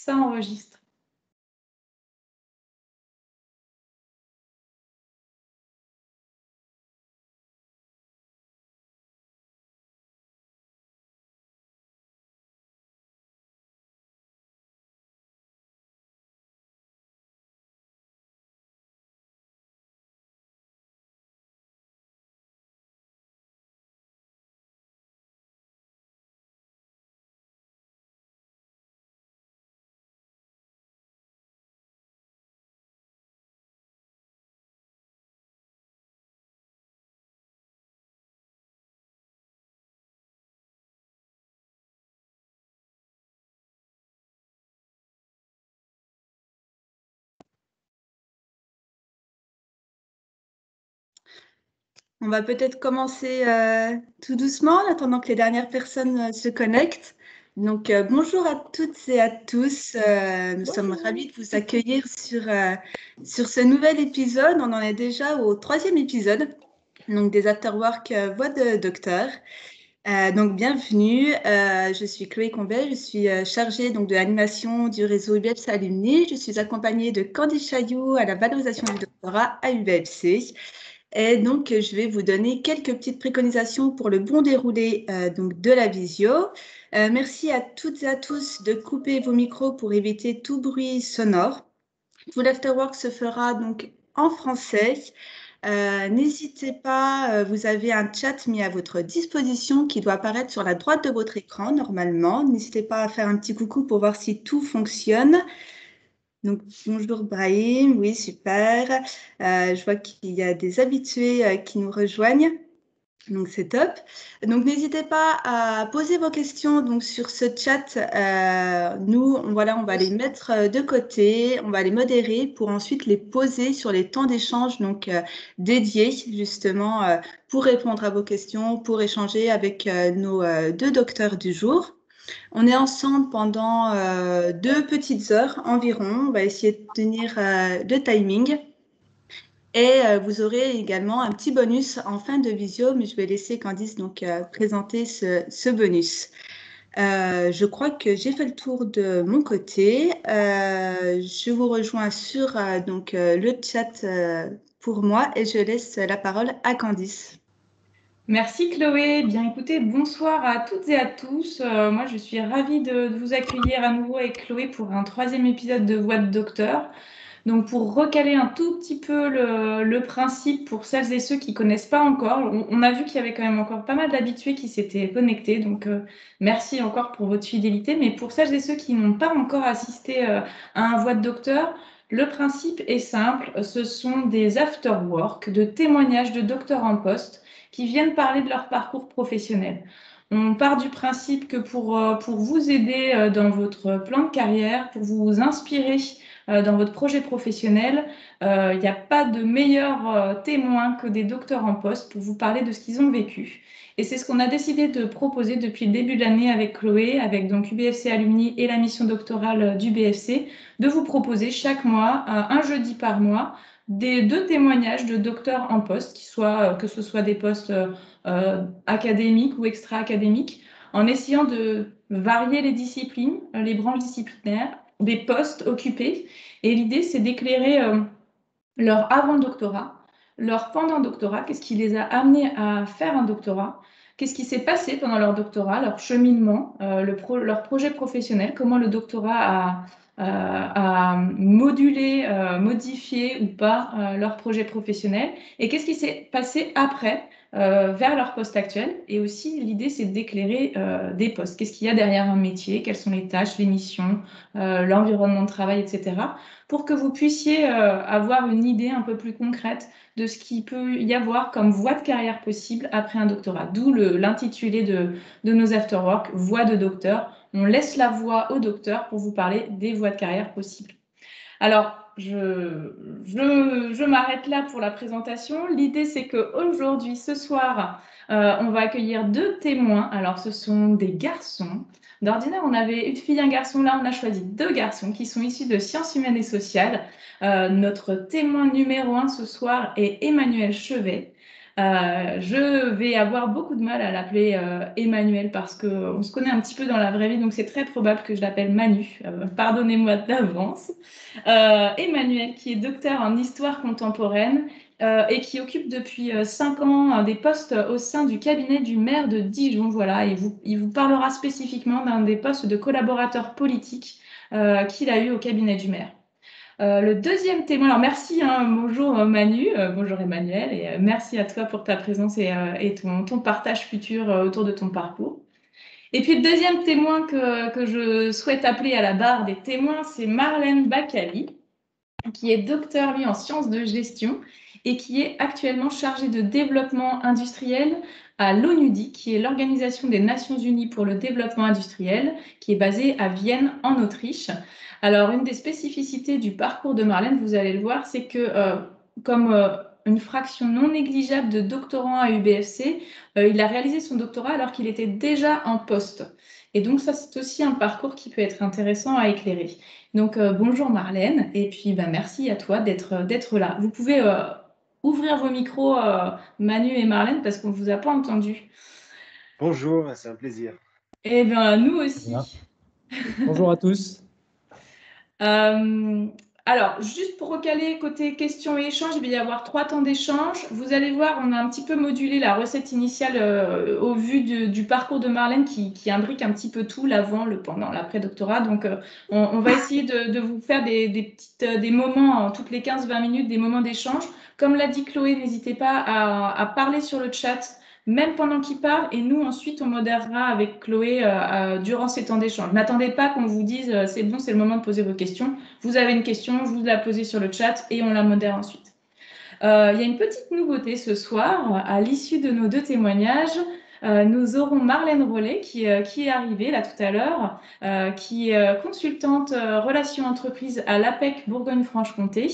Ça enregistre. On va peut-être commencer euh, tout doucement en attendant que les dernières personnes euh, se connectent. Donc, euh, bonjour à toutes et à tous. nous sommes ravis de vous accueillir sur, sur ce nouvel épisode. On en est déjà au troisième épisode, donc des Afterwork Voix de Docteur. donc, bienvenue. je suis Chloé Combet. Je suis chargée donc, de l'animation du réseau UBFC Alumni. Je suis accompagnée de Candy Chaillou à la valorisation du doctorat à UBFC. Et donc, je vais vous donner quelques petites préconisations pour le bon déroulé euh, donc de la visio. Euh, merci à toutes et à tous de couper vos micros pour éviter tout bruit sonore. Tout l'afterwork se fera donc en français. Euh, n'hésitez pas, vous avez un chat mis à votre disposition qui doit apparaître sur la droite de votre écran normalement. N'hésitez pas à faire un petit coucou pour voir si tout fonctionne. Donc, bonjour Brahim, oui, super. Euh, je vois qu'il y a des habitués euh, qui nous rejoignent. Donc, c'est top. Donc, n'hésitez pas à poser vos questions donc, sur ce chat. Euh, nous, voilà, on va les mettre de côté, on va les modérer pour ensuite les poser sur les temps d'échange donc dédiés justement pour répondre à vos questions, pour échanger avec nos deux docteurs du jour. On est ensemble pendant euh, deux petites heures environ. On va essayer de tenir euh, le timing. Et euh, vous aurez également un petit bonus en fin de visio, mais je vais laisser Candice donc présenter ce, bonus. je crois que j'ai fait le tour de mon côté. je vous rejoins sur donc, le chat pour moi et je laisse la parole à Candice. Merci Chloé. Bien écoutez, bonsoir à toutes et à tous. Euh, moi, je suis ravie de, vous accueillir à nouveau avec Chloé pour un troisième épisode de Voix de Docteur. Donc, pour recaler un tout petit peu le, principe pour celles et ceux qui connaissent pas encore, on, a vu qu'il y avait quand même encore pas mal d'habitués qui s'étaient connectés. Donc, euh, merci encore pour votre fidélité. Mais pour celles et ceux qui n'ont pas encore assisté euh, à un Voix de Docteur, le principe est simple. Ce sont des after-work de témoignages de docteurs en poste qui viennent parler de leur parcours professionnel. On part du principe que pour, euh, pour vous aider euh, dans votre plan de carrière, pour vous inspirer euh, dans votre projet professionnel, il n'y a pas de meilleur témoin que des docteurs en poste pour vous parler de ce qu'ils ont vécu. Et c'est ce qu'on a décidé de proposer depuis le début de l'année avec Chloé, avec donc UBFC Alumni et la mission doctorale du BFC, de vous proposer chaque mois, un jeudi par mois, des deux témoignages de docteurs en poste, euh, que ce soit des postes euh, académiques ou extra-académiques, en essayant de varier les disciplines, euh, les branches disciplinaires, des postes occupés. Et l'idée, c'est d'éclairer leur avant-doctorat, leur pendant-doctorat, qu'est-ce qui les a amenés à faire un doctorat, qu'est-ce qui s'est passé pendant leur doctorat, leur cheminement, leur projet professionnel, comment le doctorat a, euh, à moduler, euh, modifier ou pas euh, leur projet professionnel et qu'est-ce qui s'est passé après vers leur poste actuel. Et aussi, l'idée, c'est d'éclairer des postes. Qu'est-ce qu'il y a derrière un métier? Quelles sont les tâches, les missions, l'environnement de travail, etc. Pour que vous puissiez avoir une idée un peu plus concrète de ce qu'il peut y avoir comme voie de carrière possible après un doctorat. D'où l'intitulé de, de nos afterwork, voie de docteur on laisse la voix au docteur pour vous parler des voies de carrière possibles. Alors, je, m'arrête là pour la présentation. L'idée, c'est qu'aujourd'hui, ce soir, euh, on va accueillir deux témoins. Alors, ce sont des garçons. D'ordinaire, on avait une fille et un garçon. Là, on a choisi deux garçons qui sont issus de sciences humaines et sociales. Euh, notre témoin numéro un ce soir est Emmanuel Chevet. Euh, je vais avoir beaucoup de mal à l'appeler euh, Emmanuel parce qu'on se connaît un petit peu dans la vraie vie, donc c'est très probable que je l'appelle Manu. Euh, pardonnez-moi d'avance. Emmanuel, qui est docteur en histoire contemporaine et qui occupe depuis cinq ans des postes au sein du cabinet du maire de Dijon. Voilà, vous, il vous parlera spécifiquement d'un des postes de collaborateur politique qu'il a eu au cabinet du maire. Euh, le deuxième témoin, alors merci, hein, bonjour euh, Manu, euh, bonjour Emmanuel, et merci à toi pour ta présence et, ton, partage futur autour de ton parcours. Et puis le deuxième témoin que, je souhaite appeler à la barre des témoins, c'est Marlène Bacali, qui est docteur en sciences de gestion et qui est actuellement chargée de développement industriel à l'ONUDI, qui est l'Organisation des Nations Unies pour le développement industriel, qui est basée à Vienne en Autriche. Alors, une des spécificités du parcours de Marlène, vous allez le voir, c'est que euh, comme euh, une fraction non négligeable de doctorants à UBFC, euh, il a réalisé son doctorat alors qu'il était déjà en poste. Et donc, ça, c'est aussi un parcours qui peut être intéressant à éclairer. Donc, bonjour Marlène, et puis ben, merci à toi d'être là. Vous pouvez ouvrir vos micros, Manu et Marlène, parce qu'on ne vous a pas entendu. Bonjour, c'est un plaisir. Eh bien, nous aussi. Bonjour à tous. Euh, alors, juste pour recaler côté questions et échanges, il va y avoir trois temps d'échange. Vous allez voir, on a un petit peu modulé la recette initiale euh, au vu du, parcours de Marlène qui, imbrique un petit peu tout, l'avant, le pendant, l'après-doctorat. Donc, euh, on, va essayer de, vous faire des, petites, des moments, toutes les 15-20 minutes, des moments d'échange. Comme l'a dit Chloé, n'hésitez pas à, parler sur le chat même pendant qu'il parle, et nous ensuite on modérera avec Chloé euh, euh, durant ces temps d'échange. N'attendez pas qu'on vous dise euh, c'est bon, c'est le moment de poser vos questions. Vous avez une question, je vous la posez sur le chat et on la modère ensuite. il y a une petite nouveauté ce soir. À l'issue de nos deux témoignages, nous aurons Marlène Rollet qui, qui, est arrivée là tout à l'heure, qui est consultante relations entreprises à l'APEC Bourgogne-Franche-Comté.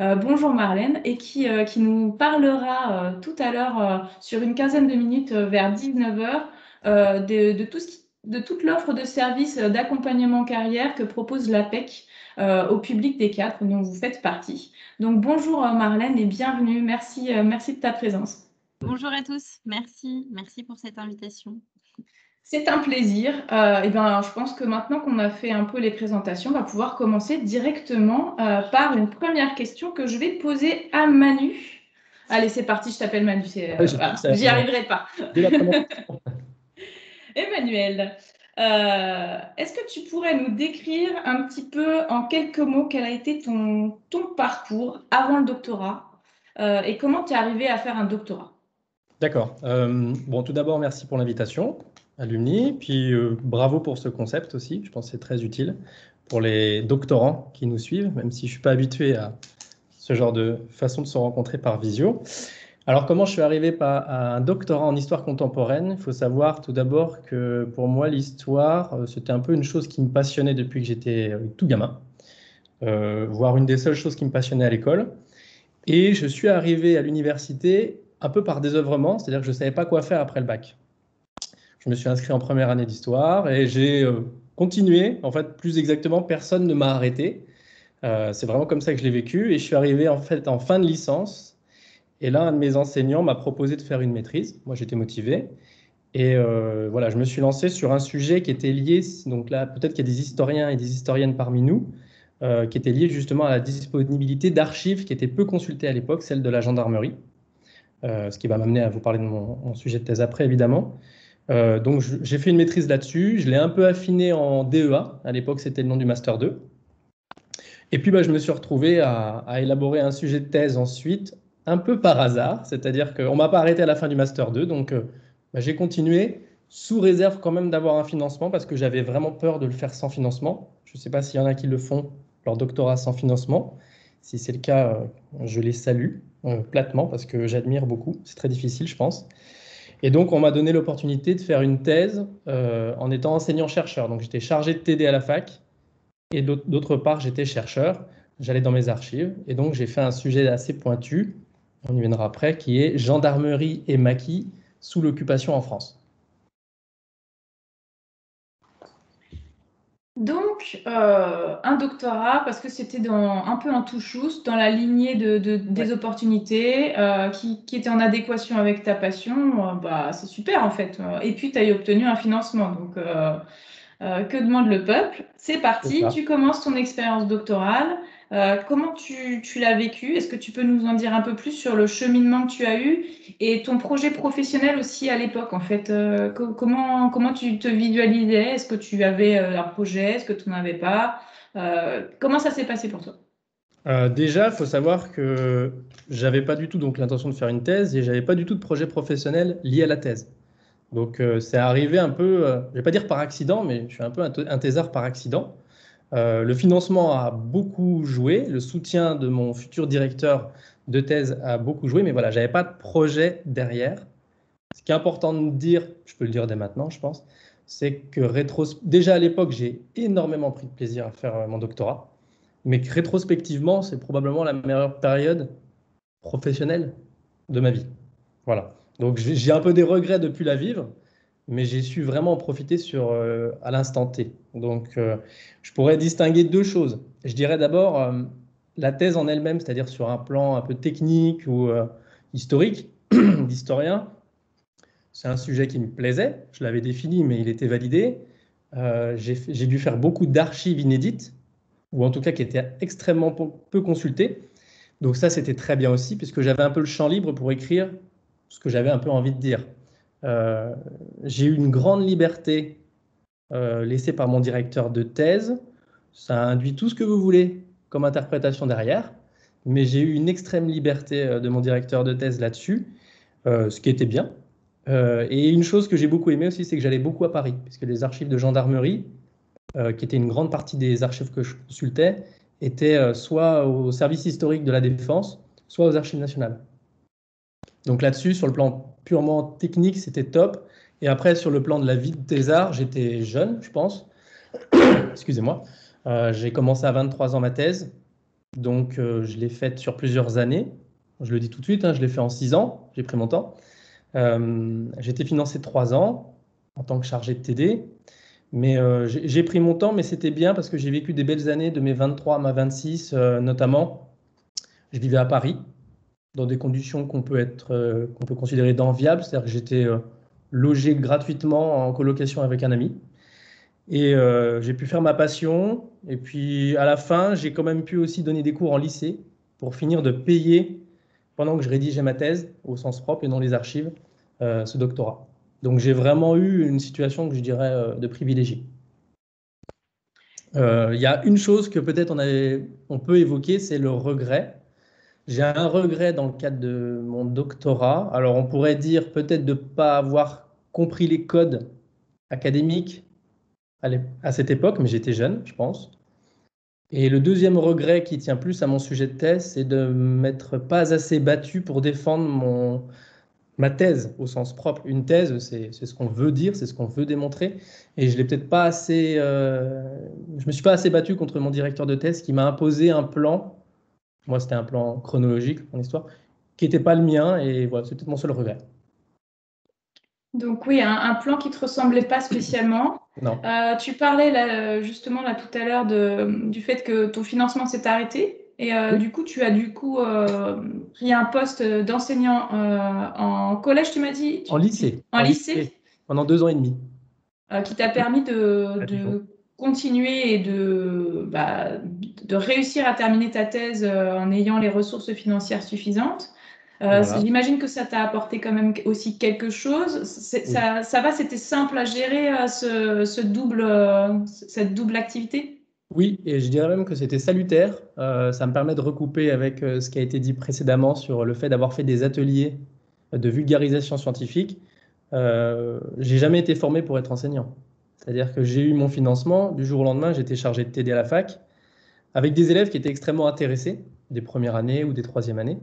Euh, bonjour Marlène, et qui, euh, qui nous parlera euh, tout à l'heure sur une quinzaine de minutes vers 19h de, de, tout ce de toute l'offre de services d'accompagnement carrière que propose l'APEC au public des cadres dont vous faites partie. Donc bonjour Marlène et bienvenue. Merci, merci de ta présence. Bonjour à tous. Merci, merci pour cette invitation. C'est un plaisir. Euh, et ben, je pense que maintenant qu'on a fait un peu les présentations, on va pouvoir commencer directement euh, par une première question que je vais poser à Manu. Allez, c'est parti, je t'appelle Manu. Euh, J'y arriverai pas. Emmanuel, euh, est-ce que tu pourrais nous décrire un petit peu en quelques mots quel a été ton, ton parcours avant le doctorat et comment tu es arrivé à faire un doctorat? D'accord. bon, tout d'abord, merci pour l'invitation. Alumni. Puis euh, bravo pour ce concept aussi, je pense que c'est très utile pour les doctorants qui nous suivent, même si je ne suis pas habitué à ce genre de façon de se rencontrer par visio. Alors comment je suis arrivé à un doctorat en histoire contemporaine? Il faut savoir tout d'abord que pour moi l'histoire, euh, c'était un peu une chose qui me passionnait depuis que j'étais euh, tout gamin, voire une des seules choses qui me passionnait à l'école. Et je suis arrivé à l'université un peu par désœuvrement, c'est-à-dire que je ne savais pas quoi faire après le bac je me suis inscrit en première année d'histoire et j'ai euh, continué. En fait, plus exactement, personne ne m'a arrêté. Euh, c'est vraiment comme ça que je l'ai vécu. Et je suis arrivé en fait en fin de licence. Et là, un de mes enseignants m'a proposé de faire une maîtrise. Moi, j'étais motivé. Et euh, voilà, je me suis lancé sur un sujet qui était lié, donc là, peut-être qu'il y a des historiens et des historiennes parmi nous, qui était lié justement à la disponibilité d'archives qui étaient peu consultées à l'époque, celle de la gendarmerie. Ce qui va m'amener à vous parler de mon sujet de thèse après, évidemment. Euh, donc j'ai fait une maîtrise là-dessus, je l'ai un peu affiné en DEA, à l'époque c'était le nom du Master 2. Et puis bah, je me suis retrouvé à, élaborer un sujet de thèse ensuite, un peu par hasard, c'est-à-dire qu'on ne m'a pas arrêté à la fin du Master 2, donc euh, bah, j'ai continué sous réserve quand même d'avoir un financement parce que j'avais vraiment peur de le faire sans financement. Je ne sais pas s'il y en a qui le font, leur doctorat sans financement. Si c'est le cas, euh, je les salue platement parce que j'admire beaucoup. C'est très difficile, je pense. Et donc, on m'a donné l'opportunité de faire une thèse euh, en étant enseignant-chercheur. Donc, j'étais chargé de TD à la fac et d'autre part, j'étais chercheur. J'allais dans mes archives et donc j'ai fait un sujet assez pointu, on y viendra après, qui est gendarmerie et maquis sous l'occupation en France. Donc, donc euh, un doctorat parce que c'était un peu en touche dans la lignée de, des opportunités euh, qui, qui étaient en adéquation avec ta passion. bah, c'est super en fait. Et puis, tu as obtenu un financement. Donc, que demande le peuple? C'est parti, tu commences ton expérience doctorale. Euh, comment tu, l'as vécu? Est-ce que tu peux nous en dire un peu plus sur le cheminement que tu as eu et ton projet professionnel aussi à l'époque en fait? Euh, comment, comment tu te visualisais? Est-ce que tu avais euh, un projet? Est-ce que tu n'en avais pas? Comment ça s'est passé pour toi? Déjà, il faut savoir que j'avais pas du tout donc l'intention de faire une thèse et j'avais pas du tout de projet professionnel lié à la thèse. Donc c'est arrivé un peu, je vais pas dire par accident, mais je suis un peu un thésard par accident. Euh, le financement a beaucoup joué, le soutien de mon futur directeur de thèse a beaucoup joué, mais voilà, j'avais pas de projet derrière. Ce qui est important de dire, je peux le dire dès maintenant, je pense, c'est que déjà à l'époque, j'ai énormément pris de plaisir à faire euh, mon doctorat, mais que rétrospectivement, c'est probablement la meilleure période professionnelle de ma vie. Voilà. Donc j'ai un peu des regrets depuis la vivre, mais j'ai su vraiment en profiter sur, euh, à l'instant T. Donc, euh, je pourrais distinguer deux choses. Je dirais d'abord euh, la thèse en elle-même, c'est-à-dire sur un plan un peu technique ou historique, d'historien. C'est un sujet qui me plaisait. Je l'avais défini, mais il était validé. j'ai dû faire beaucoup d'archives inédites, ou en tout cas qui étaient extrêmement peu consultées. Donc ça, c'était très bien aussi, puisque j'avais un peu le champ libre pour écrire ce que j'avais un peu envie de dire. Euh, j'ai eu une grande liberté euh, laissée par mon directeur de thèse. Ça induit tout ce que vous voulez comme interprétation derrière, mais j'ai eu une extrême liberté euh, de mon directeur de thèse là-dessus, ce qui était bien. et une chose que j'ai beaucoup aimé aussi, c'est que j'allais beaucoup à Paris, puisque les archives de gendarmerie, qui étaient une grande partie des archives que je consultais, étaient soit au service historique de la défense, soit aux archives nationales. Donc là-dessus, sur le plan purement technique, c'était top. Et après, sur le plan de la vie de thésard, j'étais jeune, je pense. Excusez-moi. Euh, j'ai commencé à 23 ans ma thèse. Donc, euh, je l'ai faite sur plusieurs années. Je le dis tout de suite, hein, je l'ai fait en 6 ans. J'ai pris mon temps. Euh, été financé 3 ans en tant que chargé de TD. Mais j'ai pris mon temps, mais c'était bien parce que j'ai vécu des belles années de mes 23 à ma 26, notamment. Je vivais à Paris dans des conditions qu'on peut, être, euh, qu'on peut considérer d'enviables, c'est-à-dire que j'étais euh, logé gratuitement en colocation avec un ami. Et euh, j'ai pu faire ma passion. Et puis à la fin, j'ai quand même pu aussi donner des cours en lycée pour finir de payer, pendant que je rédigeais ma thèse, au sens propre et dans les archives, ce doctorat. Donc j'ai vraiment eu une situation que je dirais de privilégié. Il y a une chose que peut-être on peut évoquer, c'est le regret. J'ai un regret dans le cadre de mon doctorat. Alors, on pourrait dire peut-être de ne pas avoir compris les codes académiques à cette époque, mais j'étais jeune, je pense. Et le deuxième regret qui tient plus à mon sujet de thèse, c'est de m'être pas assez battu pour défendre mon, ma thèse au sens propre. Une thèse, c'est ce qu'on veut dire, c'est ce qu'on veut démontrer. Et je l'ai peut-être pas assez, euh, je me suis pas assez battu contre mon directeur de thèse qui m'a imposé un plan moi, c'était un plan chronologique, mon histoire, qui n'était pas le mien, et voilà, c'était mon seul regret. Donc oui, un, plan qui ne te ressemblait pas spécialement. Non. Euh, tu parlais là, justement là tout à l'heure du fait que ton financement s'est arrêté. Et euh, du coup, tu as du coup euh, pris un poste d'enseignant en collège, tu m'as dit En lycée. En, lycée. Pendant deux ans et demi. qui t'a permis de, de continuer et de, bah, de réussir à terminer ta thèse euh, en ayant les ressources financières suffisantes. Euh, j'imagine que ça t'a apporté quand même aussi quelque chose. Ça, ça, va, c'était simple à gérer euh, ce, ce double, cette double activité? Oui, et je dirais même que c'était salutaire. ça me permet de recouper avec ce qui a été dit précédemment sur le fait d'avoir fait des ateliers de vulgarisation scientifique. J'ai jamais été formé pour être enseignant. C'est-à-dire que j'ai eu mon financement, du jour au lendemain, j'étais chargé de TD à la fac, avec des élèves qui étaient extrêmement intéressés, des premières années ou des troisièmes années.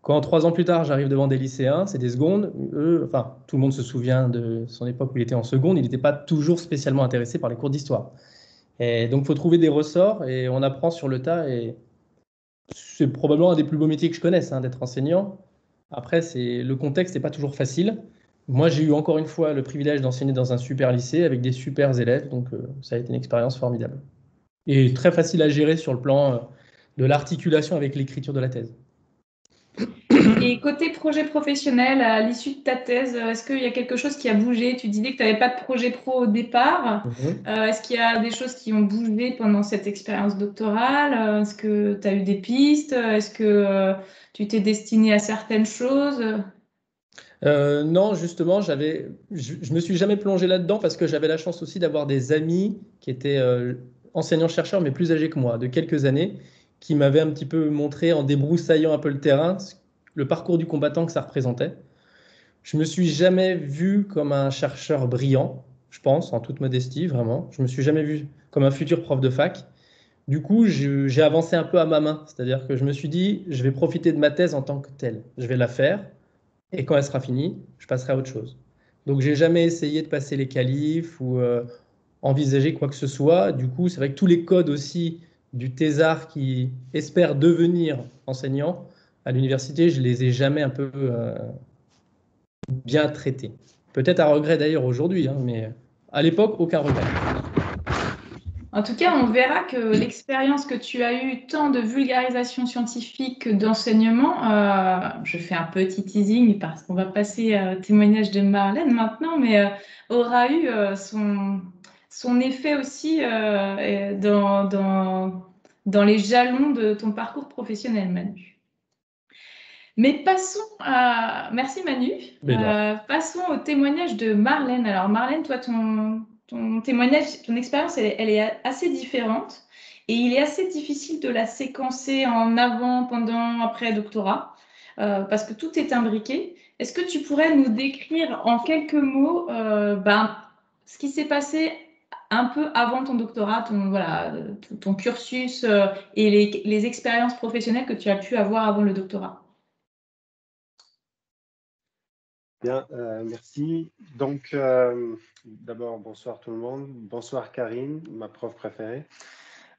Quand trois ans plus tard, j'arrive devant des lycéens, c'est des secondes, eux, enfin, tout le monde se souvient de son époque où il était en seconde, il n'était pas toujours spécialement intéressé par les cours d'histoire. Donc, il faut trouver des ressorts et on apprend sur le tas. Et c'est probablement un des plus beaux métiers que je connaisse, hein, d'être enseignant. Après, c'est le contexte n'est pas toujours facile. Moi, j'ai eu encore une fois le privilège d'enseigner dans un super lycée avec des super élèves, donc euh, ça a été une expérience formidable. et très facile à gérer sur le plan de l'articulation avec l'écriture de la thèse. Et côté projet professionnel, à l'issue de ta thèse, est-ce qu'il y a quelque chose qui a bougé? Tu disais que tu n'avais pas de projet pro au départ. Mhm. Euh, est-ce qu'il y a des choses qui ont bougé pendant cette expérience doctorale? Est-ce que tu as eu des pistes? Est-ce que euh, tu t'es destiné à certaines choses? Euh, non, justement, je, ne me suis jamais plongé là-dedans parce que j'avais la chance aussi d'avoir des amis qui étaient enseignants-chercheurs, mais plus âgés que moi, de quelques années, qui m'avait un petit peu montré en débroussaillant un peu le terrain le parcours du combattant que ça représentait. Je me suis jamais vu comme un chercheur brillant, je pense, en toute modestie, vraiment. Je me suis jamais vu comme un futur prof de fac. Du coup, j'ai avancé un peu à ma main, c'est-à-dire que je me suis dit, je vais profiter de ma thèse en tant que telle. Je vais la faire, et quand elle sera finie, je passerai à autre chose. Donc, j'ai jamais essayé de passer les qualifs ou euh, envisager quoi que ce soit. Du coup, c'est vrai que tous les codes aussi du thésard qui espère devenir enseignant à l'université, je les ai jamais un peu euh, bien traités. Peut-être à regret d'ailleurs aujourd'hui, hein, mais à l'époque, aucun regret. En tout cas, on verra que l'expérience que tu as eue, tant de vulgarisation scientifique que d'enseignement, euh, je fais un petit teasing parce qu'on va passer au témoignage de Marlène maintenant, mais euh, aura eu son, son effet aussi euh, dans, dans, dans, les jalons de ton parcours professionnel, Manu. Mais passons à... Merci Manu. Euh, passons au témoignage de Marlène. Alors Marlène, toi, ton, ton témoignage, ton expérience, elle, est assez différente. Et il est assez difficile de la séquencer en avant, pendant, après doctorat, euh, parce que tout est imbriqué. Est-ce que tu pourrais nous décrire en quelques mots ben, ce qui s'est passé un peu avant ton doctorat, ton, voilà, ton cursus euh, et les, expériences professionnelles que tu as pu avoir avant le doctorat? Bien, euh, merci. Donc, euh, d'abord, bonsoir tout le monde. Bonsoir Karine, ma prof préférée.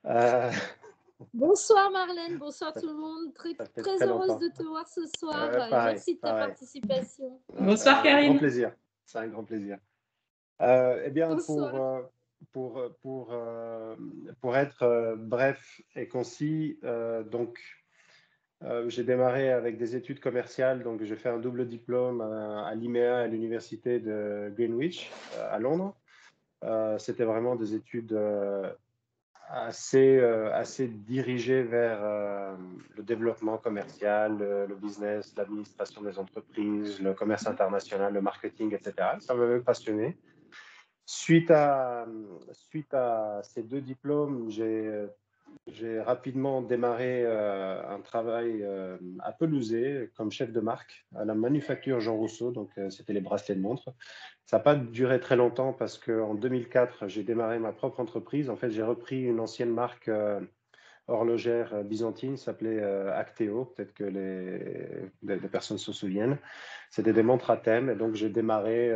Bonsoir Marlène, bonsoir tout le monde. Très, très, heureuse de te voir ce soir. merci de ta participation. Bonsoir Karine. Un grand plaisir. C'est un grand plaisir. eh bien, pour, pour, pour, euh, pour être euh, bref et concis, euh, j'ai démarré avec des études commerciales, donc j'ai fait un double diplôme à, l'IMEA à l'université de Greenwich à Londres. C'était vraiment des études assez, assez dirigées vers le développement commercial, le, le business, l'administration des entreprises, le commerce international, le marketing, etc. Ça m'avait passionné. Suite à, suite à ces deux diplômes, j'ai rapidement démarré euh, un travail euh, à Pelousé comme chef de marque à la manufacture Jean Rousseau, donc euh, c'était les bracelets de montre. Ça n'a pas duré très longtemps parce qu'en 2004, j'ai démarré ma propre entreprise. En fait, j'ai repris une ancienne marque horlogère byzantine s'appelait Acteo, peut-être que les, personnes se souviennent. C'était des montres à thème et donc j'ai démarré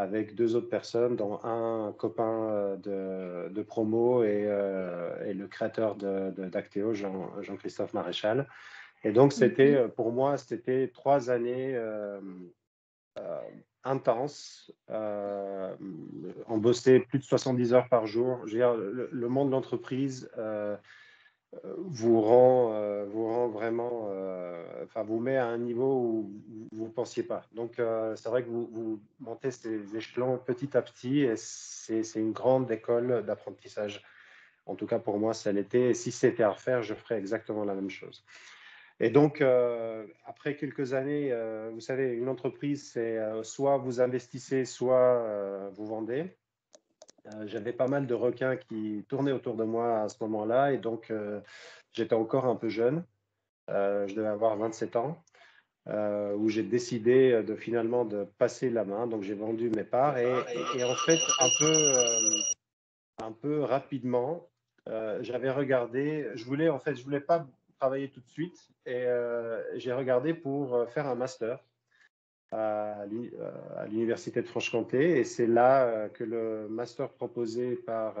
avec deux autres personnes, dont un copain euh, de, promo euh, et, le créateur d'Acteo, Jean-Christophe Maréchal. Et donc, c'était mhm. pour moi, c'était trois années euh, intenses. on bossait plus de 70 heures par jour. Je veux dire, le, monde de l'entreprise vous rend, euh, vous rend vraiment, euh, enfin vous met à un niveau où vous ne pensiez pas. Donc euh, c'est vrai que vous, montez ces échelons petit à petit et c'est une grande école d'apprentissage. En tout cas pour moi ça l'était. Et si c'était à refaire, je ferais exactement la même chose. Et donc, après quelques années, vous savez, une entreprise, c'est soit vous investissez, soit vous vendez. Euh, j'avais pas mal de requins qui tournaient autour de moi à ce moment-là, et donc euh, j'étais encore un peu jeune. Euh, je devais avoir 27 ans, où j'ai décidé de finalement de passer la main. Donc j'ai vendu mes parts, et, en fait un peu, un peu rapidement, j'avais regardé. Je voulais en fait, je voulais pas travailler tout de suite, et j'ai regardé pour faire un master à l'Université de Franche-Comté. Et c'est là euh, que le master proposé par,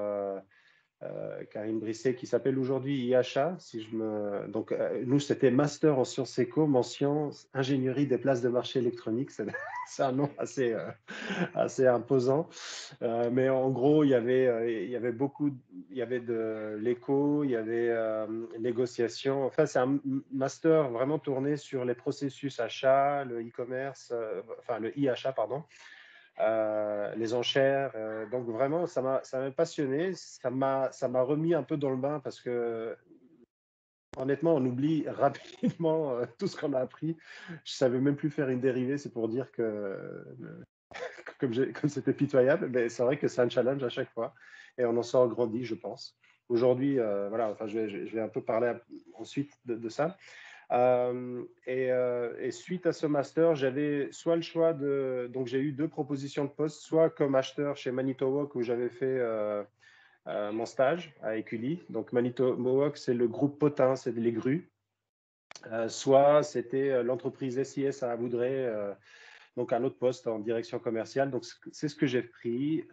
euh, euh, Karim Brisset, qui s'appelle aujourd'hui IHA. Si je me... Donc, euh, nous, c'était Master en sciences éco, mention ingénierie des places de marché électronique. C'est un nom assez, euh, imposant. mais en gros, il y avait, beaucoup, il y avait de l'éco, il y avait négociation. Enfin, c'est un master vraiment tourné sur les processus achats, le e-commerce, enfin le e-achat, pardon. Euh, les enchères. Euh, donc vraiment, ça m'a passionné. Ça m'a remis un peu dans le bain parce que honnêtement, on oublie rapidement euh, tout ce qu'on a appris. Je savais même plus faire une dérivée, c'est pour dire que comme c'était pitoyable, mais c'est vrai que c'est un challenge à chaque fois et on en sort grandi, je pense. Aujourd'hui, voilà, enfin, je vais, un peu parler ensuite de ça. Euh, euh, et, suite à ce master, j'avais soit le choix de. Donc, j'ai eu deux propositions de poste, soit comme acheteur chez Manitowoc, où j'avais fait euh, mon stage à Eculi. Donc, Manitowoc, c'est le groupe Potin, c'est les grues. soit c'était l'entreprise SIS à Avoudrey, donc un autre poste en direction commerciale. Donc, c'est ce que j'ai pris.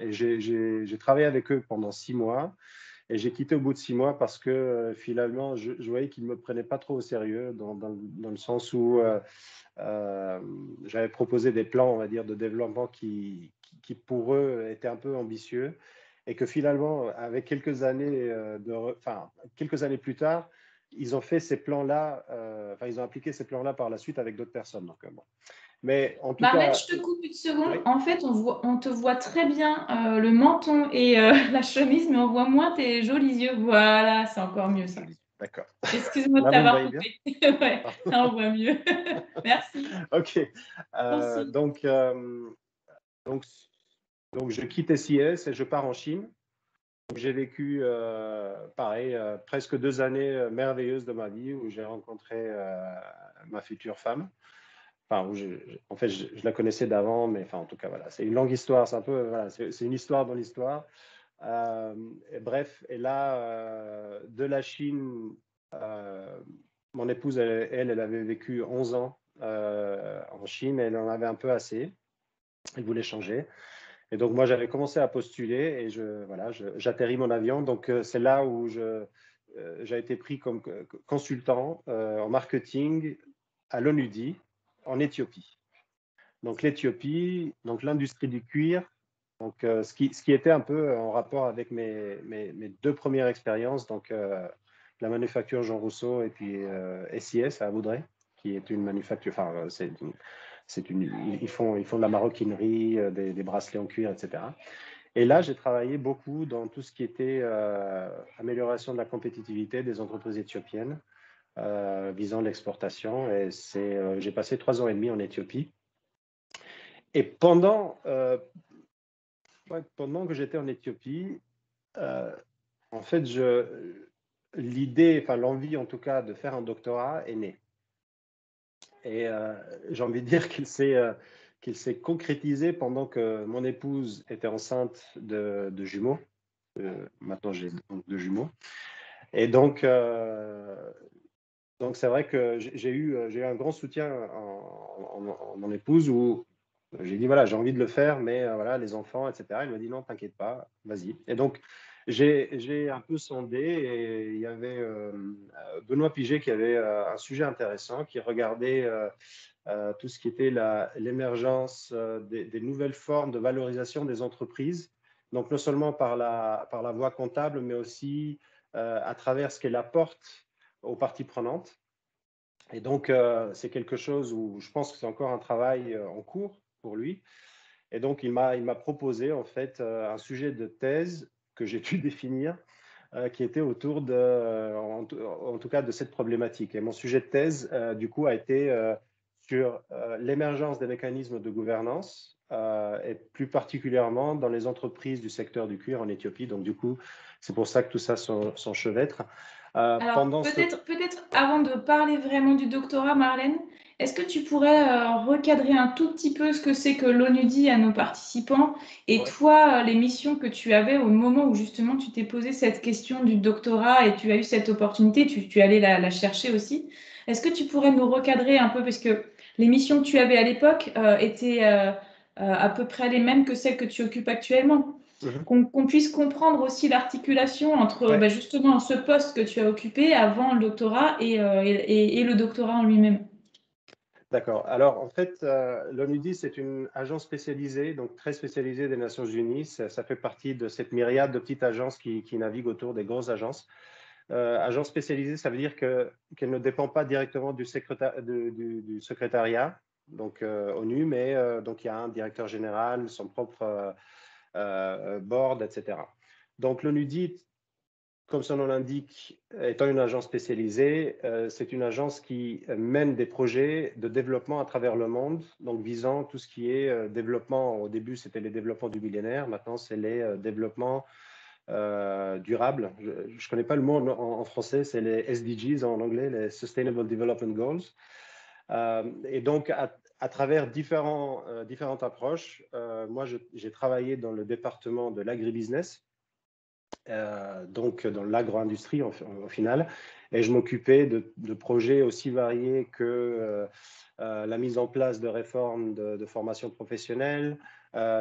et j'ai travaillé avec eux pendant six mois. Et j'ai quitté au bout de six mois parce que euh, finalement, je, voyais qu'ils ne me prenaient pas trop au sérieux, dans, dans, le sens où euh, euh, j'avais proposé des plans, on va dire, de développement qui, qui, pour eux étaient un peu ambitieux. Et que finalement, avec quelques années, de, enfin, quelques années plus tard, ils ont fait ces plans-là, enfin, ils ont appliqué ces plans-là par la suite avec d'autres personnes. Donc, bon. Mais en tout cas... je te coupe une seconde. En fait, on, voit, on, te voit très bien euh, le menton et euh, la chemise, mais on voit moins tes jolis yeux. Voilà, c'est encore mieux ça. D'accord. Excuse-moi de t'avoir coupé. ouais, on voit mieux. Merci. Ok. Euh, donc, donc, donc, je quitte SIS et je pars en Chine. J'ai vécu, pareil, presque deux années merveilleuses de ma vie où j'ai rencontré ma future femme en fait, je, la connaissais d'avant, mais en tout cas, c'est une longue histoire. C'est un peu, c'est une histoire dans l'histoire. Euh, bref, et là, euh, de la Chine, euh, mon épouse, elle, elle, avait vécu 11 ans en Chine, elle en avait un peu assez. Elle voulait changer. Et donc, moi, j'avais commencé à postuler et j'atterris mon avion. Donc, c'est là où j'ai été pris comme consultant en marketing à l'ONUDI, en Éthiopie. Donc l'Éthiopie, donc l'industrie du cuir, donc euh, ce, qui, était un peu en rapport avec mes, mes, deux premières expériences, donc euh, la manufacture Jean Rousseau et puis SIS euh, à Voudray, qui est une manufacture, enfin c'est une, ils font, ils font de la maroquinerie, des, bracelets en cuir, etc. Et là, j'ai travaillé beaucoup dans tout ce qui était amélioration de la compétitivité des entreprises éthiopiennes. Euh, visant l'exportation. Et c'est, euh, j'ai passé trois ans et demi en Éthiopie. Et pendant, euh, pendant que j'étais en Éthiopie, en fait, l'idée, enfin l'envie en tout cas de faire un doctorat est née. Et j'ai envie de dire qu'il s'est, qu'il s'est concrétisé pendant que mon épouse était enceinte de, de jumeaux. maintenant, j'ai donc deux jumeaux. Et donc, donc c'est vrai que j'ai eu, euh, eu un grand soutien en, mon épouse où j'ai dit voilà, j'ai envie de le faire, mais euh, voilà, les enfants, etc. Elle m'a dit non, t'inquiète pas, vas-y. Et donc j'ai un peu sondé et il y avait euh, Benoît Piget qui avait un sujet intéressant, qui regardait tout ce qui était l'émergence des, des, nouvelles formes de valorisation des entreprises. Donc non seulement par la, par la voie comptable, mais aussi à travers ce qu'elle apporte aux parties prenantes. Et donc, euh, c'est quelque chose où je pense que c'est encore un travail euh, en cours pour lui. Et donc, il m'a proposé en fait euh, un sujet de thèse que j'ai pu définir, qui était autour de, en, tout cas, de cette problématique. Et mon sujet de thèse, du coup, a été sur l'émergence des mécanismes de gouvernance et plus particulièrement dans les entreprises du secteur du cuir en Éthiopie. Donc, du coup, c'est pour ça que tout ça s'enchevêtre. Euh, peut-être, peut-être avant de parler vraiment du doctorat, Marlène, est-ce que tu pourrais euh, recadrer un tout petit peu ce que c'est que l'ONU dit à nos participants et toi, euh, les missions que tu avais au moment où justement tu t'es posé cette question du doctorat et tu as eu cette opportunité, tu, tu allais la, chercher aussi. Est-ce que tu pourrais nous recadrer un peu parce que les missions que tu avais à l'époque étaient à peu près les mêmes que celles que tu occupes actuellement? Mhm. qu'on puisse comprendre aussi l'articulation entre bah, justement ce poste que tu as occupé avant le doctorat et, et, le doctorat en lui-même. D'accord. Alors, en fait, l'ONUDI, c'est une agence spécialisée, donc très spécialisée des Nations Unies. Ça, fait partie de cette myriade de petites agences qui, qui naviguent autour des grosses agences. Euh, agence spécialisée, ça veut dire qu'elle ne dépend pas directement du, du, secrétariat, donc euh, ONU, mais euh, donc il y a un directeur général, son propre board, etc. Donc l'ONUDIT, comme son nom l'indique, étant une agence spécialisée, c'est une agence qui mène des projets de développement à travers le monde, donc visant tout ce qui est développement. Au début, c'était les développements du millénaire, maintenant, c'est les développements euh, durable. Je ne connais pas le mot en, français, c'est les SDGs en anglais, les Sustainable Development Goals. Euh, et donc, à, travers différents, euh, différentes approches, moi, j'ai travaillé dans le département de l'agribusiness, donc dans l'agro-industrie au final, et je m'occupais de, projets aussi variés que la mise en place de réformes de, de formation professionnelle,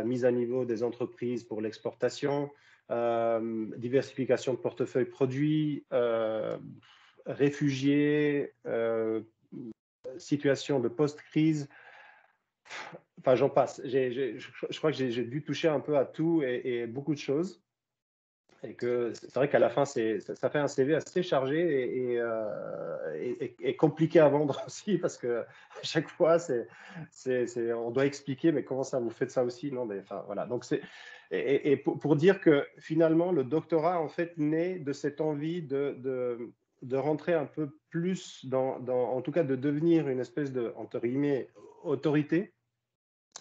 mise à niveau des entreprises pour l'exportation, euh, diversification de portefeuille produits, euh, réfugiés, euh, situation de post-crise. Enfin, j'en passe. je crois que j'ai dû toucher un peu à tout et beaucoup de choses et que c'est vrai qu'à la fin, ça, fait un CV assez chargé euh, et, et, compliqué à vendre aussi parce que à chaque fois, on doit expliquer, mais comment ça vous faites ça aussi Non, mais enfin voilà. Donc c'est et, pour, dire que finalement, le doctorat en fait naît de cette envie de, rentrer un peu plus dans, en tout cas, de devenir une espèce de entre guillemets autorité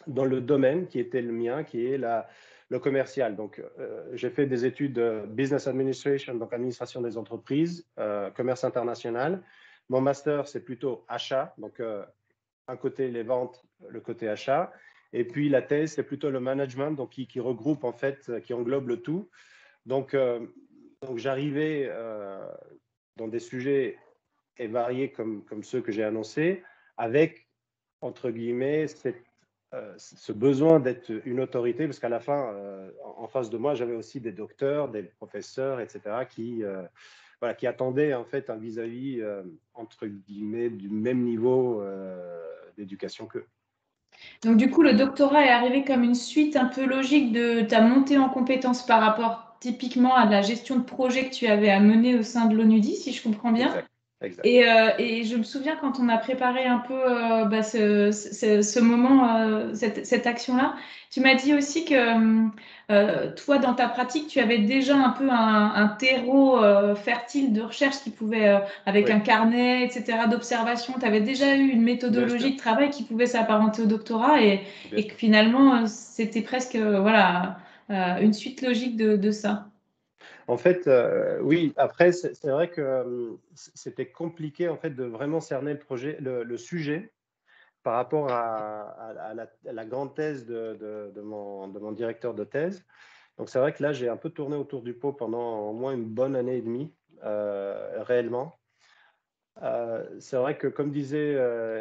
dans le domaine qui était le mien, qui est la le commercial. Donc, euh, j'ai fait des études de business administration, donc administration des entreprises, euh, commerce international. Mon master, c'est plutôt achat, donc euh, un côté les ventes, le côté achat. Et puis la thèse, c'est plutôt le management, donc qui, regroupe en fait, qui englobe le tout. Donc, donc j'arrivais dans des sujets et variés comme, comme ceux que j'ai annoncés, avec entre guillemets cette euh, ce besoin d'être une autorité, parce qu'à la fin, euh, en face de moi, j'avais aussi des docteurs, des professeurs, etc., qui, euh, voilà, qui attendaient en fait un vis-à-vis, entre guillemets, du même niveau d'éducation qu'eux. Donc du coup, le doctorat est arrivé comme une suite un peu logique de ta montée en compétences par rapport typiquement à la gestion de projet que tu avais à mener au sein de l'ONUDI, si je comprends bien. Et, euh, et, je me souviens quand on a préparé un peu euh, bah, ce, ce, moment, euh, cette, cette action-là, tu m'as dit aussi que toi, dans ta pratique, tu avais déjà un peu un, un terreau fertile de recherche qui pouvait, avec un carnet, etc., d'observation, tu avais déjà eu une méthodologie de travail qui pouvait s'apparenter au doctorat et, et que finalement, c'était presque voilà, une suite logique de, de ça. En fait, euh, oui, après, c'est vrai que euh, c'était compliqué en fait, de vraiment cerner le, projet, le, sujet par rapport à, la, grande thèse de, mon, directeur de thèse. Donc, c'est vrai que là, j'ai un peu tourné autour du pot pendant au moins une bonne année et demie, euh, réellement. c'est vrai que, comme disait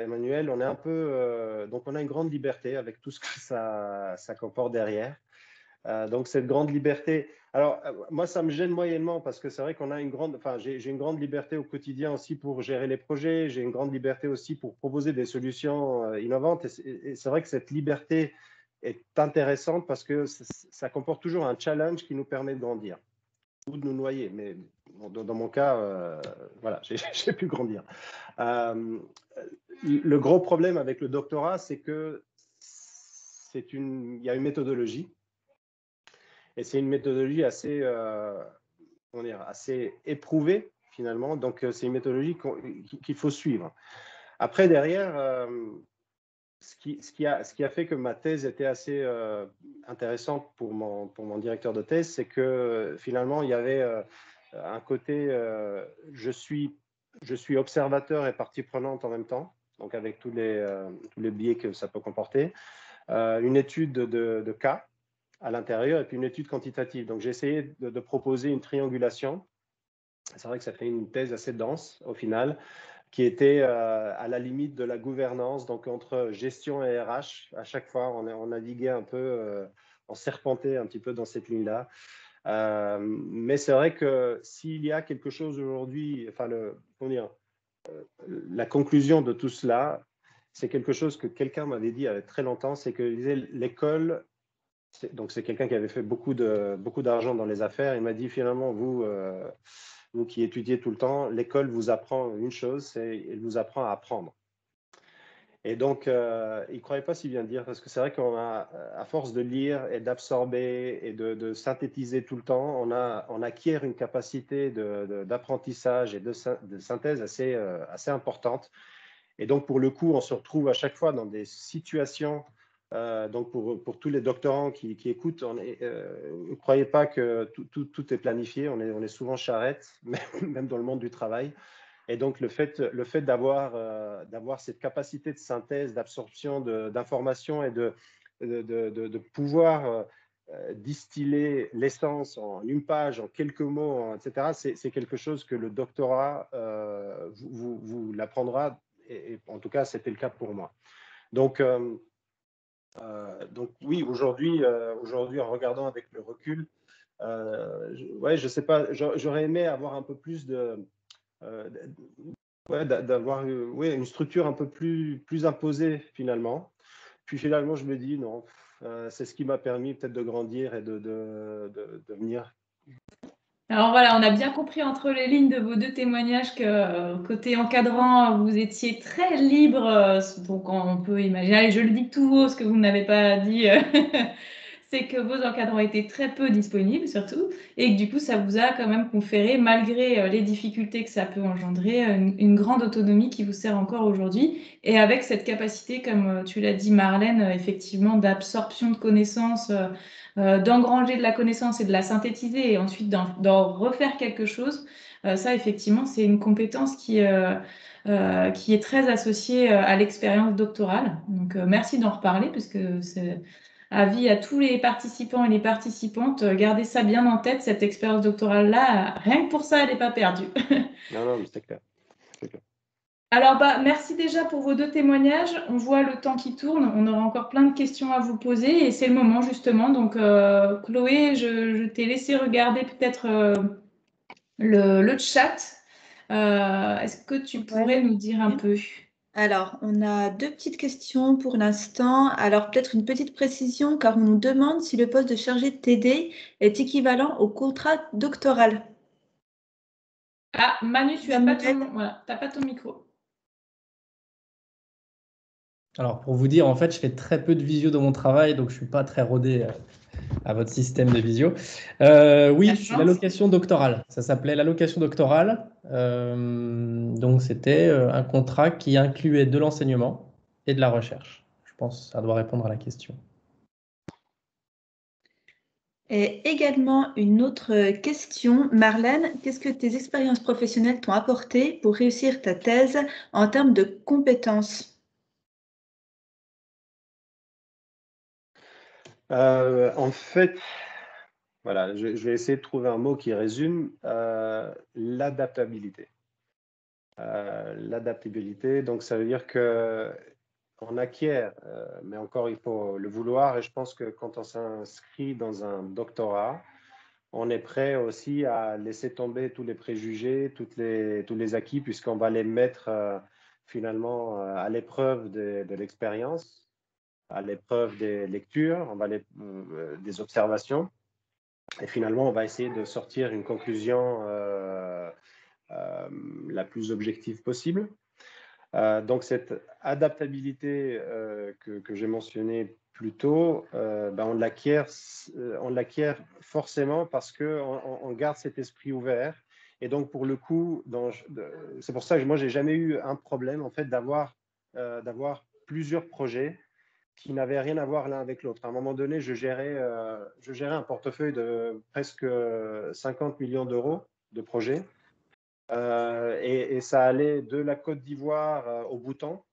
Emmanuel, on est un peu, donc on a une grande liberté avec tout ce que ça, ça comporte derrière. Donc, cette grande liberté, alors, euh, moi, ça me gêne moyennement parce que c'est vrai qu'on a une grande, enfin, j'ai une grande liberté au quotidien aussi pour gérer les projets. J'ai une grande liberté aussi pour proposer des solutions euh, innovantes. Et c'est vrai que cette liberté est intéressante parce que ça comporte toujours un challenge qui nous permet de grandir ou de nous noyer. Mais dans mon cas, euh, voilà, j'ai pu grandir. le gros problème avec le doctorat, c'est que c'est une, il y a une méthodologie et c'est une méthodologie assez, euh, dire, assez éprouvée, finalement. Donc, euh, c'est une méthodologie qu'il faut suivre. Après, derrière, euh, ce, qui, a, fait que ma thèse était assez intéressante pour mon, directeur de thèse, c'est que finalement, il y avait un côté, je, suis, observateur et partie prenante en même temps, donc avec tous les, biais que ça peut comporter. une étude de, de cas, à l'intérieur et puis une étude quantitative. Donc j'ai essayé de, proposer une triangulation. C'est vrai que ça fait une thèse assez dense au final, qui était euh, à la limite de la gouvernance, donc entre gestion et RH. À chaque fois, on, on naviguait un peu, euh, en serpenter un petit peu dans cette ligne-là. Euh, mais c'est vrai que s'il y a quelque chose aujourd'hui, enfin, le, dire, euh, la conclusion de tout cela, c'est quelque chose que quelqu'un m'avait dit il y a très longtemps, c'est que l'école, donc c'est quelqu'un qui avait fait beaucoup de beaucoup d'argent dans les affaires, il m'a dit finalement vous euh, vous qui étudiez tout le temps, l'école vous apprend une chose, c'est elle vous apprend à apprendre. Et donc, euh, il ne croyait pas si bien dire, parce que c'est vrai qu'on a, à force de lire et d'absorber et de, synthétiser tout le temps, on, a, on acquiert une capacité d'apprentissage et de, synthèse assez, euh, assez importante. Et donc, pour le coup, on se retrouve à chaque fois dans des situations, euh, donc pour, pour, tous les doctorants qui, qui écoutent, ne croyez pas que tout, tout, tout, est planifié, on est, on est souvent charrette, même dans le monde du travail. Et donc, le fait, le fait d'avoir, euh, cette capacité de synthèse, d'absorption d'informations et de, de, de, pouvoir euh, euh, distiller l'essence en une page, en quelques mots, etc., c'est quelque chose que le doctorat vous, vous, l'apprendra. Et, en tout cas, c'était le cas pour moi. Donc, donc oui, aujourd'hui, aujourd'hui, en regardant avec le recul, je, ouais, je sais pas, j'aurais aimé avoir un peu plus de euh, d'avoir ouais, une structure un peu plus, plus imposée finalement. Puis finalement, je me dis, non, euh, c'est ce qui m'a permis peut-être de grandir et de, de, de, venir. Alors voilà, on a bien compris entre les lignes de vos deux témoignages que euh, côté encadrant, vous étiez très libre. Donc on peut imaginer, allez, je le dis tout haut, ce que vous n'avez pas dit c'est que vos encadrants étaient très peu disponibles surtout, et que du coup, ça vous a quand même conféré, malgré euh, les difficultés que ça peut engendrer, une, grande autonomie qui vous sert encore aujourd'hui, et avec cette capacité, comme euh, tu l'as dit Marlène, euh, effectivement, d'absorption de connaissances, d'engranger de la connaissance et de la synthétiser, et ensuite d'en refaire quelque chose. ça, effectivement, c'est une compétence qui... qui est très associée à l'expérience doctorale. Donc, merci d'en reparler, parce que c'est avis à tous les participants et les participantes, euh, gardez ça bien en tête, cette expérience doctorale-là, rien que pour ça, elle n'est pas perdue. non, non, mais c'est clair. Alors, bah, merci déjà pour vos deux témoignages. On voit le temps qui tourne. On aura encore plein de questions à vous poser et c'est le moment justement. Donc, euh, Chloé, je, t'ai laissé regarder peut-être euh, le, chat. Est-ce que tu pourrais nous dire un peu? Alors, on a deux petites questions pour l'instant. Alors, peut-être une petite précision, car on nous demande si le poste de chargé de TD est équivalent au contrat doctoral. Ah, Manu, tu n'as pas, pas, ton micro. Alors, pour vous dire, en fait, je fais très peu de visio dans mon travail, donc je ne suis pas très rodé euh, à votre système de visio. Euh, oui, l'allocation doctorale. Ça s'appelait l'allocation doctorale. Euh, donc, c'était euh, un contrat qui incluait de l'enseignement et de la recherche. Je pense que ça doit répondre à la question. Et également une autre question. Marlène, qu'est-ce que tes expériences professionnelles t'ont apporté pour réussir ta thèse en termes de compétences? Euh, en fait, voilà, je, vais essayer de trouver un mot qui résume euh, l'adaptabilité. Euh, l'adaptabilité, donc ça veut dire que on acquiert, mais encore il faut le vouloir. Et je pense que quand on s'inscrit dans un doctorat, on est prêt aussi à laisser tomber tous les préjugés, toutes les, tous les acquis, puisqu'on va les mettre finalement à l'épreuve de, de l'expérience à l'épreuve des lectures, euh, des observations, et finalement, on va essayer de sortir une conclusion euh, euh, la plus objective possible. donc, cette adaptabilité que, j'ai mentionnée plus tôt, ben on l'acquiert forcément parce qu'on on garde cet esprit ouvert. Et donc, pour le coup, c'est pour ça que moi, j'ai jamais eu un problème en fait d'avoir plusieurs projets qui n'avaient rien à voir l'un avec l'autre. À un moment donné, je gérais, euh, je gérais un portefeuille de presque 50 millions d'euros de projets. Euh, et, ça allait de la Côte d'Ivoire euh, au Bhoutan,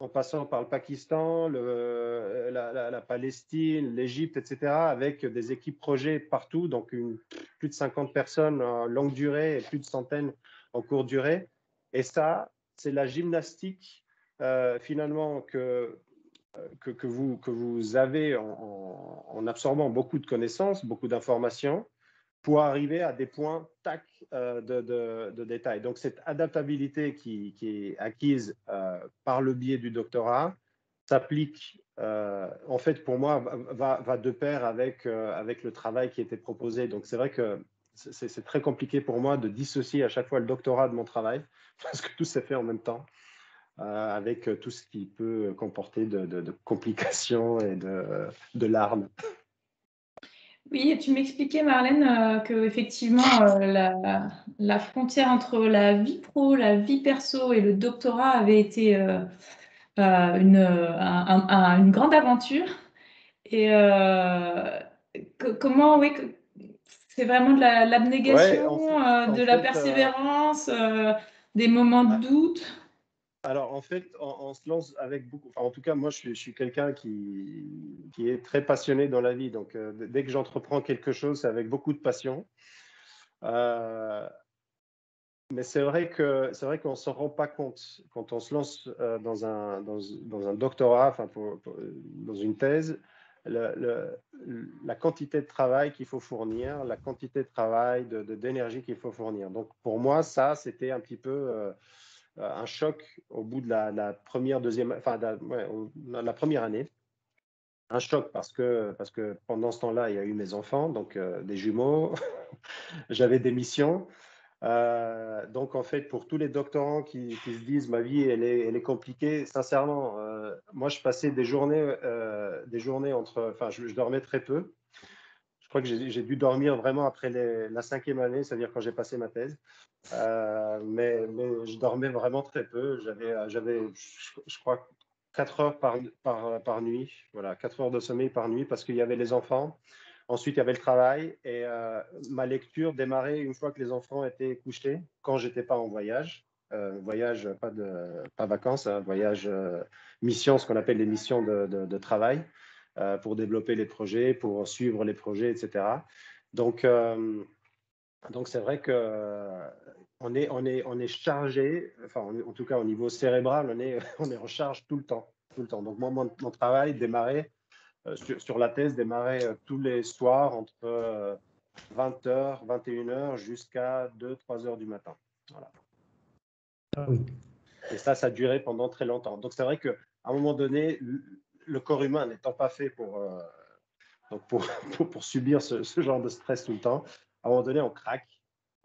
en passant par le Pakistan, la, Palestine, l'Égypte, etc., avec des équipes projets partout, donc plus de 50 personnes en longue durée et plus de centaines en courte durée. Et ça, c'est la gymnastique finalement que que, vous, avez en, absorbant beaucoup de connaissances, beaucoup d'informations, pour arriver à des points tac de, de, détail. Donc cette adaptabilité qui, est acquise par le biais du doctorat s'applique, en fait, pour moi, va, de pair avec, le travail qui était proposé. Donc c'est vrai que c'est très compliqué pour moi de dissocier à chaque fois le doctorat de mon travail, parce que tout s'est fait en même temps, euh, avec tout ce qui peut comporter de, complications et de, larmes. Oui, tu m'expliquais, Marlène, euh, que effectivement euh, la, frontière entre la vie pro, la vie perso et le doctorat avait été une, une, grande aventure. Et comment, oui, c'est vraiment de l'abnégation, euh, de la euh, persévérance, euh, des moments de doute? Alors en fait, on, se lance avec beaucoup. en tout cas, moi, je suis, quelqu'un qui, qui, est très passionné dans la vie. Donc, dès que j'entreprends quelque chose, c'est avec beaucoup de passion. mais c'est vrai que c'est vrai qu'on ne s'en rend pas compte quand on se lance dans un dans, un doctorat, dans une thèse la quantité de travail qu'il faut fournir, la quantité de travail, d'énergie de, qu'il faut fournir. Donc pour moi, ça, c'était un petit peu euh, un choc au bout de la, première, deuxième, enfin, la première année. Un choc parce que, parce que pendant ce temps-là, il y a eu mes enfants, donc euh, des jumeaux, j'avais des missions. Euh, donc, en fait, pour tous les doctorants qui, se disent ma vie, elle est, elle est compliquée, sincèrement, euh, moi, je passais des journées, euh, des journées entre. Enfin, je, dormais très peu. Je crois que j'ai dû dormir vraiment après la cinquième année, c'est-à-dire quand j'ai passé ma thèse. Mais, mais, je dormais vraiment très peu. J'avais, j'avais je, crois, 4 heures par, nuit. Voilà, 4 heures de sommeil par nuit parce qu'il y avait les enfants. Ensuite, il y avait le travail et euh, ma lecture démarrait une fois que les enfants étaient couchés, quand j'étais pas en voyage. Euh, voyage, pas de pas vacances, hein, voyage euh, mission, ce qu'on appelle les missions de, travail, pour développer les projets, pour suivre les projets, etc. Donc, donc c'est vrai que on est, on est, on est chargé, enfin, en tout cas au niveau cérébral, on est, on est en charge tout le temps, tout le temps. Donc moi, mon, mon travail démarrait euh, sur, la thèse démarrait euh, tous les soirs entre 20h, euh, 21h jusqu'à 2-3 h du matin. Voilà. Ah Et ça, ça durait pendant très longtemps. Donc c'est vrai qu'à un moment donné, le corps humain n'étant pas fait pour, pour, pour, subir ce, genre de stress tout le temps, à un moment donné, on craque.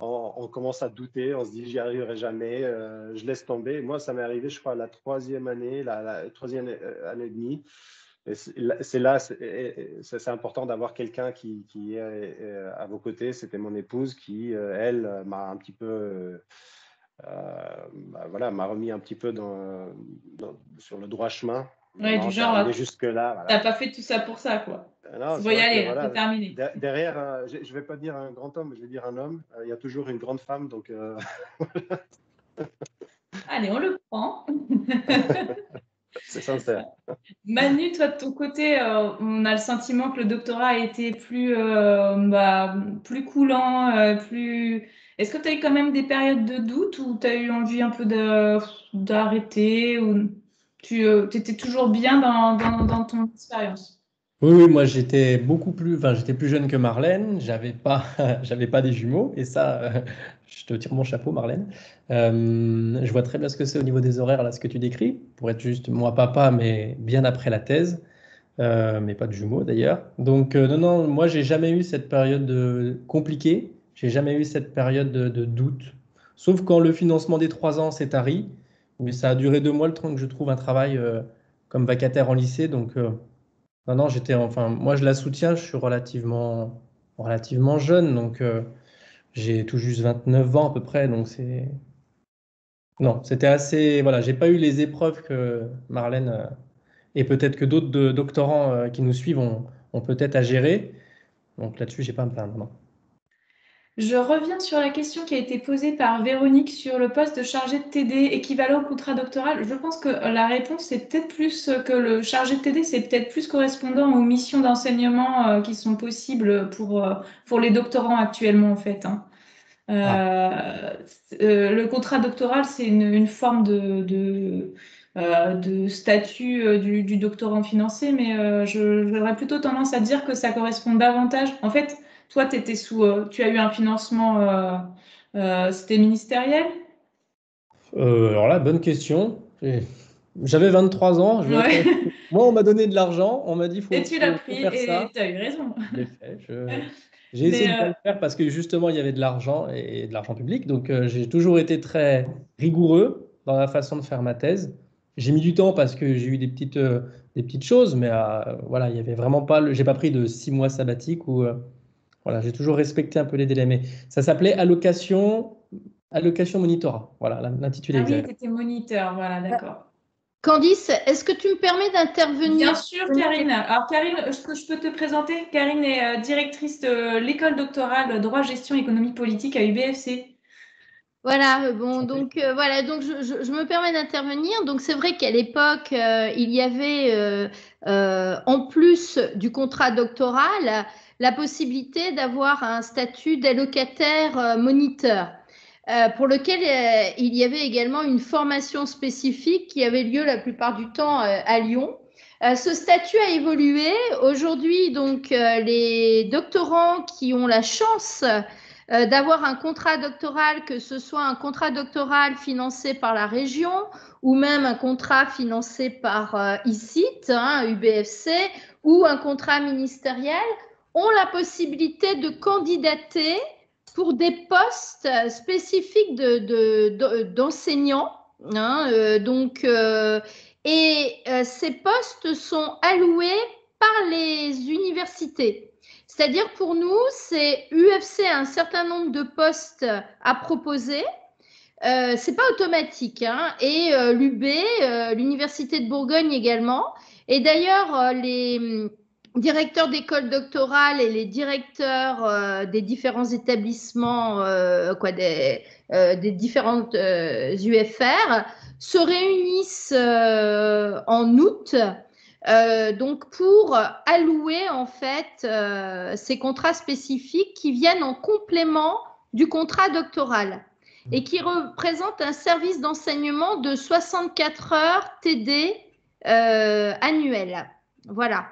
On, commence à douter, on se dit j'y arriverai jamais, je laisse tomber. Moi, ça m'est arrivé, je crois, la troisième année, la, troisième année et demie c'est là, c'est important d'avoir quelqu'un qui, est euh, à vos côtés. C'était mon épouse qui, euh, elle, m'a un petit peu, euh, bah, voilà, m'a remis un petit peu sur le droit chemin. Ouais, du genre, jusque là. Voilà. T'as pas fait tout ça pour ça, quoi. Non, y aller, terminé. Derrière, je, ne vais pas dire un grand homme, je vais dire un homme. Il y a toujours une grande femme, donc. Allez, on le prend. C'est sincère. Manu, toi de ton côté, euh, on a le sentiment que le doctorat a été plus, euh, bah, plus coulant, euh, plus. Est-ce que tu as eu quand même des périodes de doute ou tu as eu envie un peu d'arrêter ou tu étais toujours bien dans, dans, ton expérience. Oui, moi j'étais beaucoup plus, enfin j'étais plus jeune que Marlène, j'avais pas, j'avais pas des jumeaux. Et ça, euh, je te tire mon chapeau Marlène. Euh, je vois très bien ce que c'est au niveau des horaires là, ce que tu décris, pour être juste moi papa, mais bien après la thèse, euh, mais pas de jumeaux d'ailleurs. Donc non, non, moi j'ai jamais eu cette période de... compliquée, j'ai jamais eu cette période de, doute, sauf quand le financement des trois ans s'est tari, mais ça a duré deux mois le temps que je trouve un travail comme vacataire en lycée, donc non, non, j'étais, enfin, moi je la soutiens, je suis relativement, relativement jeune, donc euh, j'ai tout juste 29 ans à peu près, donc c'est. Non, c'était assez. Voilà, j'ai pas eu les épreuves que Marlène euh, et peut-être que d'autres doctorants euh, qui nous suivent ont, ont peut-être à gérer. Donc là-dessus, j'ai pas à me. Non. Je reviens sur la question qui a été posée par Véronique sur le poste de chargé de TD équivalent au contrat doctoral. Je pense que la réponse est peut-être plus que le chargé de TD, c'est peut-être plus correspondant aux missions d'enseignement euh, qui sont possibles pour, euh, pour les doctorants actuellement en fait. Hein. Euh, ah. le contrat doctoral, c'est une, forme de, de statut du, doctorant financé, mais j'aurais plutôt tendance à dire que ça correspond davantage. En fait, toi, étais sous, tu as eu un financement, c'était ministériel? Alors là, bonne question. J'avais 23 ans. Moi, on m'a donné de l'argent, on m'a dit faut. Et tu l'as pris et tu as eu raison. J'ai essayé de le faire parce que justement, il y avait de l'argent et de l'argent public. Donc, euh, j'ai toujours été très rigoureux dans la façon de faire ma thèse. J'ai mis du temps parce que j'ai eu des petites, euh, des petites choses, mais euh, voilà, il y avait vraiment pas. J'ai pas pris de six mois sabbatique ou voilà, j'ai toujours respecté un peu les délais. Mais ça s'appelait allocation, allocation monitorat. Voilà, l'intitulé ah oui, tu étais moniteur, voilà, d'accord. Candice, est-ce que tu me permets d'intervenir? Bien sûr, Karine. Alors, Karine, est-ce que je peux te présenter? Karine est euh, directrice de l'école doctorale droit, gestion, économie politique à UBFC. Voilà, euh, bon, donc euh, voilà, donc je, me permets d'intervenir. Donc c'est vrai qu'à l'époque, il y avait en plus du contrat doctoral la possibilité d'avoir un statut d'allocataire moniteur. Euh, pour lequel euh, il y avait également une formation spécifique qui avait lieu la plupart du temps euh, à Lyon. ce statut a évolué. Aujourd'hui, donc, les doctorants qui ont la chance d'avoir un contrat doctoral, que ce soit un contrat doctoral financé par la région ou même un contrat financé par ICIT, hein, UBFC, ou un contrat ministériel, ont la possibilité de candidater pour des postes spécifiques d'enseignants. De, hein, euh, donc, euh, et euh, ces postes sont alloués par les universités. C'est-à-dire pour nous, c'est UFC un certain nombre de postes à proposer. Euh, c'est pas automatique. Hein, et l'UB, l'Université de Bourgogne également. Et d'ailleurs, les, directeurs d'école doctorale et les directeurs euh, des différents établissements, euh, des, euh, différentes UFR se réunissent en août. donc pour allouer en fait ces contrats spécifiques qui viennent en complément du contrat doctoral et qui représentent un service d'enseignement de 64 heures TD annuel. Voilà.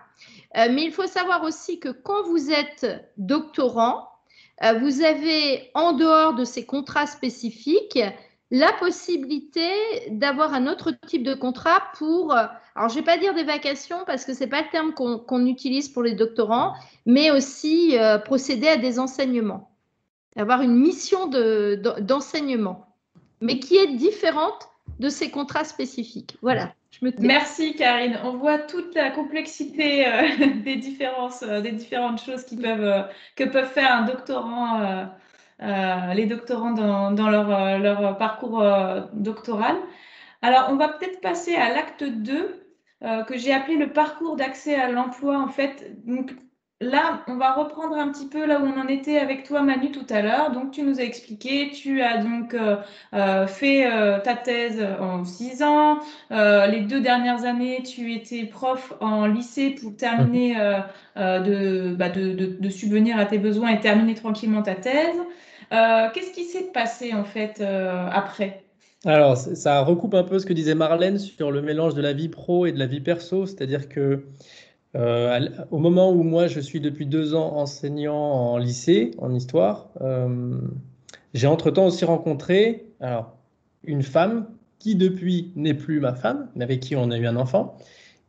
Euh, mais il faut savoir aussi que quand vous êtes doctorant, euh, vous avez en dehors de ces contrats spécifiques la possibilité d'avoir un autre type de contrat pour, euh, alors je ne vais pas dire des vacations parce que ce n'est pas le terme qu'on utilise pour les doctorants, mais aussi procéder à des enseignements, avoir une mission d'enseignement, mais qui est différente de ces contrats spécifiques. Voilà. Merci Karine. On voit toute la complexité euh, des différences, euh, des différentes choses euh, que peuvent faire les doctorants dans, leur, parcours doctoral. Alors, on va peut-être passer à l'acte 2, que j'ai appelé le parcours d'accès à l'emploi. En fait, Là, on va reprendre un petit peu là où on en était avec toi, Manu, tout à l'heure. Donc, tu nous as expliqué, tu as donc euh, euh, fait euh, ta thèse en six ans. les deux dernières années, tu étais prof en lycée pour terminer, bah, de, de, subvenir à tes besoins et terminer tranquillement ta thèse. Qu'est-ce qui s'est passé en fait après? Alors, ça recoupe un peu ce que disait Marlène sur le mélange de la vie pro et de la vie perso, c'est-à-dire que euh, au moment où moi je suis depuis deux ans enseignant en lycée, en histoire, euh, j'ai entre-temps aussi rencontré alors, une femme qui depuis n'est plus ma femme, mais avec qui on a eu un enfant.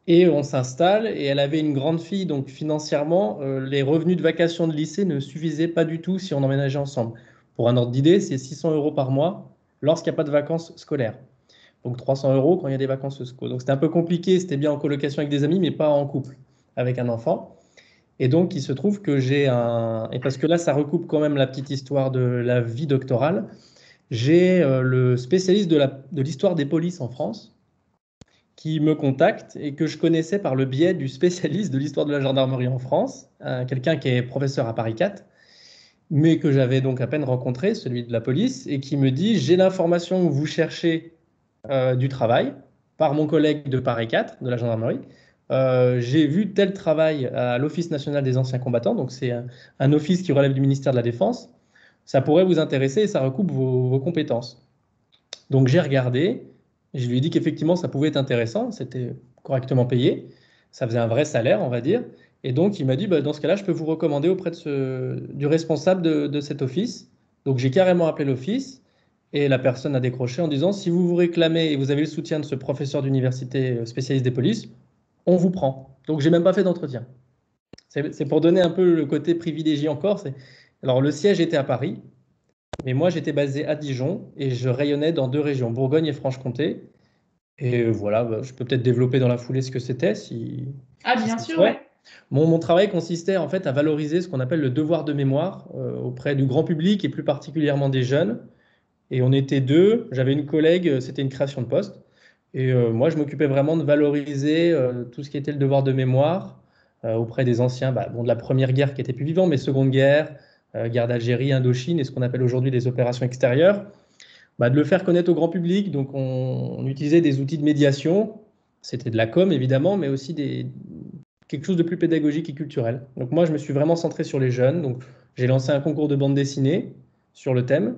Et on s'installe et elle avait une grande fille, donc financièrement, euh, les revenus de vacation de lycée ne suffisaient pas du tout si on emménageait ensemble. Pour un ordre d'idée, c'est 600 euros par mois lorsqu'il n'y a pas de vacances scolaires. Donc 300 euros quand il y a des vacances scolaires. Donc c'était un peu compliqué, c'était bien en colocation avec des amis, mais pas en couple avec un enfant. Et donc, il se trouve que j'ai un... Et parce que là, ça recoupe quand même la petite histoire de la vie doctorale. J'ai euh, le spécialiste de l'histoire de des polices en France qui me contacte et que je connaissais par le biais du spécialiste de l'histoire de la gendarmerie en France, euh, quelqu'un qui est professeur à Paris 4, mais que j'avais donc à peine rencontré, celui de la police, et qui me dit, j'ai l'information que vous cherchez euh, du travail par mon collègue de Paris 4, de la gendarmerie. Euh, j'ai vu tel travail à l'Office national des anciens combattants, donc c'est un, office qui relève du ministère de la Défense. Ça pourrait vous intéresser et ça recoupe vos, compétences. Donc j'ai regardé je lui ai dit qu'effectivement, ça pouvait être intéressant, c'était correctement payé, ça faisait un vrai salaire, on va dire. Et donc, il m'a dit, bah, dans ce cas-là, je peux vous recommander auprès du responsable de, cet office. Donc, j'ai carrément appelé l'office et la personne a décroché en disant, si vous vous réclamez et vous avez le soutien de ce professeur d'université spécialiste des polices, on vous prend. Donc, j'ai même pas fait d'entretien. C'est pour donner un peu le côté privilégié encore. Alors, le siège était à Paris, mais moi, j'étais basé à Dijon et je rayonnais dans deux régions, Bourgogne et Franche-Comté. Et voilà, bah, je peux peut-être développer dans la foulée ce que c'était. Si, ah, bien sûr, ouais. Mon, travail consistait en fait à valoriser ce qu'on appelle le devoir de mémoire euh, auprès du grand public et plus particulièrement des jeunes. Et on était deux. J'avais une collègue, c'était une création de poste. Et euh, moi, je m'occupais vraiment de valoriser euh, tout ce qui était le devoir de mémoire auprès des anciens, bah, bon, de la première guerre qui était plus vivant, mais seconde guerre, guerre d'Algérie, Indochine et ce qu'on appelle aujourd'hui des opérations extérieures. Bah, de le faire connaître au grand public. Donc, on utilisait des outils de médiation. C'était de la com, évidemment, mais aussi quelque chose de plus pédagogique et culturel. Donc moi, je me suis vraiment centré sur les jeunes. Donc j'ai lancé un concours de bande dessinée sur le thème.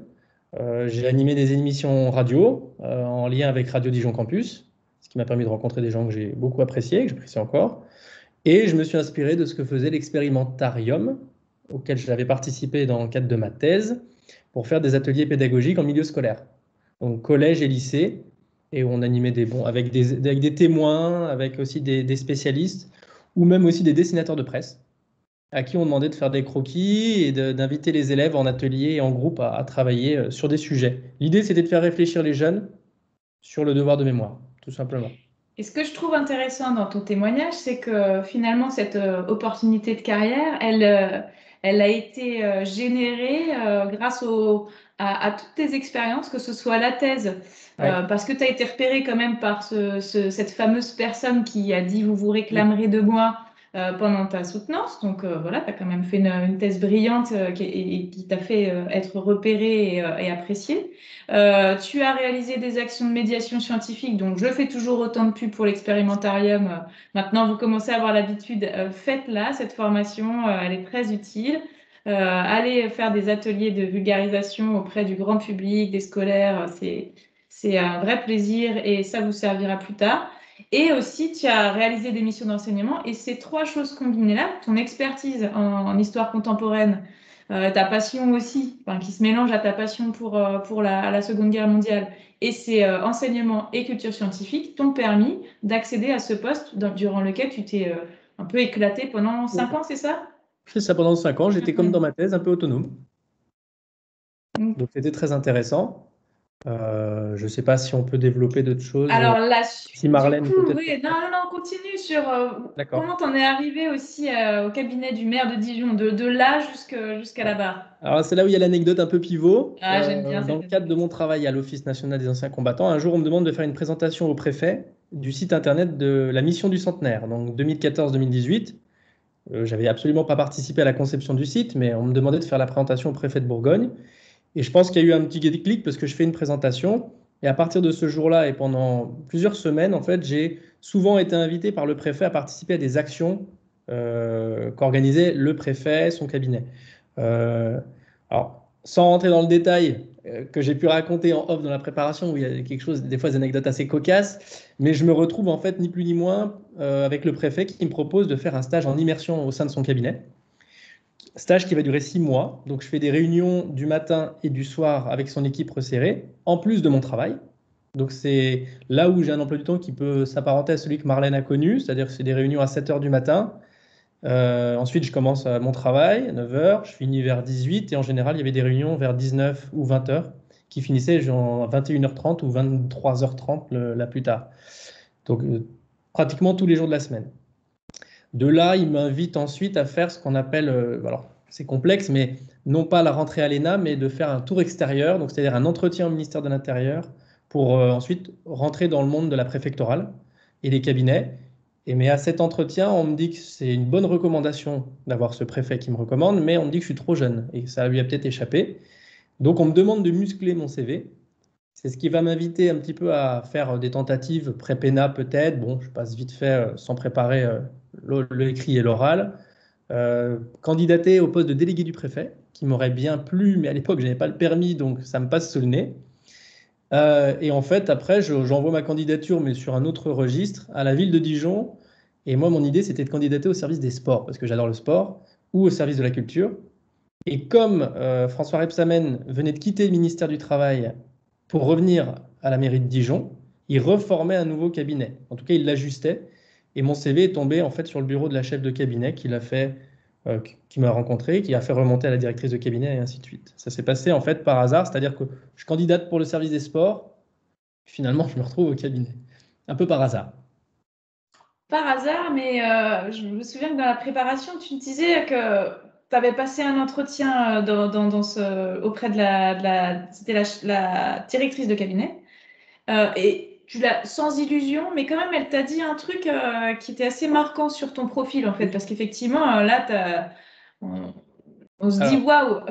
Euh, j'ai animé des émissions radio euh, en lien avec Radio Dijon Campus, ce qui m'a permis de rencontrer des gens que j'ai beaucoup appréciés, que j'apprécie encore. Et je me suis inspiré de ce que faisait l'expérimentarium, auquel j'avais participé dans le cadre de ma thèse, pour faire des ateliers pédagogiques en milieu scolaire. Donc collège et lycée, et on animait des bons avec des, avec des témoins, avec aussi des spécialistes ou même aussi des dessinateurs de presse à qui on demandait de faire des croquis et d'inviter les élèves en atelier et en groupe à, travailler euh, sur des sujets. L'idée, c'était de faire réfléchir les jeunes sur le devoir de mémoire, tout simplement. Et ce que je trouve intéressant dans ton témoignage, c'est que finalement, cette euh, opportunité de carrière, elle, euh, elle a été générée grâce au, à, toutes tes expériences, que ce soit la thèse, parce que tu as été repéré quand même par ce, cette fameuse personne qui a dit vous vous réclamerez de moi pendant ta soutenance. Donc euh, voilà, tu as quand même fait une, thèse brillante euh, qui, et, qui t'a fait être repéré et, apprécié. tu as réalisé des actions de médiation scientifique, donc je fais toujours autant de pubs pour l'expérimentarium. maintenant, vous commencez à avoir l'habitude, faites-la, cette formation, elle est très utile. allez faire des ateliers de vulgarisation auprès du grand public, des scolaires, c'est un vrai plaisir et ça vous servira plus tard. Et aussi, tu as réalisé des missions d'enseignement. Et ces trois choses combinées-là, ton expertise en, histoire contemporaine, euh, ta passion aussi, qui se mélange à ta passion pour, euh, pour la, Seconde Guerre mondiale, et ces euh, enseignements et culture scientifique t'ont permis d'accéder à ce poste durant lequel tu t'es un peu éclaté pendant cinq ans, c'est ça? C'est ça, pendant cinq ans. J'étais comme dans ma thèse, un peu autonome. Donc c'était très intéressant. Euh, je ne sais pas si on peut développer d'autres choses. Alors là, si Marlène peut oui, non, non, non, continue sur euh, comment tu en es arrivé aussi euh, au cabinet du maire de Dijon, de, de là jusqu'à là-bas. Alors c'est là où il y a l'anecdote un peu pivot. Ah, j'aime bien. Dans le cadre de mon travail à l'Office national des anciens combattants, un jour on me demande de faire une présentation au préfet du site internet de la mission du centenaire, donc 2014-2018. J'avais absolument pas participé à la conception du site, mais on me demandait de faire la présentation au préfet de Bourgogne. Et je pense qu'il y a eu un petit déclic parce que je fais une présentation. Et à partir de ce jour-là et pendant plusieurs semaines, en fait, j'ai souvent été invité par le préfet à participer à des actions euh, qu'organisait le préfet, son cabinet. Euh, alors, sans rentrer dans le détail euh, que j'ai pu raconter en off dans la préparation, où il y a quelque chose, des fois des anecdotes assez cocasses, mais je me retrouve en fait ni plus ni moins avec le préfet qui me propose de faire un stage en immersion au sein de son cabinet stage qui va durer six mois. Donc, je fais des réunions du matin et du soir avec son équipe resserrée, en plus de mon travail. Donc, c'est là où j'ai un emploi du temps qui peut s'apparenter à celui que Marlène a connu, c'est-à-dire que c'est des réunions à 7 heures du matin. Euh, ensuite, je commence euh, mon travail à 9 heures, je finis vers 18 et en général, il y avait des réunions vers 19 ou 20 heures qui finissaient genre 21h30 ou 23h30 la plus tard. Donc, euh, pratiquement tous les jours de la semaine. De là, il m'invite ensuite à faire ce qu'on appelle, euh, alors c'est complexe, mais non pas la rentrée à l'ENA, mais de faire un tour extérieur, donc c'est-à-dire un entretien au ministère de l'Intérieur pour euh, ensuite rentrer dans le monde de la préfectorale et des cabinets. Et mais à cet entretien, on me dit que c'est une bonne recommandation d'avoir ce préfet qui me recommande, mais on me dit que je suis trop jeune et ça lui a peut-être échappé. Donc on me demande de muscler mon CV. C'est ce qui va m'inviter un petit peu à faire des tentatives pré-PENA peut-être. Bon, je passe vite fait euh, sans préparer l'écrit et l'oral, euh, candidater au poste de délégué du préfet, qui m'aurait bien plu, mais à l'époque, je n'avais pas le permis, donc ça me passe sous le nez. et en fait, après, j'envoie ma candidature, mais sur un autre registre, à la ville de Dijon. Et moi, mon idée, c'était de candidater au service des sports, parce que j'adore le sport, ou au service de la culture. Et comme François Repsamen venait de quitter le ministère du Travail pour revenir à la mairie de Dijon, il reformait un nouveau cabinet. En tout cas, il l'ajustait. Et mon CV est tombé en fait sur le bureau de la chef de cabinet qui l'a fait, euh, qui m'a rencontré, qui a fait remonter à la directrice de cabinet et ainsi de suite. Ça s'est passé en fait par hasard, c'est-à-dire que je candidate pour le service des sports, finalement je me retrouve au cabinet, un peu par hasard. Par hasard, mais euh, je me souviens que dans la préparation, tu me disais que tu avais passé un entretien euh, dans, ce, auprès de la, c'était la, directrice de cabinet. et tu l'as sans illusion, mais quand même, elle t'a dit un truc euh, qui était assez marquant sur ton profil, en fait, parce qu'effectivement, euh, là, on, se dit, waouh,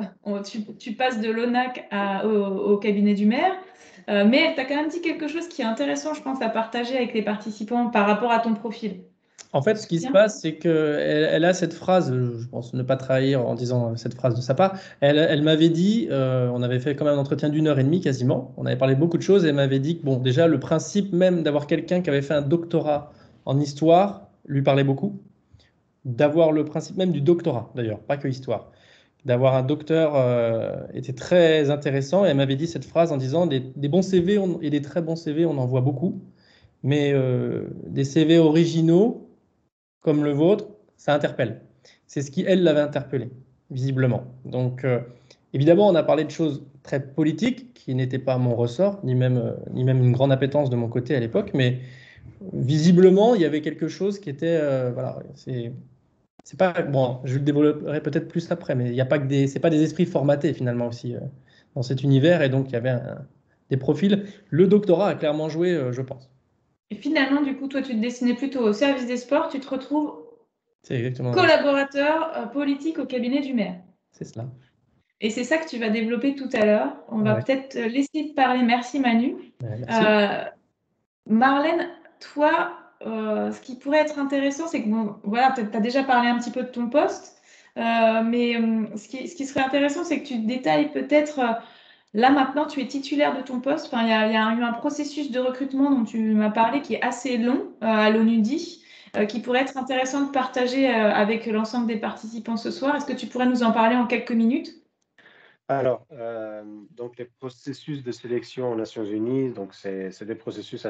tu, passes de l'ONAC au, au, cabinet du maire, euh, mais elle t'a quand même dit quelque chose qui est intéressant, je pense, à partager avec les participants par rapport à ton profil. En fait, ce qui se passe, c'est qu'elle elle a cette phrase, je pense ne pas trahir en disant cette phrase de sa part, elle, m'avait dit, euh, on avait fait quand même un entretien d'une heure et demie quasiment, on avait parlé beaucoup de choses, et elle m'avait dit que, bon, déjà, le principe même d'avoir quelqu'un qui avait fait un doctorat en histoire lui parlait beaucoup, d'avoir le principe même du doctorat, d'ailleurs, pas que histoire, d'avoir un docteur euh, était très intéressant, et elle m'avait dit cette phrase en disant, des, bons CV et des très bons CV, on en voit beaucoup, mais euh, des CV originaux, comme le vôtre, ça interpelle. C'est ce qui, elle, l'avait interpellé, visiblement. Donc, euh, évidemment, on a parlé de choses très politiques qui n'étaient pas mon ressort, ni même, euh, ni même une grande appétence de mon côté à l'époque, mais visiblement, il y avait quelque chose qui était. Euh, voilà, c'est. C'est pas bon, je le développerai peut-être plus après, mais il n'y a pas que des, c'est pas des esprits formatés finalement aussi dans cet univers, et donc il y avait des profils. Le doctorat a clairement joué, je pense. Et finalement, du coup, toi, tu te destinais plutôt au service des sports, tu te retrouves collaborateur euh, politique au cabinet du maire. C'est cela. Et c'est ça que tu vas développer tout à l'heure. On va peut-être laisser parler. Merci Manu. Euh, Marlène, toi, euh, ce qui pourrait être intéressant, c'est que voilà, tu as déjà parlé un petit peu de ton poste, mais ce qui, ce, qui, serait intéressant, c'est que tu détailles peut-être Là, maintenant, tu es titulaire de ton poste. Enfin, il y, a, eu un processus de recrutement dont tu m'as parlé qui est assez long euh, à l'ONUDI, euh, qui pourrait être intéressant de partager euh, avec l'ensemble des participants ce soir. Est-ce que tu pourrais nous en parler en quelques minutes? Alors, donc les processus de sélection aux Nations Unies, donc c'est des processus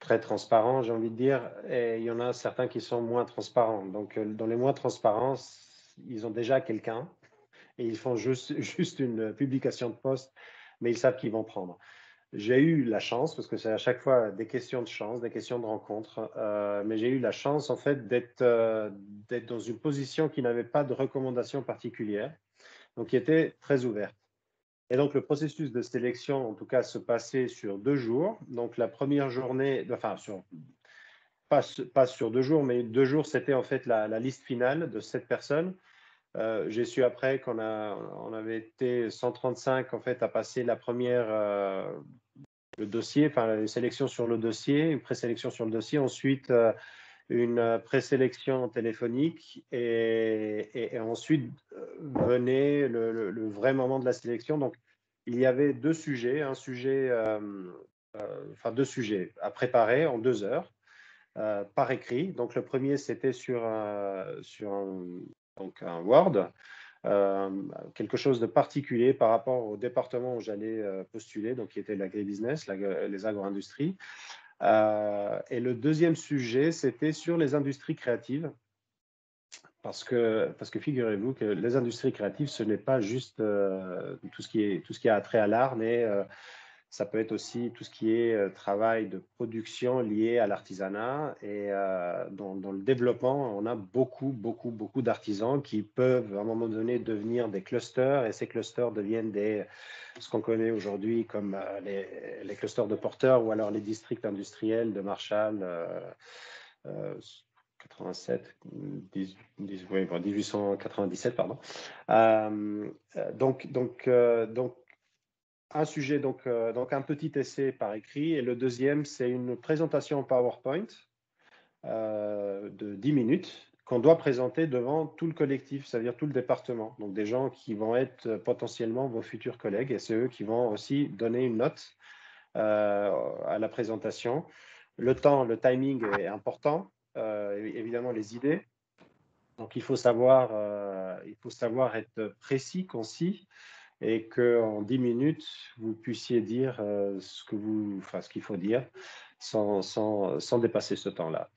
très transparents, j'ai envie de dire, et il y en a certains qui sont moins transparents. Donc, dans les moins transparents, ils ont déjà quelqu'un et ils font juste une publication de poste mais ils savent qu'ils vont prendre. J'ai eu la chance, parce que c'est à chaque fois des questions de chance, des questions de rencontre, euh, mais j'ai eu la chance en fait euh, d'être dans une position qui n'avait pas de recommandation particulière, donc qui était très ouverte. Et donc le processus de sélection, en tout cas, se passait sur deux jours. Donc la première journée, enfin sur pas, pas sur deux jours, mais deux jours, c'était en fait la, la, liste finale de sept personnes. Euh, j'ai su après qu'on on avait été 135 en fait à passer la première euh, le dossier, enfin la sélection sur le dossier, une présélection sur le dossier, ensuite euh, une présélection téléphonique et, et, ensuite venait le, le, vrai moment de la sélection. Donc il y avait deux sujets, un sujet, enfin deux sujets à préparer en deux heures. par écrit. Donc le premier, c'était sur, sur un, donc un Word, euh, quelque chose de particulier par rapport au département où j'allais euh, postuler, donc qui était l'agribusiness, les agro-industries. Euh, et le deuxième sujet, c'était sur les industries créatives. Parce que, parce que figurez-vous que les industries créatives, ce n'est pas juste tout, ce qui est, tout ce qui a trait à l'art, mais ça peut être aussi tout ce qui est euh, travail de production lié à l'artisanat. Et euh, dans, le développement, on a beaucoup, beaucoup, beaucoup d'artisans qui peuvent à un moment donné devenir des clusters. Et ces clusters deviennent des, ce qu'on connaît aujourd'hui comme euh, les, les, clusters de porteurs ou alors les districts industriels de Marshall. 87, 1897, pardon. donc, donc, donc, un sujet, donc, euh, donc un petit essai par écrit, et le deuxième, c'est une présentation PowerPoint euh, de 10 minutes qu'on doit présenter devant tout le collectif, c'est-à-dire tout le département. Donc des gens qui vont être potentiellement vos futurs collègues, et c'est eux qui vont aussi donner une note à la présentation. Le temps, le timing est important, évidemment les idées. Donc il faut savoir, il faut savoir être précis, concis, et qu'en 10 minutes, vous puissiez dire ce que vous, enfin, ce qu'il faut dire sans, sans, sans dépasser ce temps-là.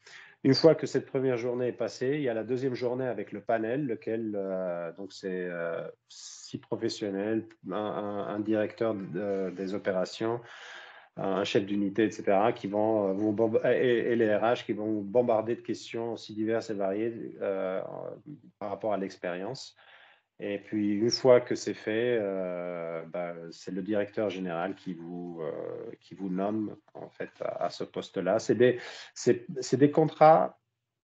Une fois que cette première journée est passée, il y a la deuxième journée avec le panel, lequel euh, donc c'est euh, six professionnels, un, directeur des opérations, un chef d'unité, etc., qui vont, vont et, et, les RH qui vont bombarder de questions aussi diverses et variées euh, par rapport à l'expérience. Et puis, une fois que c'est fait, euh, bah, c'est le directeur général qui vous, euh, nomme en fait à, ce poste-là. C'est des, des, contrats.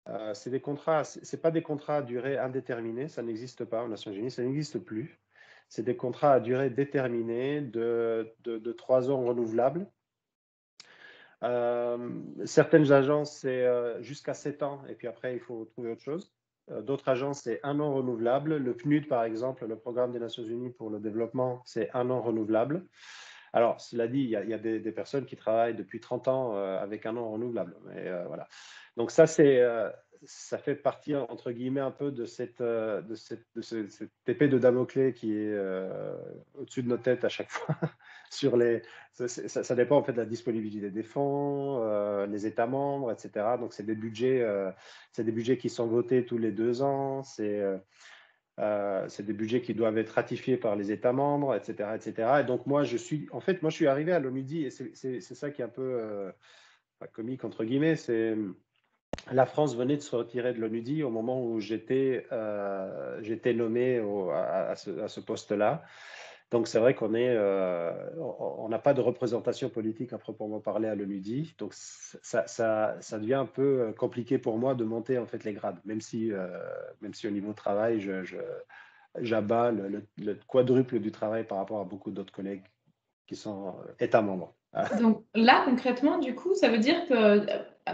Euh, c'est des contrats. C'est pas des contrats à durée indéterminée. Ça n'existe pas aux Nations Unies. Ça n'existe plus. C'est des contrats à durée déterminée de, trois ans renouvelables. certaines agences, c'est jusqu'à sept ans, et puis après, il faut trouver autre chose. Euh, d'autres agences, c'est un an renouvelable. Le PNUD, par exemple, le Programme des Nations Unies pour le développement, c'est un an renouvelable. Alors, cela dit, il y a, des, personnes qui travaillent depuis 30 ans euh, avec un an renouvelable. Mais, euh, voilà. Donc ça, c'est ça fait partie, entre guillemets, un peu de cette, euh, épée de Damoclès qui est euh, au-dessus de nos têtes à chaque fois. sur les, ça, dépend en fait de la disponibilité des fonds, euh, les États membres, etc. Donc, c'est des budgets, c'est des budgets qui sont votés tous les deux ans. C'est des budgets qui doivent être ratifiés par les États membres, etc., etc. Et donc, moi, je suis, en fait, moi, je suis arrivé à l'OMIDI et c'est ça qui est un peu comique, entre guillemets. La France venait de se retirer de l'ONUDI au moment où j'étais euh, nommé à, ce, poste-là. Donc c'est vrai qu'on euh, n'a pas de représentation politique à proprement parler à l'ONUDI. Donc ça, ça, devient un peu euh, compliqué pour moi de monter en fait les grades, même si, même si au niveau travail, j'abats le, le, quadruple du travail par rapport à beaucoup d'autres collègues qui sont États membres. Donc là, concrètement, du coup, ça veut dire que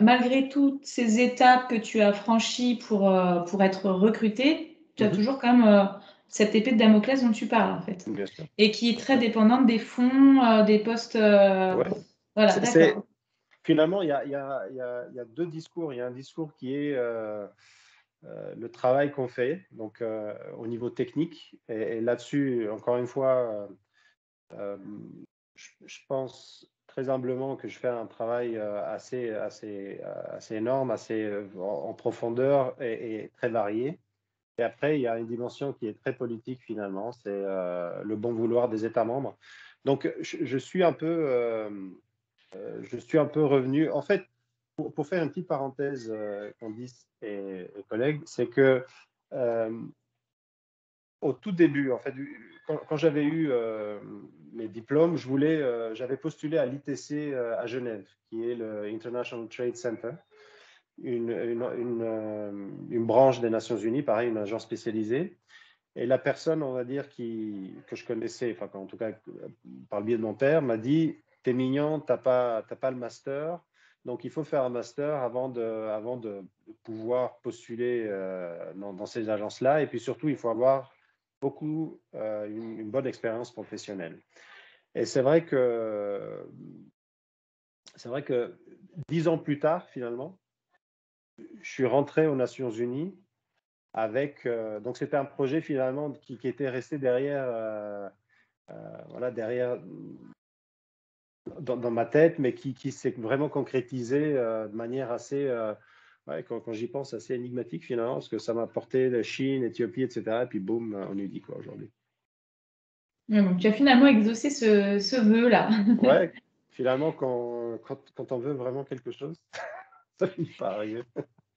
malgré toutes ces étapes que tu as franchies pour, euh, pour être recruté, tu as mhm. toujours quand même euh, cette épée de Damoclès dont tu parles, en fait. Et qui est très dépendante des fonds, euh, des postes. Voilà, Finalement, il y a, y, a, y a, deux discours. Il y a un discours qui est le travail qu'on fait, donc au niveau technique. Et, là-dessus, encore une fois, je, pense très humblement que je fais un travail euh, assez, assez, euh, assez énorme, assez euh, en, profondeur et, très varié. Et après, il y a une dimension qui est très politique finalement, c'est le bon vouloir des États membres. Donc, je, suis un peu, je suis un peu revenu. En fait, pour, faire une petite parenthèse, Candice et, et collègues, c'est que au tout début, en fait, quand, j'avais eu euh, mes diplômes, je voulais, euh, j'avais postulé à l'ITC euh, à Genève, qui est le International Trade Center, une, une, branche des Nations Unies, pareil, une agence spécialisée. Et la personne, on va dire, qui, que je connaissais, enfin, en tout cas par le biais de mon père, m'a dit T'es mignon, t'as pas, pas le master, donc il faut faire un master avant de, avant de pouvoir postuler dans, dans, ces agences-là. Et puis surtout, il faut avoir beaucoup euh, une, bonne expérience professionnelle. Et c'est vrai que c'est vrai que dix ans plus tard, finalement, je suis rentré aux Nations Unies avec euh, donc c'était un projet finalement qui, qui était resté derrière euh, voilà derrière dans, dans, ma tête, mais qui, qui s'est vraiment concrétisé de manière assez quand, j'y pense, assez énigmatique finalement, parce que ça m'a apporté la Chine, Éthiopie, etc. Et puis boum, on est dit quoi aujourd'hui. tu as finalement exaucé ce, ce vœu-là. ouais, finalement, quand, quand, quand, on veut vraiment quelque chose, ça finit par arriver.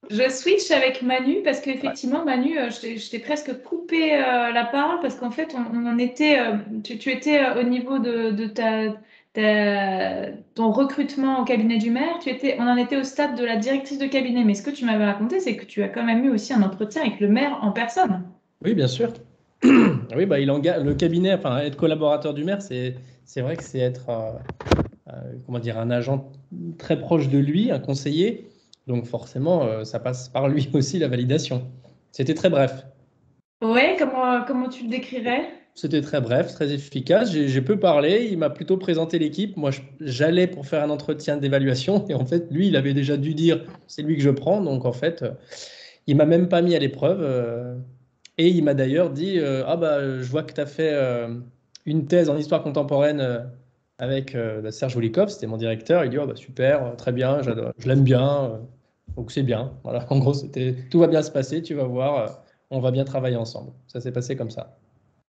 Je switch avec Manu parce qu'effectivement, Manu, euh, je t'ai presque coupé euh, la parole parce qu'en fait, on, était, euh, tu, tu, étais au niveau de, de ta, ton recrutement au cabinet du maire, tu étais, on en était au stade de la directrice de cabinet. Mais ce que tu m'avais raconté, c'est que tu as quand même eu aussi un entretien avec le maire en personne. Oui, bien sûr. oui, bah, il engage le cabinet, enfin, être collaborateur du maire, c'est, c'est vrai que c'est être euh, euh, comment dire, un agent très proche de lui, un conseiller. Donc forcément, euh, ça passe par lui aussi la validation. C'était très bref. Ouais, comment, comment tu le décrirais? C'était très bref, très efficace. J'ai peu parlé. Il m'a plutôt présenté l'équipe. Moi, j'allais pour faire un entretien d'évaluation. Et en fait, lui, il avait déjà dû dire c'est lui que je prends. Donc, en fait, il m'a même pas mis à l'épreuve. Euh, et il m'a d'ailleurs dit Ah, bah, je vois que tu as fait une thèse en histoire contemporaine avec Serge Wolikov, c'était mon directeur. Il dit oh, bah, super, très bien, je l'aime bien. donc, c'est bien. Voilà, en gros, tout va bien se passer. Tu vas voir, on va bien travailler ensemble. Ça s'est passé comme ça.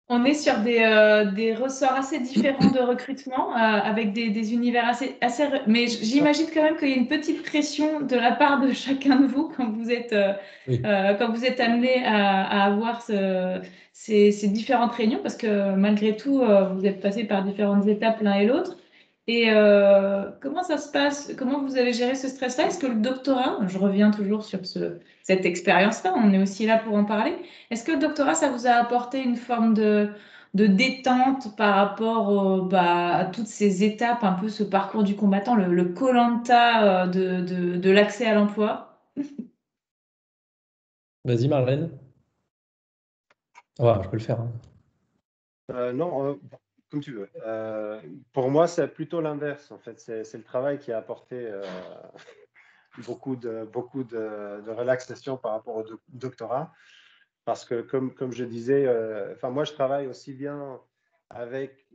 On est sur des, euh, des, ressorts assez différents de recrutement, euh, avec des, des, univers assez, assez... Mais j'imagine quand même qu'il y a une petite pression de la part de chacun de vous quand vous êtes, euh, quand vous êtes amené à, à avoir ce, ces, ces, différentes réunions, parce que malgré tout, vous êtes passé par différentes étapes l'un et l'autre. Et euh, comment ça se passe? Comment vous avez géré ce stress-là? Est-ce que le doctorat, je reviens toujours sur ce, cette expérience-là, on est aussi là pour en parler. Est-ce que le doctorat, ça vous a apporté une forme de, de détente par rapport bah, à toutes ces étapes, un peu ce parcours du combattant, le colanta euh, de, de, de l'accès à l'emploi? Vas-y, Marlène. je peux le faire. Hein. Euh, non, comme tu veux. Euh, pour moi, c'est plutôt l'inverse. En fait, c'est le travail qui a apporté euh, beaucoup, de, beaucoup de, relaxation par rapport au doctorat. Parce que, comme, comme je disais, euh, moi, je travaille aussi bien avec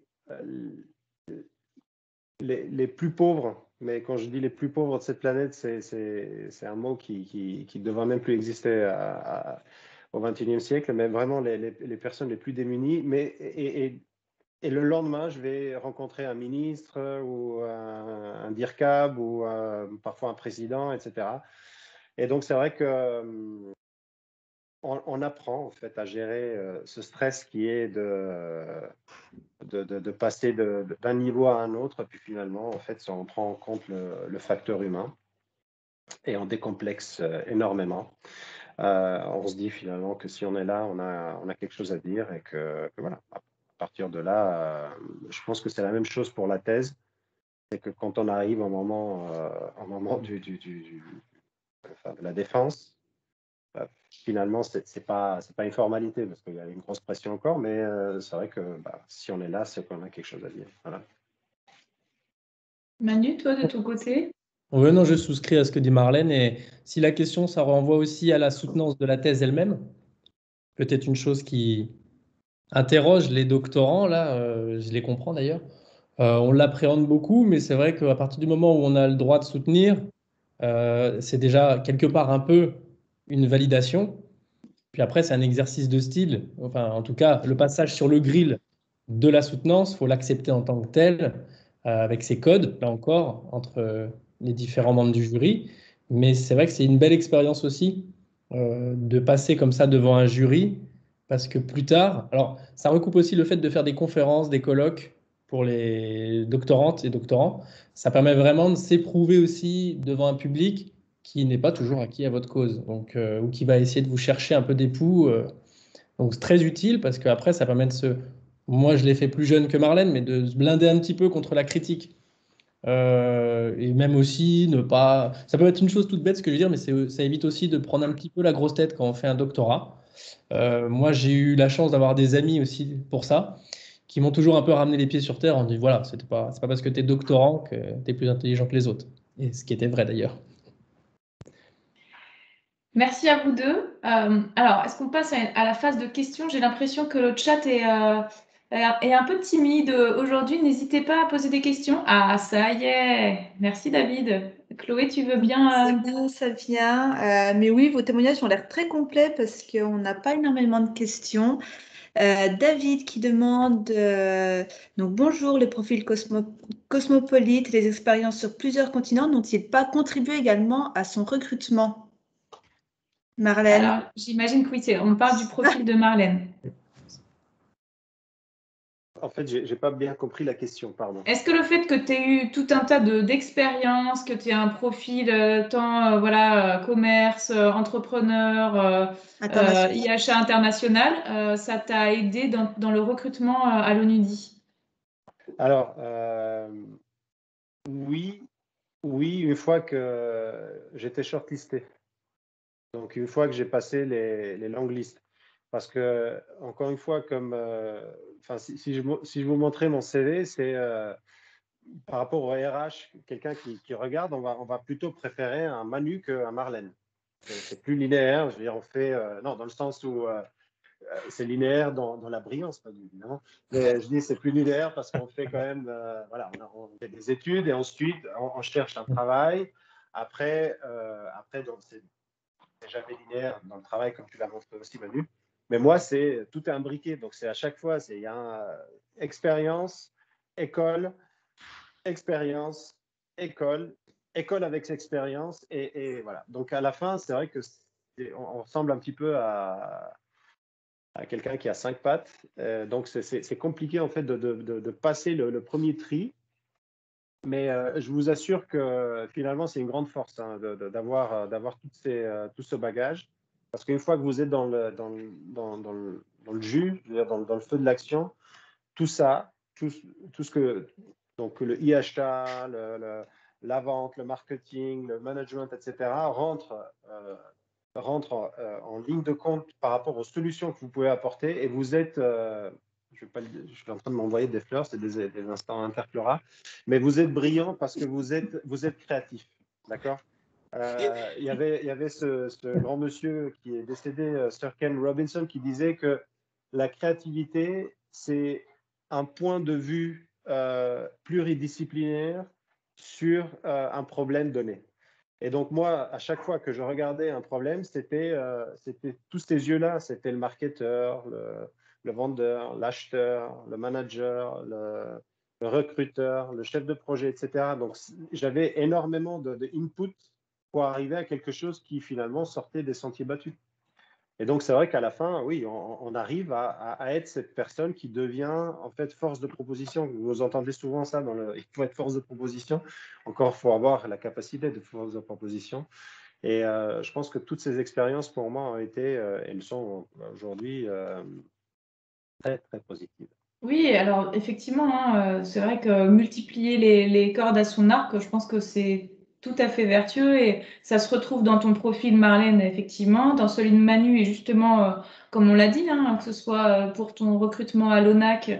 les, les, plus pauvres. Mais quand je dis les plus pauvres de cette planète, c'est un mot qui, qui, qui, devrait même plus exister au XXIe siècle, mais vraiment les, les, personnes les plus démunies. Mais, le lendemain, je vais rencontrer un ministre ou un, DIRCAB ou parfois un président, etc. Et donc, c'est vrai que euh, on, apprend en fait à gérer euh, ce stress qui est de, de, passer d'un niveau à un autre. Puis finalement, en fait, on prend en compte le, facteur humain et on décomplexe euh, énormément. on se dit finalement que si on est là, on a, on a quelque chose à dire et que voilà, partir de là, euh, je pense que c'est la même chose pour la thèse. C'est que quand on arrive au moment, euh, moment du, de la défense, bah, finalement, ce n'est pas, pas une formalité parce qu'il y a une grosse pression encore, mais euh, c'est vrai que bah, si on est là, c'est qu'on a quelque chose à dire. Voilà. Manu, toi, de ton côté? Oui, non, je souscris à ce que dit Marlène. Et si la question, ça renvoie aussi à la soutenance de la thèse elle-même, peut-être une chose qui, interroge les doctorants, là, euh, je les comprends d'ailleurs. Euh, on l'appréhende beaucoup, mais c'est vrai qu'à partir du moment où on a le droit de soutenir, euh, c'est déjà quelque part un peu une validation. Puis après, c'est un exercice de style. Enfin, en tout cas, le passage sur le grill de la soutenance, faut l'accepter en tant que tel, avec ses codes, là encore, entre les différents membres du jury. Mais c'est vrai que c'est une belle expérience aussi de passer comme ça devant un jury parce que plus tard, alors ça recoupe aussi le fait de faire des conférences, des colloques pour les doctorantes et doctorants. Ça permet vraiment de s'éprouver aussi devant un public qui n'est pas toujours acquis à votre cause, donc, euh, ou qui va essayer de vous chercher un peu d'époux. Euh. donc c'est très utile parce qu'après, ça permet de se... Moi, je l'ai fait plus jeune que Marlène, mais de se blinder un petit peu contre la critique. Euh, et même aussi ne pas... Ça peut être une chose toute bête ce que je veux dire, mais ça évite aussi de prendre un petit peu la grosse tête quand on fait un doctorat. Euh, moi, j'ai eu la chance d'avoir des amis aussi pour ça, qui m'ont toujours un peu ramené les pieds sur terre en disant voilà, ce n'est pas, pas parce que tu es doctorant que tu es plus intelligent que les autres. Et ce qui était vrai d'ailleurs. Merci à vous deux. Euh, alors, est-ce qu'on passe à, la phase de questions? J'ai l'impression que le chat euh, est, un peu timide aujourd'hui. N'hésitez pas à poser des questions. Ah, ça y est. Merci David. Chloé, tu veux bien euh... Ça vient, euh, mais oui, vos témoignages ont l'air très complets parce qu'on n'a pas énormément de questions. Euh, David qui demande euh, donc bonjour, le profil cosmopolite les expériences sur plusieurs continents n'ont-ils pas contribué également à son recrutement? Marlène. J'imagine que oui, on parle du profil de Marlène en fait, je n'ai pas bien compris la question, pardon. Est-ce que le fait que tu aies eu tout un tas d'expériences, que tu aies un profil euh, tant euh, voilà, euh, commerce, entrepreneur, IHA international, ça t'a aidé dans, le recrutement à l'ONUDI Alors, oui, oui, une fois que j'étais shortlisté. Donc, une fois que j'ai passé les, les longues listes. Parce que, encore une fois, comme enfin, si, je, vous montrais mon CV, c'est par rapport au RH, quelqu'un qui, regarde, on va, plutôt préférer un Manu qu'un Marlène. C'est plus linéaire, je veux dire, on fait, non, dans le sens où euh, c'est linéaire dans, la brillance, pas évidemment. Mais je dis c'est plus linéaire parce qu'on fait quand même, euh, voilà, on, fait des études et ensuite on, cherche un travail. Après, euh, après c'est jamais linéaire dans le travail comme tu l'as montré aussi Manu. Mais moi c'est tout est imbriqué, donc c'est à chaque fois il y a expérience, école, expérience, école, école avec expérience et, voilà. Donc à la fin c'est vrai que on ressemble un petit peu à quelqu'un qui a cinq pattes. Euh, donc, c'est compliqué en fait de, passer le, premier tri. Mais euh, je vous assure que finalement, c'est une grande force hein, d'avoir euh, tout ce bagage. Parce qu'une fois que vous êtes dans le, dans, dans, dans le, dans le jus, dans, le feu de l'action, tout ça, tout, tout, ce que donc le IHA, le, la vente, le marketing, le management, etc., rentre rentre euh, en ligne de compte par rapport aux solutions que vous pouvez apporter. Et vous êtes, euh, je, suis en train de m'envoyer des fleurs, c'est des, instants interflora, mais vous êtes brillant parce que vous êtes, vous êtes créatif, d'accord? Euh, y avait, il y avait ce, grand monsieur qui est décédé, Sir Ken Robinson, qui disait que la créativité, c'est un point de vue pluridisciplinaire sur un problème donné. Et donc, moi, à chaque fois que je regardais un problème, c'était euh, tous ces yeux-là. C'était le marketeur, le, vendeur, l'acheteur, le manager, le, recruteur, le chef de projet, etc. Donc, j'avais énormément de, de, input pour arriver à quelque chose qui finalement sortait des sentiers battus. Et donc, c'est vrai qu'à la fin, oui, on, arrive à, être cette personne qui devient en fait force de proposition. Vous entendez souvent ça, dans le, il faut être force de proposition. Encore, faut avoir la capacité de force de proposition. Et euh, je pense que toutes ces expériences, pour moi, ont été, euh, elles sont aujourd'hui euh, très, très positives. Oui, alors effectivement, hein, c'est vrai que multiplier les, les, cordes à son arc, je pense que c'est tout à fait vertueux et ça se retrouve dans ton profil Marlène effectivement, dans celui de Manu et justement euh, comme on l'a dit, hein, que ce soit euh, pour ton recrutement à l'ONAC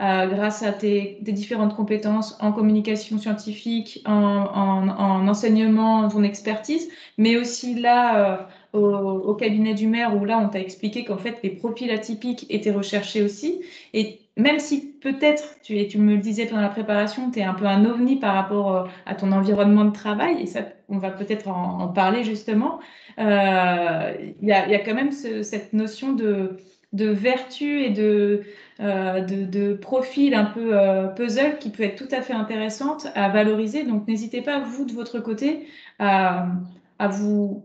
euh, grâce à tes, différentes compétences en communication scientifique, en, enseignement, ton expertise, mais aussi là au, au, cabinet du maire où là on t'a expliqué qu'en fait les profils atypiques étaient recherchés aussi. Et même si peut-être, tu, tu me le disais pendant la préparation, tu es un peu un ovni par rapport euh, à ton environnement de travail, et ça, on va peut-être en, parler justement, euh, il y, a, quand même cette notion de, vertu et de, euh, de, profil un peu puzzle qui peut être tout à fait intéressante à valoriser. Donc n'hésitez pas, vous, de votre côté, à vous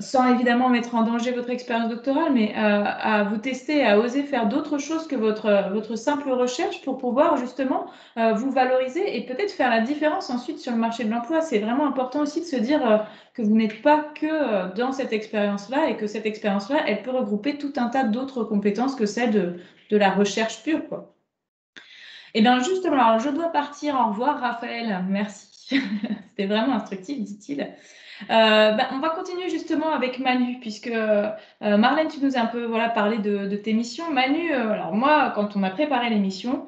sans évidemment mettre en danger votre expérience doctorale, mais euh, à vous tester, à oser faire d'autres choses que votre, votre simple recherche pour pouvoir justement euh, vous valoriser et peut-être faire la différence ensuite sur le marché de l'emploi. C'est vraiment important aussi de se dire euh, que vous n'êtes pas que dans cette expérience-là et que cette expérience-là, elle peut regrouper tout un tas d'autres compétences que celles de, de la recherche pure. Quoi. Et eh bien justement, alors je dois partir. Au revoir Raphaël, merci. C'était vraiment instructif, dit-il. Euh, ben, on va continuer justement avec Manu, puisque euh, Marlène, tu nous as un peu voilà, parlé de, tes missions. Manu, euh, alors moi, quand on a préparé l'émission,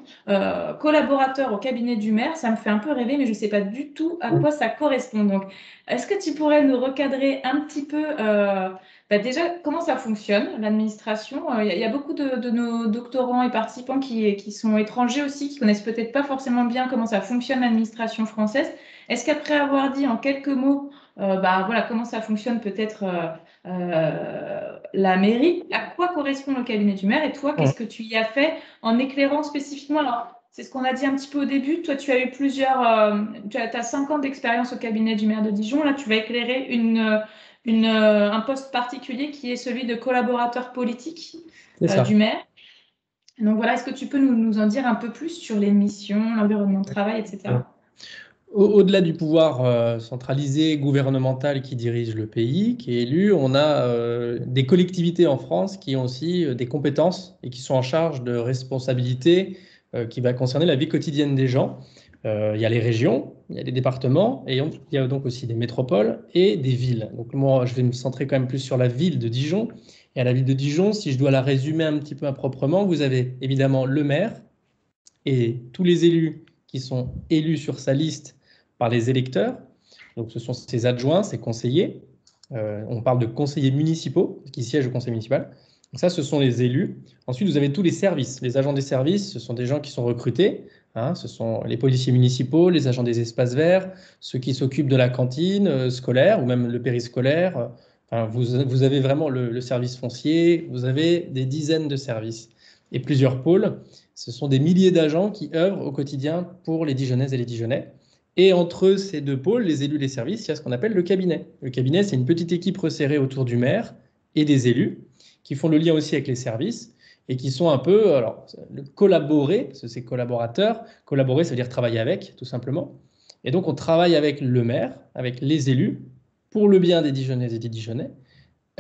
collaborateur au cabinet du maire, ça me fait un peu rêver, mais je ne sais pas du tout à quoi ça correspond. Donc, est-ce que tu pourrais nous recadrer un petit peu ben, déjà comment ça fonctionne, l'administration? Il y, a beaucoup de, nos doctorants et participants qui, qui sont étrangers aussi, qui connaissent peut-être pas forcément bien comment ça fonctionne l'administration française. Est-ce qu'après avoir dit en quelques mots euh, bah, voilà, comment ça fonctionne peut-être euh, euh, la mairie, à quoi correspond le cabinet du maire et toi, qu'est-ce que tu y as fait en éclairant spécifiquement? Alors, c'est ce qu'on a dit un petit peu au début. Toi, tu as eu plusieurs. tu as, as, cinq ans d'expérience au cabinet du maire de Dijon. Là, tu vas éclairer une, une, un poste particulier qui est celui de collaborateur politique du maire. Donc voilà, est-ce que tu peux nous, nous, en dire un peu plus sur les missions, l'environnement de travail, etc. Au-delà du pouvoir euh, centralisé gouvernemental qui dirige le pays, qui est élu, on a euh, des collectivités en France qui ont aussi euh, des compétences et qui sont en charge de responsabilités qui va concerner la vie quotidienne des gens. Il y a les régions, il y a les départements, et il y a donc aussi des métropoles et des villes. Donc moi, je vais me centrer quand même plus sur la ville de Dijon, Et à la ville de Dijon, si je dois la résumer un petit peu improprement, vous avez évidemment le maire et tous les élus qui sont élus sur sa liste par les électeurs. Donc ce sont ses adjoints, ses conseillers. Euh, on parle de conseillers municipaux qui siègent au conseil municipal. Ça, ce sont les élus. Ensuite, vous avez tous les services. Les agents des services, ce sont des gens qui sont recrutés. Hein. ce sont les policiers municipaux, les agents des espaces verts, ceux qui s'occupent de la cantine euh, scolaire ou même le périscolaire. Vous, avez vraiment le, le, service foncier, vous avez des dizaines de services et plusieurs pôles. Ce sont des milliers d'agents qui œuvrent au quotidien pour les Dijonnaises et les Dijonnais. Et entre ces deux pôles, les élus, les services, il y a ce qu'on appelle le cabinet. Le cabinet, c'est une petite équipe resserrée autour du maire et des élus qui font le lien aussi avec les services et qui sont un peu, alors, collaborer, parce que c'est collaborateurs, collaborer, ça veut dire travailler avec, tout simplement. Et donc, on travaille avec le maire, avec les élus, pour le bien des Dijonnaises et des Dijonnais,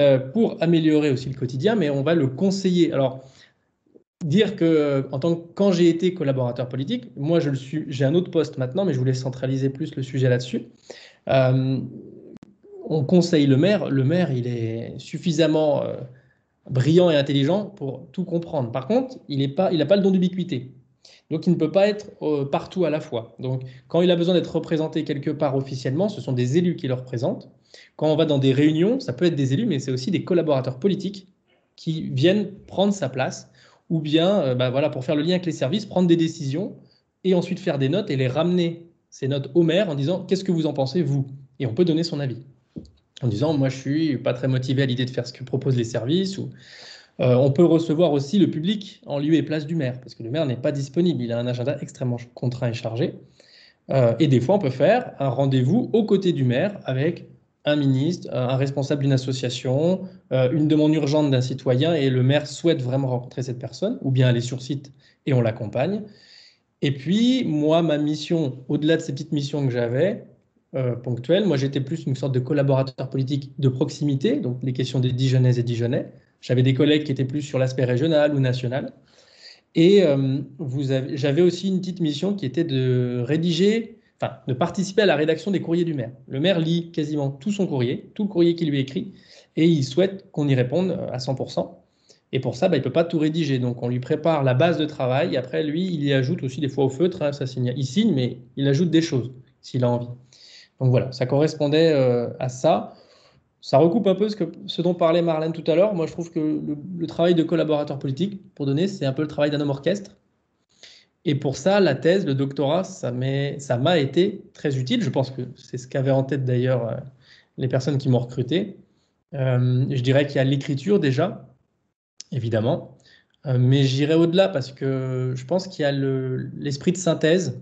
euh, pour améliorer aussi le quotidien, mais on va le conseiller. Alors, dire que en tant que, quand j'ai été collaborateur politique, moi je le suis, j'ai un autre poste maintenant, mais je voulais centraliser plus le sujet là-dessus. Euh, on conseille le maire. Le maire, il est suffisamment euh, brillant et intelligent pour tout comprendre. Par contre, il n'a pas, pas le don d'ubiquité. Donc, il ne peut pas être euh, partout à la fois. Donc, quand il a besoin d'être représenté quelque part officiellement, ce sont des élus qui le représentent. Quand on va dans des réunions, ça peut être des élus, mais c'est aussi des collaborateurs politiques qui viennent prendre sa place ou bien euh, bah, voilà, pour faire le lien avec les services, prendre des décisions et ensuite faire des notes et les ramener, ces notes au maire en disant qu'est-ce que vous en pensez, vous? Et on peut donner son avis. En disant moi je suis pas très motivé à l'idée de faire ce que proposent les services. Ou, euh, on peut recevoir aussi le public en lieu et place du maire, parce que le maire n'est pas disponible, il a un agenda extrêmement contraint et chargé. Euh, et des fois, on peut faire un rendez-vous aux côtés du maire avec un ministre, un responsable d'une association, euh, une demande urgente d'un citoyen et le maire souhaite vraiment rencontrer cette personne, ou bien aller sur site et on l'accompagne. Et puis, moi, ma mission, au-delà de ces petites missions que j'avais, euh, ponctuelles, moi j'étais plus une sorte de collaborateur politique de proximité, donc les questions des Dijonnaises et Dijonnais. J'avais des collègues qui étaient plus sur l'aspect régional ou national. Et euh, j'avais aussi une petite mission qui était de rédiger de participer à la rédaction des courriers du maire. Le maire lit quasiment tout son courrier, tout le courrier qui lui est écrit, et il souhaite qu'on y réponde à 100%. Et pour ça, bah, il ne peut pas tout rédiger. Donc on lui prépare la base de travail. Après, lui, il y ajoute aussi des fois au feutre. Hein, ça signe, il signe, mais il ajoute des choses s'il a envie. Donc voilà, ça correspondait euh, à ça. Ça recoupe un peu ce, que, ce dont parlait Marlène tout à l'heure. Moi, je trouve que le travail de collaborateur politique, pour donner, c'est un peu le travail d'un homme orchestre. Et pour ça, la thèse, le doctorat, ça m'a été très utile. Je pense que c'est ce qu'avaient en tête d'ailleurs euh, les personnes qui m'ont recruté. Euh, je dirais qu'il y a l'écriture déjà, évidemment, euh, mais j'irai au-delà parce que je pense qu'il y a l'esprit de synthèse,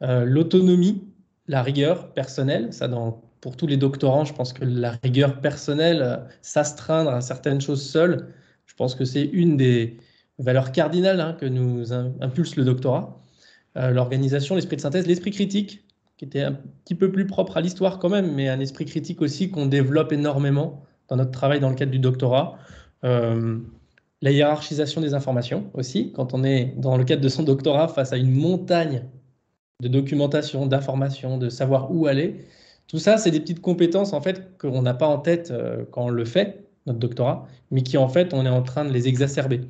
l'autonomie, la rigueur personnelle. Ça, pour tous les doctorants, je pense que la rigueur personnelle, s'astreindre à certaines choses seul, je pense que c'est une des, valeur cardinale hein, que nous impulse le doctorat. Euh, l'organisation, l'esprit de synthèse, l'esprit critique, qui était un petit peu plus propre à l'histoire quand même, mais un esprit critique aussi qu'on développe énormément dans notre travail dans le cadre du doctorat. Euh, la hiérarchisation des informations aussi, quand on est dans le cadre de son doctorat face à une montagne de documentation, d'informations, de savoir où aller. Tout ça, c'est des petites compétences en fait qu'on n'a pas en tête euh, quand on le fait, notre doctorat, mais qui en fait, on est en train de les exacerber.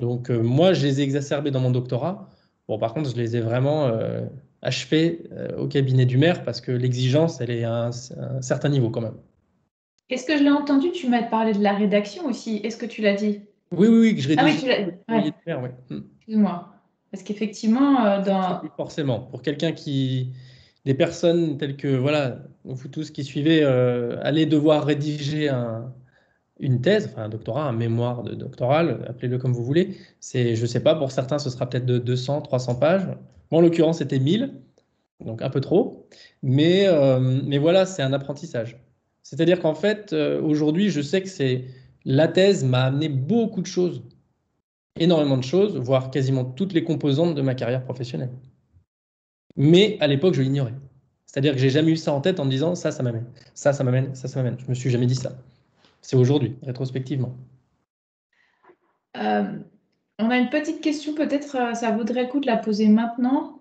Donc euh, moi, je les ai exacerbés dans mon doctorat. Bon, par contre, je les ai vraiment euh, achevés euh, au cabinet du maire parce que l'exigence, elle est à un, certain niveau quand même. Est-ce que je l'ai entendu Tu m'as parlé de la rédaction aussi? Est-ce que tu l'as dit? Oui, oui, oui, que je rédige. Ah oui, tu l'as dit. Hmm. Excuse-moi. Parce qu'effectivement, dans. Forcément. Pour quelqu'un qui. Des personnes telles que, voilà, vous tous qui suivez, allez devoir rédiger un, une thèse, enfin un doctorat, un mémoire de doctoral, appelez-le comme vous voulez. C'est, je ne sais pas, pour certains, ce sera peut-être de 200, 300 pages. Moi, en l'occurrence, c'était 1000, donc un peu trop. Mais, euh, mais voilà, c'est un apprentissage. C'est-à-dire qu'en fait, euh, aujourd'hui, je sais que c'est la thèse m'a amené beaucoup de choses, énormément de choses, voire quasiment toutes les composantes de ma carrière professionnelle. Mais à l'époque, je l'ignorais. C'est-à-dire que j'ai jamais eu ça en tête en me disant ça, ça m'amène, ça, ça m'amène, ça, ça m'amène. Je me suis jamais dit ça. C'est aujourd'hui, rétrospectivement. Euh, on a une petite question, peut-être euh, ça vaudrait le coup de la poser maintenant.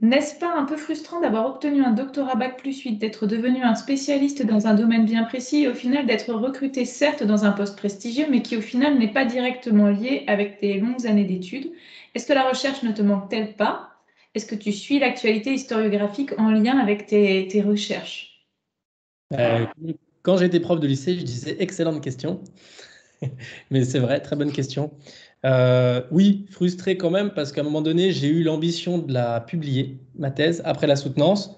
N'est-ce pas un peu frustrant d'avoir obtenu un doctorat Bac plus 8, d'être devenu un spécialiste dans un domaine bien précis et au final d'être recruté certes dans un poste prestigieux, mais qui au final n'est pas directement lié avec tes longues années d'études? Est-ce que la recherche ne te manque-t-elle pas? Est-ce que tu suis l'actualité historiographique en lien avec tes, recherches? Euh, Quand j'étais prof de lycée, je disais excellente question. mais c'est vrai, très bonne question. Euh, oui, frustré quand même, parce qu'à un moment donné, j'ai eu l'ambition de la publier, ma thèse, après la soutenance.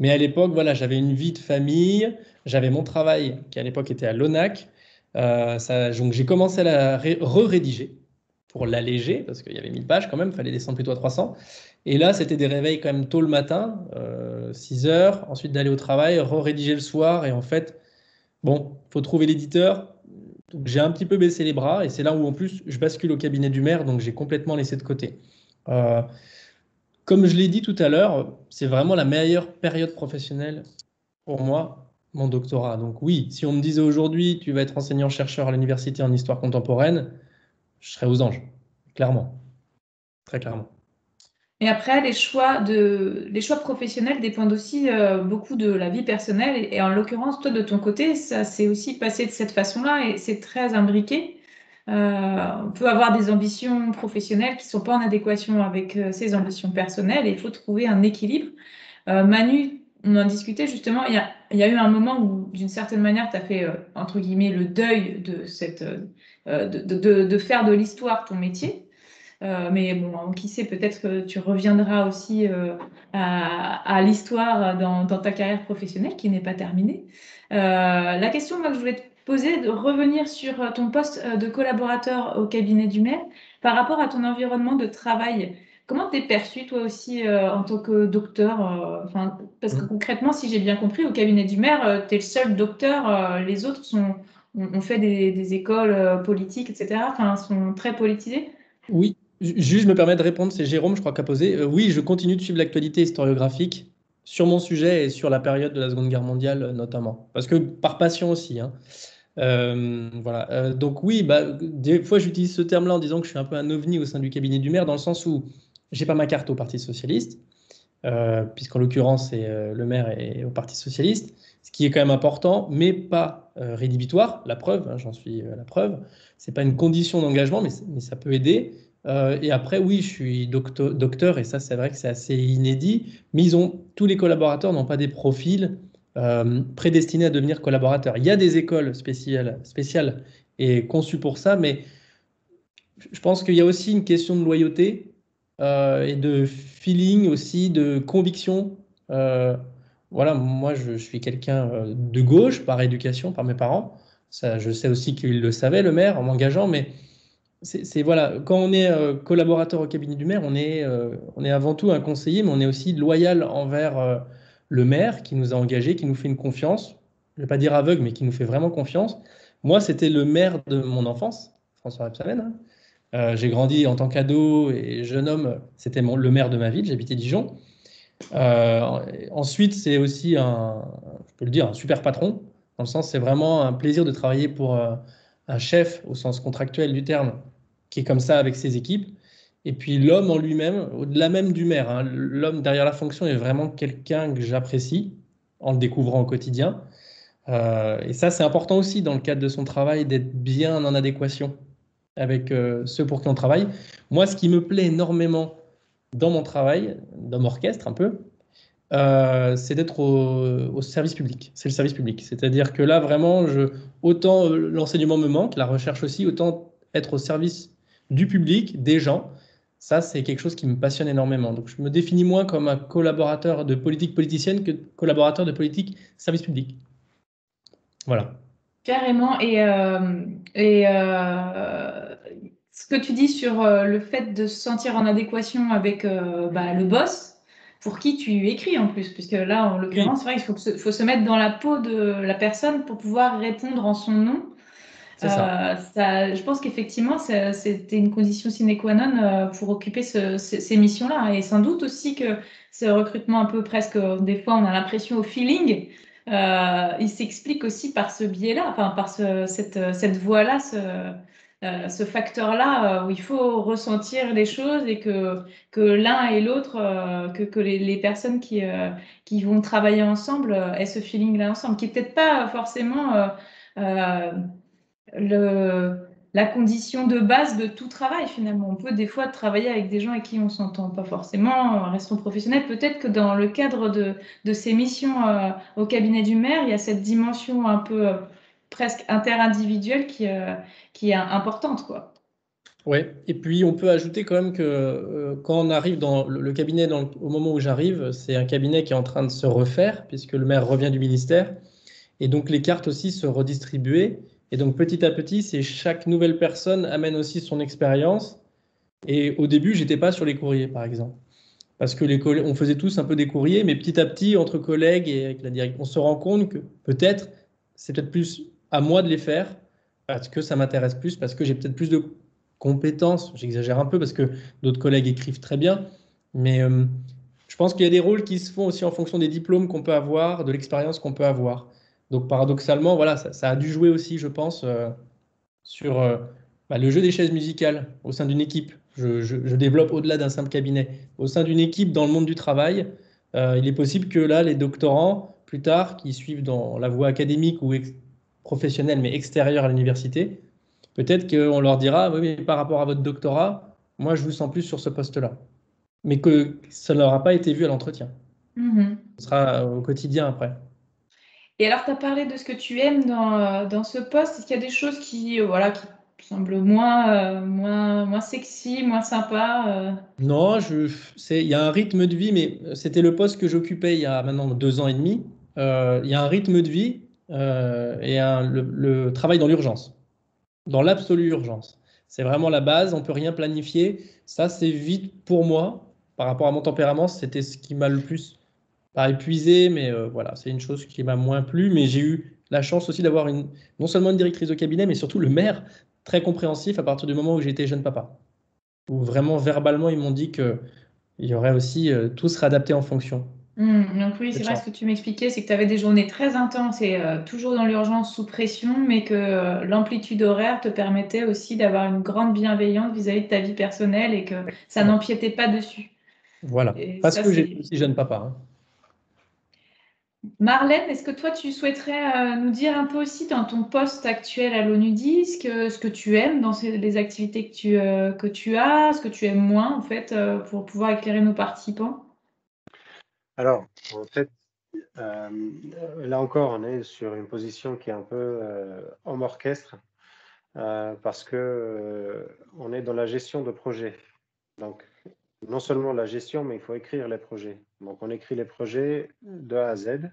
Mais à l'époque, voilà, j'avais une vie de famille, j'avais mon travail qui à l'époque était à l'ONAC. Euh, donc j'ai commencé à la re-rédiger pour l'alléger, parce qu'il y avait 1000 pages quand même, il fallait descendre plutôt à 300. Et là, c'était des réveils quand même tôt le matin, 6 euh, heures, ensuite d'aller au travail, re-rédiger le soir. Et en fait, bon, faut trouver l'éditeur, j'ai un petit peu baissé les bras et c'est là où en plus je bascule au cabinet du maire, donc j'ai complètement laissé de côté. Euh, comme je l'ai dit tout à l'heure, c'est vraiment la meilleure période professionnelle pour moi, mon doctorat. Donc oui, si on me disait aujourd'hui tu vas être enseignant-chercheur à l'université en histoire contemporaine, je serais aux anges, clairement, très clairement. Et après, les choix, de, les choix professionnels dépendent aussi euh, beaucoup de la vie personnelle. Et, en l'occurrence, toi, de ton côté, ça s'est aussi passé de cette façon-là et c'est très imbriqué. Euh, on peut avoir des ambitions professionnelles qui ne sont pas en adéquation avec euh, ses ambitions personnelles et il faut trouver un équilibre. Manu, on en discutait justement, il y a, eu un moment où, d'une certaine manière, tu as fait, entre guillemets, le deuil de, cette, de faire de l'histoire ton métier. Euh, mais bon, qui sait, peut-être que tu reviendras aussi euh, à, l'histoire dans, ta carrière professionnelle qui n'est pas terminée. Euh, la question que je voulais te poser, de revenir sur ton poste de collaborateur au cabinet du maire, par rapport à ton environnement de travail. Comment t'es perçu toi aussi en tant que docteur enfin, Parce que mmh. concrètement, si j'ai bien compris, au cabinet du maire, tu es le seul docteur, les autres sont, ont, fait des, des écoles politiques, etc., enfin, sont très politisés. Oui, Juste, je me permets de répondre, c'est Jérôme, je crois, qui a posé. Euh, oui, je continue de suivre l'actualité historiographique sur mon sujet et sur la période de la Seconde Guerre mondiale euh, notamment. Parce que par passion aussi. Hein. Euh, voilà. donc oui, bah, des fois j'utilise ce terme-là en disant que je suis un peu un ovni au sein du cabinet du maire, dans le sens où j'ai pas ma carte au Parti socialiste, puisqu'en l'occurrence le maire est au Parti socialiste, ce qui est quand même important, mais pas rédhibitoire. La preuve, hein, j'en suis la preuve. C'est pas une condition d'engagement, mais ça peut aider. Euh, et après, oui, je suis docteur, et ça, c'est vrai que c'est assez inédit, mais tous les collaborateurs n'ont pas des profils euh, prédestinés à devenir collaborateurs. Il y a des écoles spéciales, spéciales et conçues pour ça, mais je pense qu'il y a aussi une question de loyauté euh, et de feeling aussi, de conviction. voilà, moi, je, suis quelqu'un de gauche par éducation, par mes parents. Ça, je sais aussi qu'il le savait, le maire, en m'engageant, mais c'est voilà, quand on est euh, collaborateur au cabinet du maire, on est, euh, on est avant tout un conseiller, mais on est aussi loyal envers euh, le maire qui nous a engagés, qui nous fait une confiance. Je ne vais pas dire aveugle, mais qui nous fait vraiment confiance. Moi, c'était le maire de mon enfance, François Repsamen. Hein. J'ai grandi en tant qu'ado et jeune homme, c'était le maire de ma ville, j'habitais Dijon. ensuite, c'est aussi un, je peux le dire, un super patron, dans le sens, c'est vraiment un plaisir de travailler pour un chef au sens contractuel du terme, qui est comme ça avec ses équipes. Et puis l'homme en lui-même, au-delà même du maire, hein, l'homme derrière la fonction est vraiment quelqu'un que j'apprécie en le découvrant au quotidien. Euh, et ça, c'est important aussi dans le cadre de son travail d'être bien en adéquation avec euh, ceux pour qui on travaille. Moi, ce qui me plaît énormément dans mon travail, mon orchestre un peu, euh, c'est d'être au, service public. C'est le service public. C'est-à-dire que là, vraiment, autant l'enseignement me manque, la recherche aussi, autant être au service du public, des gens, ça, c'est quelque chose qui me passionne énormément. Donc, je me définis moins comme un collaborateur de politique politicienne que collaborateur de politique service public. Voilà. Carrément. Et, euh, et euh, ce que tu dis sur euh, le fait de se sentir en adéquation avec bah, le boss, pour qui tu écris en plus, puisque là, en l'occurrence, c'est vrai qu'il faut, faut, se mettre dans la peau de la personne pour pouvoir répondre en son nom. Euh, je pense qu'effectivement, c'était une condition sine qua non euh, pour occuper ces missions-là. Et sans doute aussi que ce recrutement un peu presque, des fois, on a l'impression au feeling, euh, il s'explique aussi par ce biais-là, enfin par cette, voie-là, ce facteur-là où il faut ressentir les choses et que, l'un et l'autre, que, les, personnes qui, qui vont travailler ensemble aient ce feeling-là ensemble, qui n'est peut-être pas forcément la condition de base de tout travail finalement. On peut des fois travailler avec des gens avec qui on s'entend pas forcément, restons professionnels. Peut-être que dans le cadre de, ces missions euh, au cabinet du maire, il y a cette dimension un peu euh, presque interindividuelle qui, euh, qui est importante. quoi. Oui, et puis on peut ajouter quand même que quand on arrive dans le, cabinet, au moment où j'arrive, c'est un cabinet qui est en train de se refaire, puisque le maire revient du ministère, et donc les cartes aussi se redistribuer. Et donc petit à petit, c'est chaque nouvelle personne amène aussi son expérience. Et au début, j'étais pas sur les courriers, par exemple, parce que les on faisait tous un peu des courriers, mais petit à petit, entre collègues et avec la direction, on se rend compte que peut-être c'est peut-être plus à moi de les faire parce que ça m'intéresse plus, parce que j'ai peut-être plus de compétences. J'exagère un peu parce que d'autres collègues écrivent très bien, mais euh, je pense qu'il y a des rôles qui se font aussi en fonction des diplômes qu'on peut avoir, de l'expérience qu'on peut avoir. Donc paradoxalement, voilà, ça, a dû jouer aussi, je pense, euh, sur euh, bah, le jeu des chaises musicales au sein d'une équipe. Je, développe au-delà d'un simple cabinet. Au sein d'une équipe dans le monde du travail, euh, il est possible que là, les doctorants, plus tard, qui suivent dans la voie académique ou professionnelle, mais extérieure à l'université, peut-être qu'on leur dira, oui, mais par rapport à votre doctorat, moi, je vous sens plus sur ce poste-là. Mais que ça n'aura pas été vu à l'entretien. Mm-hmm. Ce sera au quotidien après. Et alors, tu as parlé de ce que tu aimes dans, euh, dans ce poste. Est-ce qu'il y a des choses qui, euh, voilà, qui semblent moins, euh, moins, moins sexy, moins sympa Non, il y a un rythme de vie, mais c'était le poste que j'occupais il y a maintenant deux ans et demi. il y a un rythme de vie et un, le, travail dans l'urgence, dans l'absolue urgence. C'est vraiment la base, on peut rien planifier. Ça, c'est vite pour moi, par rapport à mon tempérament, c'était ce qui m'a le plus pas épuisé, mais euh, voilà, c'est une chose qui m'a moins plu. Mais j'ai eu la chance aussi d'avoir une, non seulement une directrice de cabinet, mais surtout le maire très compréhensif à partir du moment où j'étais jeune papa. Où vraiment verbalement, ils m'ont dit qu'il y aurait aussi euh, tout serait adapté en fonction. Mmh, donc oui, c'est vrai ce que tu m'expliquais, c'est que tu avais des journées très intenses et euh, toujours dans l'urgence sous pression, mais que l'amplitude horaire te permettait aussi d'avoir une grande bienveillance vis-à-vis de ta vie personnelle et que ça n'empiétait pas dessus. Voilà, parce que j'étais aussi jeune papa. Hein. Marlène, est-ce que toi, tu souhaiterais euh, nous dire un peu aussi dans ton poste actuel à l'ONUDI ce que, tu aimes dans les activités que tu, euh, que tu as, ce que tu aimes moins, en fait, euh, pour pouvoir éclairer nos participants? Alors, en fait, là encore, on est sur une position qui est un peu en orchestre parce que on est dans la gestion de projet. Donc, non seulement la gestion, mais il faut écrire les projets. Donc, on écrit les projets de A à Z.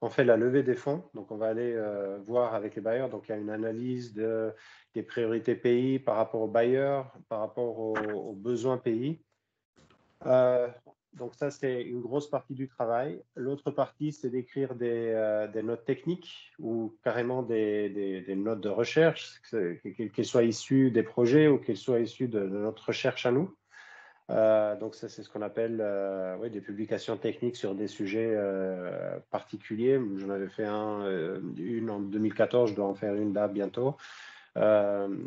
On fait la levée des fonds. Donc, on va aller euh, voir avec les bailleurs. Donc, il y a une analyse des priorités pays par rapport aux bailleurs, par rapport aux, besoins pays. Euh, donc, ça, c'est une grosse partie du travail. L'autre partie, c'est d'écrire des, euh, notes techniques ou carrément des, notes de recherche, qu'elles soient issues des projets ou qu'elles soient issues de notre recherche à nous. Euh, donc ça, c'est ce qu'on appelle euh, des publications techniques sur des sujets euh, particuliers. J'en avais fait un, une en 2014, je dois en faire une là bientôt,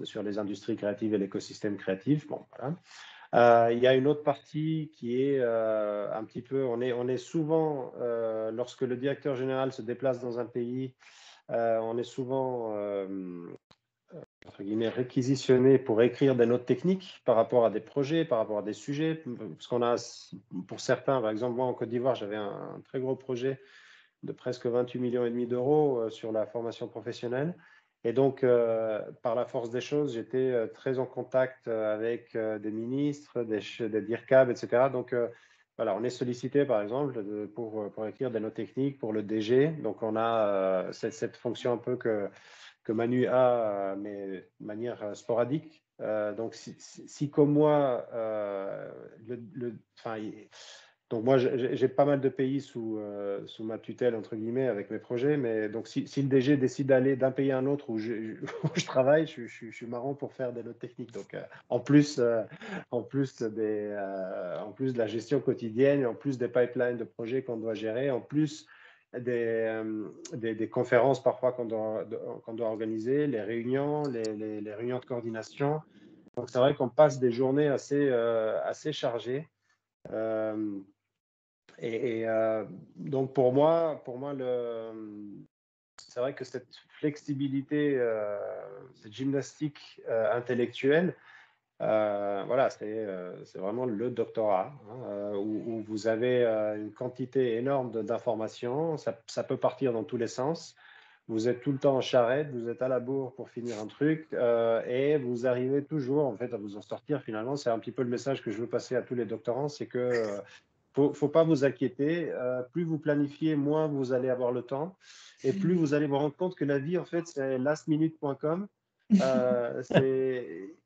sur les industries créatives et l'écosystème créatif. Bon, voilà. il y a une autre partie qui est un petit peu, on est, on est souvent, lorsque le directeur général se déplace dans un pays, on est souvent entre guillemets, réquisitionné pour écrire des notes techniques par rapport à des projets, par rapport à des sujets. Parce qu'on a, pour certains, par exemple, moi en Côte d'Ivoire, j'avais un, très gros projet de presque 28 millions et demi d'euros euh, sur la formation professionnelle. Et donc, euh, par la force des choses, j'étais euh, très en contact avec des ministres, des, des DIRCAB, etc. Donc, voilà, on est sollicité, par exemple, pour, pour écrire des notes techniques pour le DG. Donc, on a cette, cette fonction un peu que que Manu a, euh, mais de manière euh, sporadique. Euh, donc, si, comme moi, donc moi, j'ai pas mal de pays sous, sous ma tutelle, entre guillemets, avec mes projets, mais donc si, le DG décide d'aller d'un pays à un autre où je, je travaille, je, suis marrant pour faire des notes techniques. Donc, en, plus, en, plus des, en plus de la gestion quotidienne, en plus des pipelines de projets qu'on doit gérer, en plus des, des, conférences parfois qu'on doit, doit organiser, les réunions, les, les, réunions de coordination. Donc c'est vrai qu'on passe des journées assez, assez chargées. et, donc pour moi, pour moi c'est vrai que cette flexibilité, cette gymnastique intellectuelle, euh, voilà, euh, c'est vraiment le doctorat, hein, euh, où, vous avez une quantité énorme d'informations. Ça, peut partir dans tous les sens. Vous êtes tout le temps en charrette, vous êtes à la bourre pour finir un truc, et vous arrivez toujours en fait à vous en sortir. Finalement, c'est un petit peu le message que je veux passer à tous les doctorants, c'est que faut, faut pas vous inquiéter. plus vous planifiez, moins vous allez avoir le temps, et plus vous allez vous rendre compte que la vie en fait c'est lastminute.com euh,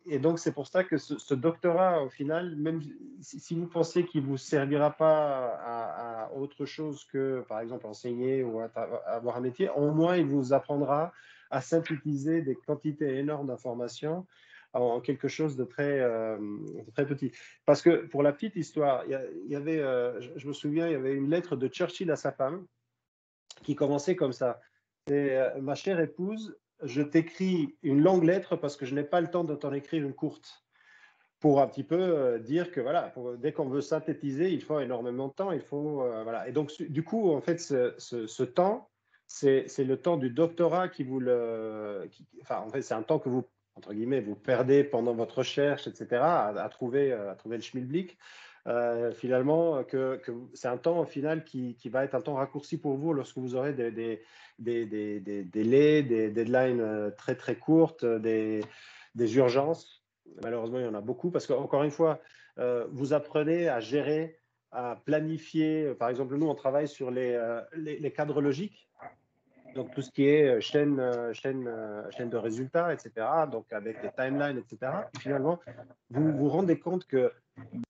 et donc, c'est pour ça que ce, doctorat, au final, même si, vous pensez qu'il ne vous servira pas à, autre chose que, par exemple, enseigner ou avoir un métier, au moins, il vous apprendra à synthétiser des quantités énormes d'informations en quelque chose de très, euh, très petit. Parce que, pour la petite histoire, il y, avait, euh, je, me souviens, il y avait une lettre de Churchill à sa femme qui commençait comme ça. C'est Ma chère épouse, je t'écris une longue lettre parce que je n'ai pas le temps de t'en écrire une courte. Pour un petit peu euh, dire que voilà, dès qu'on veut synthétiser, il faut énormément de temps. Il faut, euh, voilà. Et donc, du coup, en fait, ce, temps, c'est le temps du doctorat qui vous le. enfin, en fait, c'est un temps que vous, entre guillemets, vous perdez pendant votre recherche, etc., à, trouver, à trouver le schmilblick. Euh, finalement, que, c'est un temps au final qui, va être un temps raccourci pour vous lorsque vous aurez des, délais, des deadlines euh, très très courtes, des, urgences. Malheureusement, il y en a beaucoup parce qu'encore une fois, euh, vous apprenez à gérer, à planifier. Par exemple, nous, on travaille sur les, les cadres logiques donc tout ce qui est euh, chaîne, euh, chaîne, euh, chaîne de résultats, etc., donc avec des timelines, etc., finalement, vous vous rendez compte que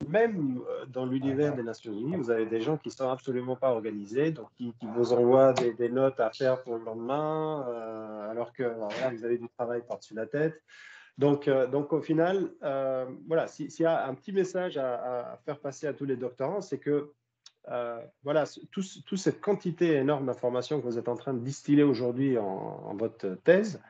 même dans l'univers des Nations Unies, vous avez des gens qui ne sont absolument pas organisés, donc qui, vous envoient des, notes à faire pour le lendemain, alors que vous avez du travail par-dessus la tête. Donc, donc au final, voilà, s'il y a un petit message à, à, faire passer à tous les doctorants, c'est que euh, voilà, toute cette quantité énorme d'informations que vous êtes en train de distiller aujourd'hui en, votre thèse,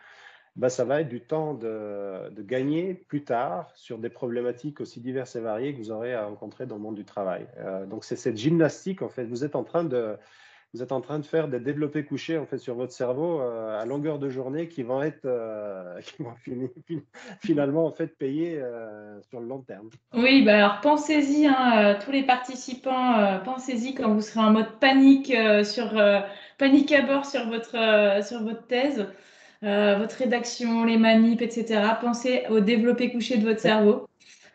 bah, ça va être du temps de, gagner plus tard sur des problématiques aussi diverses et variées que vous aurez à rencontrer dans le monde du travail. Euh, donc c'est cette gymnastique, en fait, vous êtes en train de, vous êtes en train de faire des développés couchés en fait sur votre cerveau euh, à longueur de journée qui vont être euh, qui vont finalement en fait payer euh, sur le long terme. Oui, bah alors pensez-y hein, tous les participants, pensez-y quand vous serez en mode panique sur panique à bord sur votre sur votre thèse. votre rédaction, les manips, etc. Pensez au développé couché de votre cerveau.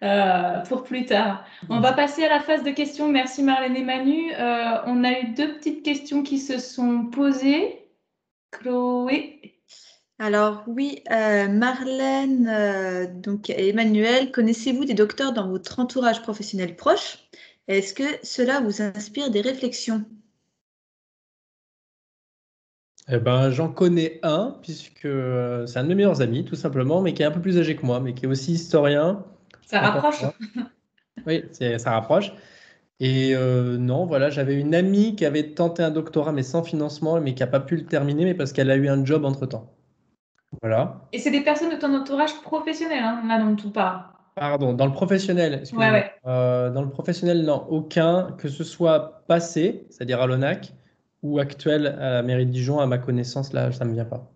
Euh, pour plus tard. On va passer à la phase de questions. Merci Marlène et Manu. Euh, on a eu deux petites questions qui se sont posées. Chloé alors oui, euh, Marlène donc, et Emmanuel, connaissez-vous des docteurs dans votre entourage professionnel proche? Est-ce que cela vous inspire des réflexions? Eh ben, j'en connais un, puisque c'est un de mes meilleurs amis, tout simplement, mais qui est un peu plus âgé que moi, mais qui est aussi historien ça rapproche. oui, ça rapproche. Et euh, non, voilà, j'avais une amie qui avait tenté un doctorat, mais sans financement, mais qui n'a pas pu le terminer, mais parce qu'elle a eu un job entre-temps. Voilà. Et c'est des personnes de ton entourage professionnel, hein, là dont tout pas? Pardon, dans le professionnel. Ouais, ouais. Euh, dans le professionnel, non, aucun, que ce soit passé, c'est-à-dire à l'ONAC, ou actuel à la mairie de Dijon, à ma connaissance, là, ça ne me vient pas.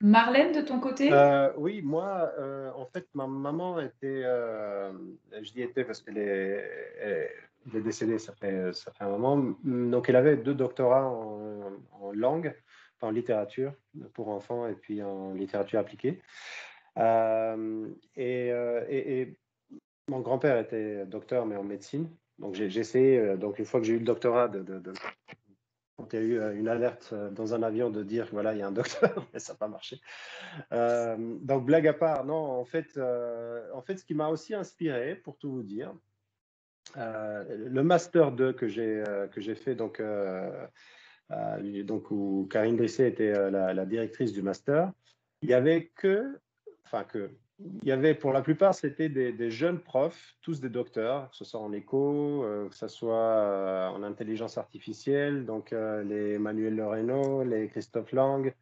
Marlène, de ton côté? Euh, Oui, moi, euh, en fait, ma maman était, euh, je dis était parce qu'elle est, décédée, ça fait, un moment. Donc, elle avait deux doctorats en, langue, en littérature pour enfants et puis en littérature appliquée. Et, mon grand-père était docteur, mais en médecine. Donc, j'ai essayé, donc une fois que j'ai eu le doctorat, de, quand il y a eu euh, une alerte euh, dans un avion de dire voilà, il y a un docteur, mais ça n'a pas marché. Euh, donc, blague à part, non, en fait, en fait ce qui m'a aussi inspiré, pour tout vous dire, le Master 2 que j'ai fait, donc, donc, où Karine Brisset était la, directrice du Master, il n'y avait que, enfin, que, il y avait pour la plupart, c'était des, jeunes profs, tous des docteurs, que ce soit en éco, que ce soit en intelligence artificielle, donc les Emmanuel Loreno, les Christophe Lang,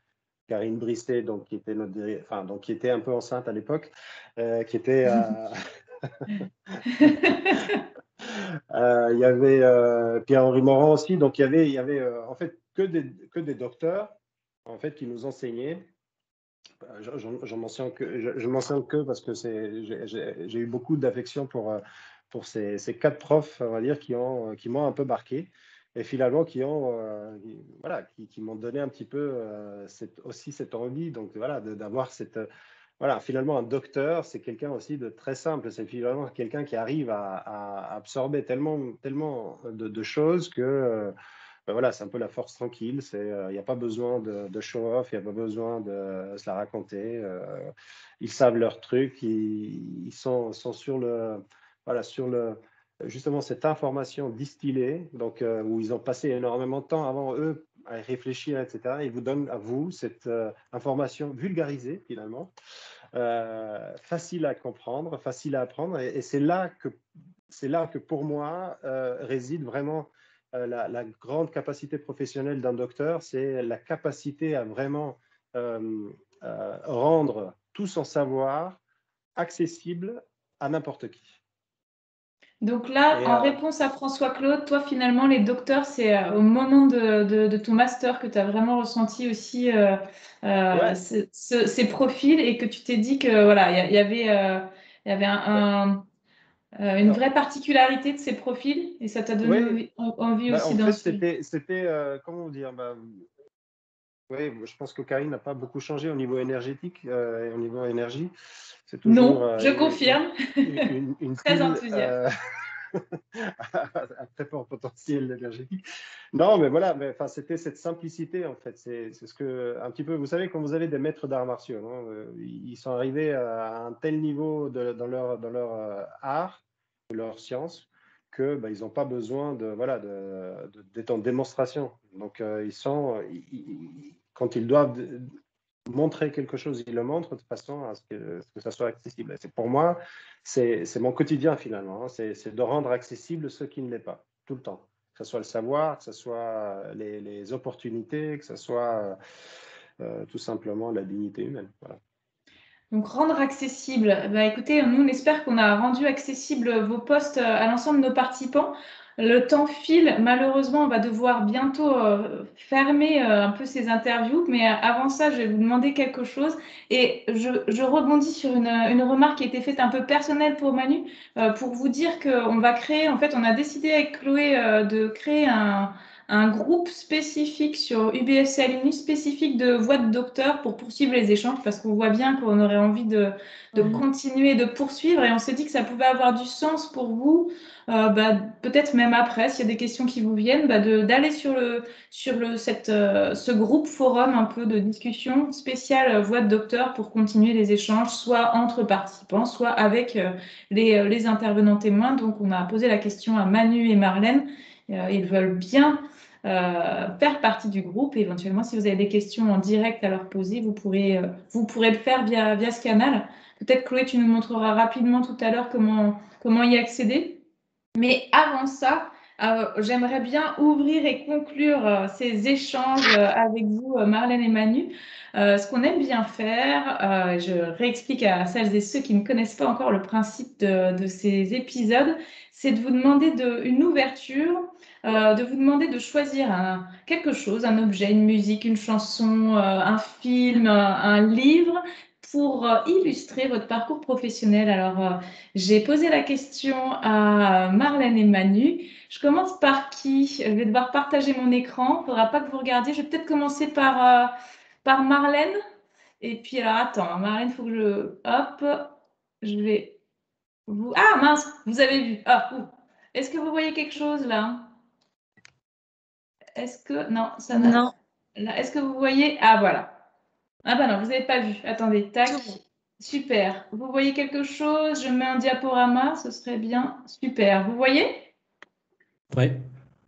Karine Brisset, donc qui était notre, enfin donc qui était un peu enceinte à l'époque, qui était il y avait Pierre-Henri Morand aussi, donc il y avait, il y avait en fait que des, que des docteurs en fait qui nous enseignaient J'en mentionne que, je, mentionne que parce que j'ai eu beaucoup d'affection pour, euh, pour ces, ces, quatre profs, on va dire, qui m'ont qui un peu marqué et finalement qui ont euh, voilà qui, qui m'ont donné un petit peu euh, aussi cette envie donc voilà d'avoir cette voilà finalement un docteur c'est quelqu'un aussi de très simple c'est finalement quelqu'un qui arrive à, absorber tellement tellement de choses que ben voilà, c'est un peu la force tranquille. Il n'y a pas besoin de, show-off, il n'y a pas besoin de se la raconter. Euh, ils savent leur truc, ils, sont, sont, sur le, voilà, sur le, justement cette information distillée, donc euh, où ils ont passé énormément de temps avant eux à réfléchir, etc. Ils vous donnent à vous cette euh, information vulgarisée finalement, facile à comprendre, facile à apprendre, et, c'est là là que pour moi réside vraiment euh, la, grande capacité professionnelle d'un docteur, c'est la capacité à vraiment euh, euh, rendre tout son savoir accessible à n'importe qui. Donc là, en réponse à François-Claude, toi finalement, les docteurs, c'est au moment de, ton master que tu as vraiment ressenti aussi ces profils et que tu t'es dit que voilà, il y, avait, y avait un, euh, une vraie particularité de ces profils et ça t'a donné envie bah, aussi en fait, c'était, euh, comment dire, bah, oui, je pense que Karine n'a pas beaucoup changé au niveau énergétique euh, et au niveau énergie. Toujours, non, je confirme. Une, Très enthousiaste. À très fort potentiel énergétique. Non, mais voilà, mais, c'était cette simplicité en fait. C'est, ce que, un petit peu, vous savez, quand vous avez des maîtres d'arts martiaux, ils sont arrivés à un tel niveau de, dans leur, dans leur art leur science que bah, n'ont pas besoin de voilà d'être en démonstration. Donc euh, ils sont quand ils doivent montrer quelque chose, ils le montrent de façon à ce que, que ça soit accessible. C'est pour moi, c'est mon quotidien finalement. Hein. C'est de rendre accessible ce qui ne l'est pas tout le temps. Que ce soit le savoir, que ce soit les, les opportunités, que ce soit euh, tout simplement la dignité humaine. Donc, rendre accessible. Bah, écoutez, nous, on espère qu'on a rendu accessible vos postes euh, à l'ensemble de nos participants. Le temps file. Malheureusement, on va devoir bientôt euh, fermer euh, un peu ces interviews. Mais avant ça, je vais vous demander quelque chose. Et je, rebondis sur une, remarque qui a été faite un peu personnelle pour Manu, pour vous dire qu'on va créer, en fait, on a décidé avec Chloé de créer un, un groupe spécifique sur UBS Alumni, spécifique de voix de docteur pour poursuivre les échanges, parce qu'on voit bien qu'on aurait envie de, de mmh. continuer, de poursuivre, et on s'est dit que ça pouvait avoir du sens pour vous, euh, bah, peut-être même après, s'il y a des questions qui vous viennent, bah, d'aller sur, le, sur le, cette, euh, ce groupe forum un peu de discussion spéciale voix de docteur pour continuer les échanges, soit entre participants, soit avec euh, les, les intervenants témoins. Donc, on a posé la question à Manu et Marlène. ils veulent bien euh, faire partie du groupe. Et éventuellement, si vous avez des questions en direct à leur poser, vous pourrez, euh, vous pourrez le faire via, via ce canal. Peut-être, Chloé, tu nous montreras rapidement tout à l'heure comment, comment y accéder. Mais avant ça, euh, j'aimerais bien ouvrir et conclure ces échanges avec vous, Marlène et Manu. ce qu'on aime bien faire, je réexplique à celles et ceux qui ne connaissent pas encore le principe de, ces épisodes, c'est de vous demander de, une ouverture euh, de vous demander de choisir quelque chose, un objet, une musique, une chanson, euh, un film, un, livre pour euh, illustrer votre parcours professionnel. Alors, j'ai posé la question à Marlène et Manu. Je commence par qui? Je vais devoir partager mon écran. Il ne faudra pas que vous regardiez. Je vais peut-être commencer par, par Marlène. Et puis, alors, attends, Marlène, il faut que je... Hop, je vais... Vous... Ah, mince, vous avez vu. Ah, Est-ce que vous voyez quelque chose là? Est-ce que. Non, ça n'a. Non. Est-ce que vous voyez? Ah, voilà. Ah, bah non, vous n'avez pas vu. Attendez, tac. Super. Vous voyez quelque chose? Je mets un diaporama, ce serait bien. Super. Vous voyez? Oui.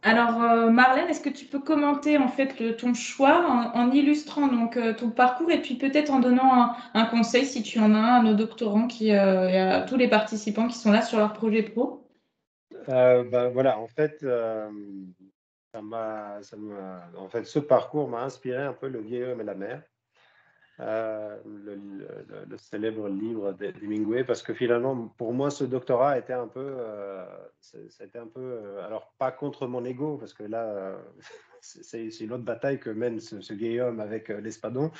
Alors, euh, Marlène, est-ce que tu peux commenter en fait ton choix en, illustrant donc euh, ton parcours et puis peut-être en donnant un, conseil si tu en as un à nos doctorants qui, euh, et à tous les participants qui sont là sur leur projet pro? Ben, Voilà, en fait, ça en fait, ce parcours m'a inspiré un peu le vieil homme et la mer. Euh, le, célèbre livre d'Hemingway, parce que finalement, pour moi, ce doctorat était un peu, euh, c'était un peu, euh, alors pas contre mon ego, parce que là, c'est une autre bataille que mène ce, vieil homme avec l'espadon,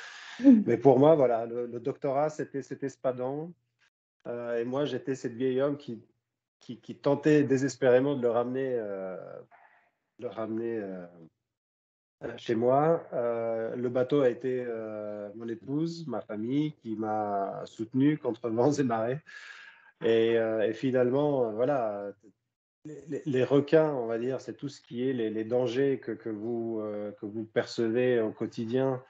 mais pour moi, voilà, le, doctorat, c'était espadon, et moi, j'étais cette vieil homme qui, qui, qui, tentait désespérément de le ramener, le ramener euh, chez moi. Euh, le bateau a été euh, mon épouse, ma famille, qui m'a soutenu contre vents et marées. Et, finalement, voilà, les, requins, on va dire, c'est tout ce qui est les, dangers que, que vous, que vous percevez au quotidien.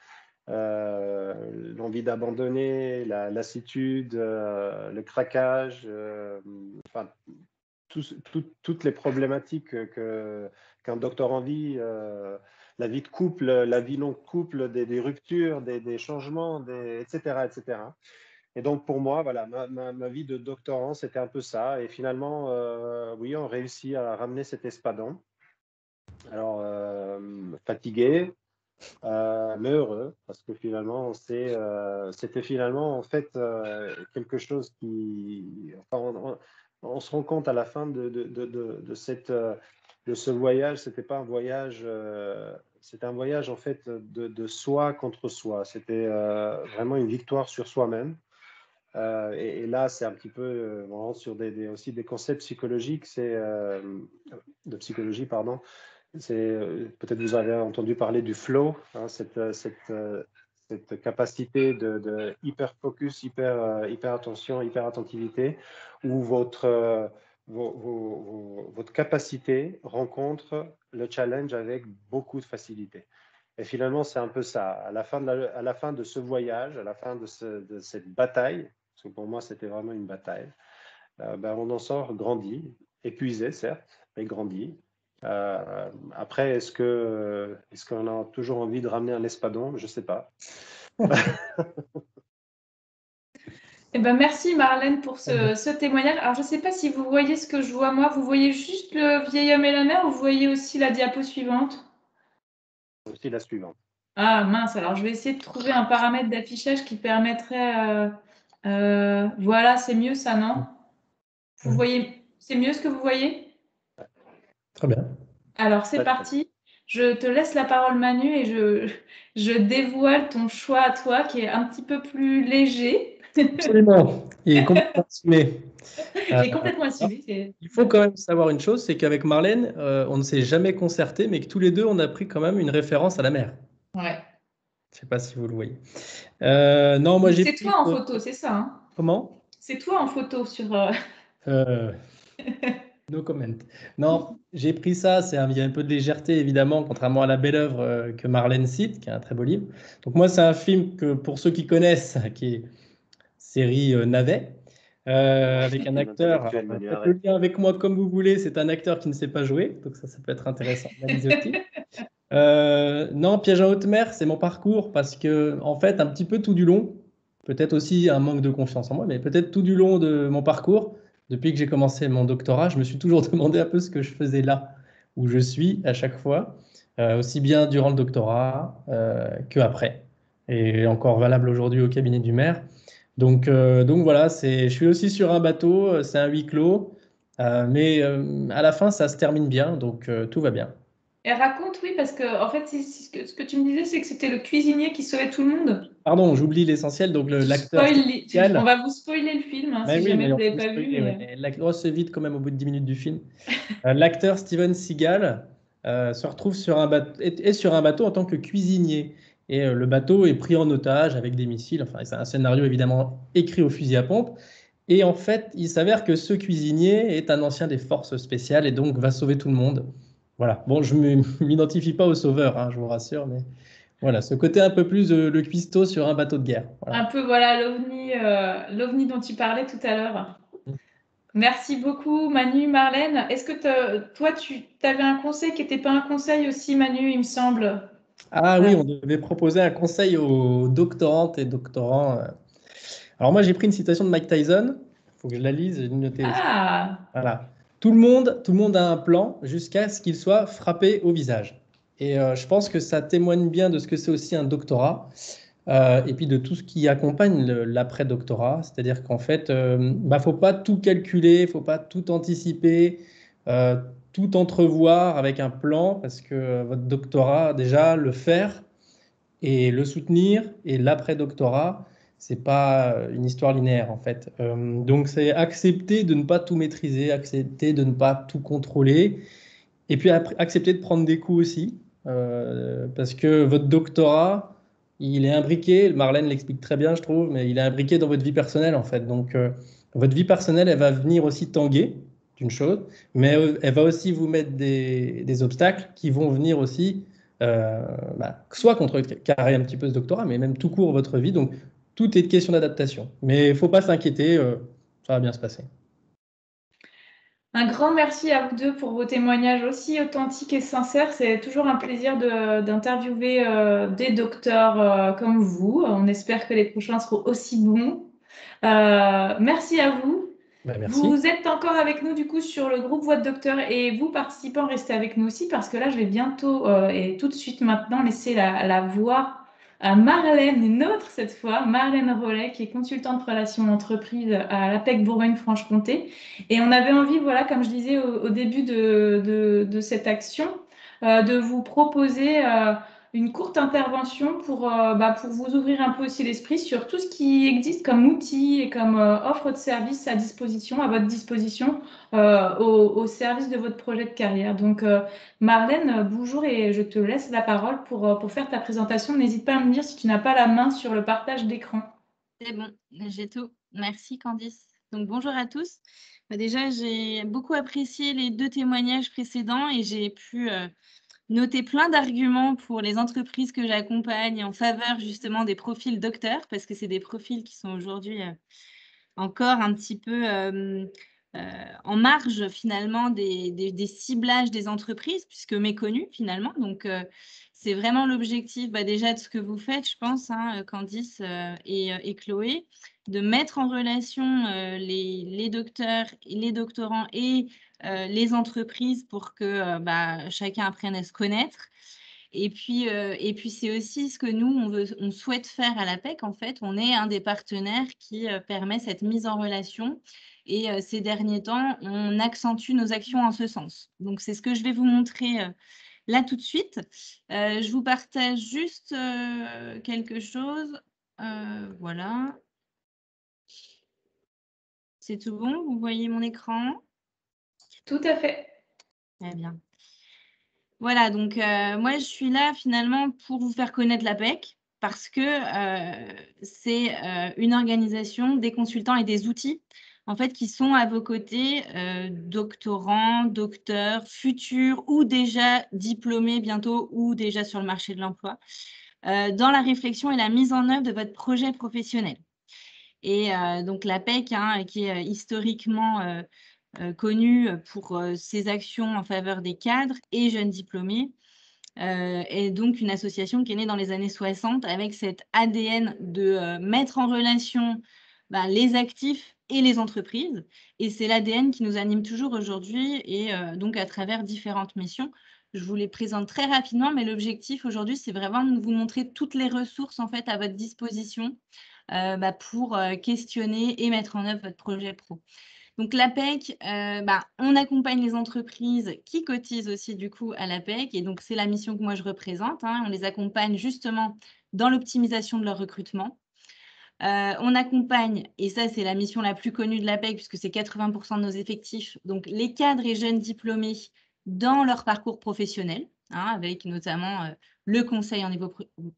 l'envie d'abandonner, la lassitude, le craquage, enfin, toutes les problématiques qu'un docteur vit la vie de couple, la vie non couple, des, ruptures, des, changements, etc., etc. Et donc pour moi, voilà, ma, vie de doctorant, c'était un peu ça. Et finalement, euh, oui, on réussit à ramener cet espadon. Alors, euh, fatigué, euh, mais heureux, parce que finalement, c'était finalement en fait quelque chose qui... On, se rend compte à la fin de cette de ce voyage, c'était pas un voyage, euh, c'était un voyage en fait de, soi contre soi. C'était euh, vraiment une victoire sur soi-même. Euh, et, là, c'est un petit peu on sur des, aussi des concepts psychologiques, de psychologie, pardon. C'est peut-être vous avez entendu parler du flow, hein, cette, capacité de, de, hyper focus, hyper attention, hyper attentivité, où votre votre capacité rencontre le challenge avec beaucoup de facilité. Et finalement, c'est un peu ça. À la, fin de ce voyage, à la fin de, cette bataille, parce que pour moi, c'était vraiment une bataille, euh, ben, on en sort grandi, épuisé, certes, mais grandi. Euh, après, est-ce qu'on a toujours envie de ramener un espadon? Je ne sais pas. Eh ben, merci Marlène pour ce, témoignage. Alors je ne sais pas si vous voyez ce que je vois moi. Vous voyez juste le vieil homme et la mer ou vous voyez aussi la diapo suivante? Aussi la suivante. Ah mince, alors je vais essayer de trouver un paramètre d'affichage qui permettrait... Euh, euh, voilà, c'est mieux ça, non? Vous voyez, c'est mieux ce que vous voyez? Très bien. Alors c'est parti. Je te laisse la parole Manu et je, je dévoile ton choix à toi qui est un petit peu plus léger. Absolument. Il est complètement assumé. Il est complètement assumé. Il faut quand même savoir une chose, c'est qu'avec Marlène, euh, on ne s'est jamais concerté, mais que tous les deux, on a pris quand même une référence à la mer. Ouais. Je ne sais pas si vous le voyez. Euh, non, moi j'ai. C'est toi en photo, c'est ça hein? Comment? C'est toi en photo sur. Euh... euh no comment. Non, j'ai pris ça. C'est il y a un peu de légèreté évidemment, contrairement à la belle œuvre que Marlène cite, qui est un très beau livre. Donc moi, c'est un film que pour ceux qui connaissent, qui est série euh, Navet, euh, avec un acteur. le lien avec moi comme vous voulez, c'est un acteur qui ne sait pas jouer, donc ça, ça peut être intéressant euh, non, Piège en haute mer, c'est mon parcours parce que, en fait, un petit peu tout du long, peut-être aussi un manque de confiance en moi, mais peut-être tout du long de mon parcours, depuis que j'ai commencé mon doctorat, je me suis toujours demandé un peu ce que je faisais là, où je suis à chaque fois, aussi bien durant le doctorat que après, et encore valable aujourd'hui au cabinet du maire. Donc, euh, donc voilà, je suis aussi sur un bateau, euh, c'est un huis clos, euh, mais à la fin, ça se termine bien, donc tout va bien. Et raconte, oui, parce que en fait, ce, que, ce, que, tu me disais, c'est que c'était le cuisinier qui sauvait tout le monde. Pardon, j'oublie l'essentiel, donc l'acteur. On va vous spoiler le film, hein, si jamais vous ne l'avez pas vu. Oh, c'est vite quand même au bout de 10 minutes du film. l'acteur Steven Seagal se retrouve sur un bateau, est sur un bateau en tant que cuisinier. Et euh, le bateau est pris en otage avec des missiles. Enfin, c'est un scénario évidemment écrit au fusil à pompe. Et en fait, il s'avère que ce cuisinier est un ancien des forces spéciales et donc va sauver tout le monde. Voilà. Bon, je ne m'identifie pas au sauveur, hein, je vous rassure, mais voilà, ce côté un peu plus le cuistot sur un bateau de guerre. Un peu, voilà, l'ovni, euh, l'ovni dont tu parlais tout à l'heure. Merci beaucoup, Manu, Marlène. Est-ce que toi, tu avais un conseil qui n'était pas un conseil aussi, Manu, il me semble? Ah oui, on devait proposer un conseil aux doctorantes et doctorants. Alors moi, j'ai pris une citation de Mike Tyson. Il faut que je la lise, j'ai noté ah. Voilà. Tout le, monde, tout le monde a un plan jusqu'à ce qu'il soit frappé au visage. Et euh, je pense que ça témoigne bien de ce que c'est aussi un doctorat. Euh, et puis de tout ce qui accompagne l'après-doctorat. C'est-à-dire qu'en fait, il euh, ne bah, faut pas tout calculer, il ne faut pas tout anticiper, euh, tout entrevoir avec un plan, parce que votre doctorat, déjà, le faire et le soutenir, et l'après-doctorat, ce n'est pas une histoire linéaire, en fait. donc, c'est accepter de ne pas tout maîtriser, accepter de ne pas tout contrôler, et puis accepter de prendre des coups aussi, parce que votre doctorat, il est imbriqué, Marlène l'explique très bien, je trouve, mais il est imbriqué dans votre vie personnelle, en fait. Donc, euh, votre vie personnelle, elle va venir aussi tanguer, d'une chose, mais euh, elle va aussi vous mettre des, obstacles qui vont venir aussi, euh, bah, soit contrecarrer un petit peu ce doctorat, mais même tout court votre vie. Donc, tout est question d'adaptation. Mais il ne faut pas s'inquiéter, ça va bien se passer. Un grand merci à vous deux pour vos témoignages aussi authentiques et sincères. C'est toujours un plaisir d'interviewer euh, des docteurs euh, comme vous. On espère que les prochains seront aussi bons. Euh, merci à vous. Bah, vous êtes encore avec nous du coup sur le groupe Voix de Docteur et vous participants restez avec nous aussi parce que là je vais bientôt et tout de suite maintenant laisser la, la voix à Marlène, une autre cette fois, Marlène Rollet, qui est consultante relations entreprises à l'APEC Bourgogne-Franche-Comté. Et on avait envie, voilà, comme je disais au, début de, de, cette action, euh, de vous proposer euh, une courte intervention pour, euh, bah, pour vous ouvrir un peu aussi l'esprit sur tout ce qui existe comme outils et comme offre de services à disposition, à votre disposition, au, service de votre projet de carrière. Donc, Marlène, bonjour et je te laisse la parole pour, pour faire ta présentation. N'hésite pas à me dire si tu n'as pas la main sur le partage d'écran. C'est bon, j'ai tout. Merci Candice. Donc, bonjour à tous. Bah, déjà, j'ai beaucoup apprécié les deux témoignages précédents et j'ai pu noter plein d'arguments pour les entreprises que j'accompagne en faveur justement des profils docteurs, parce que c'est des profils qui sont aujourd'hui euh, encore un petit peu euh, euh, en marge finalement des, des, ciblages des entreprises, puisque méconnus finalement. Donc, c'est vraiment l'objectif bah, déjà de ce que vous faites, je pense, hein, Candice et, et, Chloé, de mettre en relation les, les, docteurs, les doctorants et les entreprises pour que euh, bah, chacun apprenne à se connaître. Et puis, euh, puis c'est aussi ce que nous, on souhaite faire à l'APEC. En fait, on est un des partenaires qui permet cette mise en relation. Et ces derniers temps, on accentue nos actions en ce sens. Donc, c'est ce que je vais vous montrer là tout de suite. je vous partage juste quelque chose. voilà. C'est tout bon? Vous voyez mon écran? Tout à fait. Très bien. Voilà, donc euh, moi, je suis là finalement pour vous faire connaître l'APEC parce que euh, c'est euh, une organisation des consultants et des outils en fait qui sont à vos côtés, doctorants, docteurs, futurs ou déjà diplômés bientôt ou déjà sur le marché de l'emploi, dans la réflexion et la mise en œuvre de votre projet professionnel. Et donc l'APEC, hein, qui est historiquement connu pour euh, ses actions en faveur des cadres et jeunes diplômés. Euh, est donc une association qui est née dans les années 60 avec cet ADN de mettre en relation bah, les actifs et les entreprises. Et c'est l'ADN qui nous anime toujours aujourd'hui et donc à travers différentes missions. Je vous les présente très rapidement, mais l'objectif aujourd'hui, c'est vraiment de vous montrer toutes les ressources en fait à votre disposition bah, pour questionner et mettre en œuvre votre projet pro. Donc l'APEC, euh, bah, on accompagne les entreprises qui cotisent aussi du coup à l'APEC et donc c'est la mission que moi je représente. Hein. On les accompagne justement dans l'optimisation de leur recrutement. Euh, on accompagne, et ça c'est la mission la plus connue de l'APEC puisque c'est 80% de nos effectifs, donc les cadres et jeunes diplômés dans leur parcours professionnel, hein, avec notamment euh, le conseil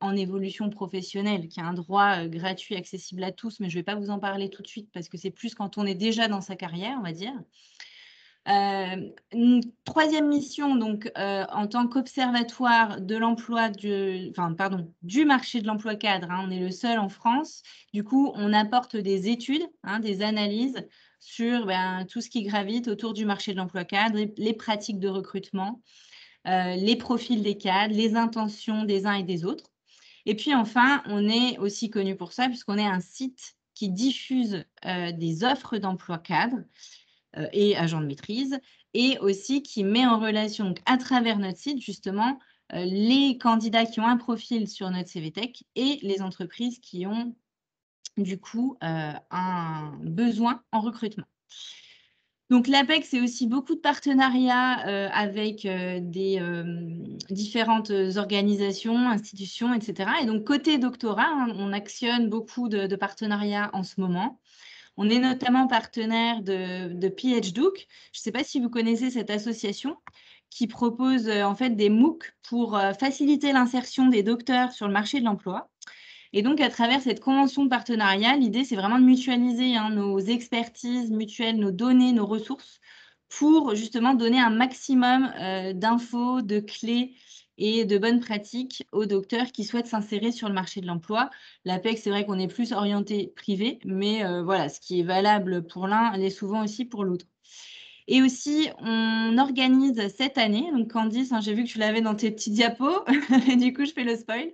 en, évolution professionnelle, qui a un droit euh, gratuit, accessible à tous, mais je ne vais pas vous en parler tout de suite parce que c'est plus quand on est déjà dans sa carrière, on va dire. une troisième mission, donc en tant qu'observatoire de l'emploi du, enfin, pardon, du marché de l'emploi cadre, hein, on est le seul en France. Du coup, on apporte des études, hein, des analyses sur ben, tout ce qui gravite autour du marché de l'emploi cadre, les, pratiques de recrutement, les profils des cadres, les intentions des uns et des autres. Et puis enfin, on est aussi connu pour ça puisqu'on est un site qui diffuse des offres d'emploi cadre euh, et agents de maîtrise, et aussi qui met en relation à travers notre site justement euh, les candidats qui ont un profil sur notre CVTech et les entreprises qui ont du coup euh, un besoin en recrutement. Donc l'APEC, c'est aussi beaucoup de partenariats avec des différentes organisations, institutions, etc. Et donc côté doctorat, hein, on actionne beaucoup de, partenariats en ce moment. On est notamment partenaire de, de. Je ne sais pas si vous connaissez cette association qui propose euh, en fait des MOOC pour euh, faciliter l'insertion des docteurs sur le marché de l'emploi. Et donc, à travers cette convention de partenariat, l'idée, c'est vraiment de mutualiser hein, nos expertises mutuelles, nos données, nos ressources pour justement donner un maximum euh, d'infos, de clés et de bonnes pratiques aux docteurs qui souhaitent s'insérer sur le marché de l'emploi. L'APEC, c'est vrai qu'on est plus orienté privé, mais euh, voilà, ce qui est valable pour l'un l'est souvent aussi pour l'autre. Et aussi, on organise cette année, donc Candice, hein, j'ai vu que tu l'avais dans tes petits diapos, du coup je fais le spoil,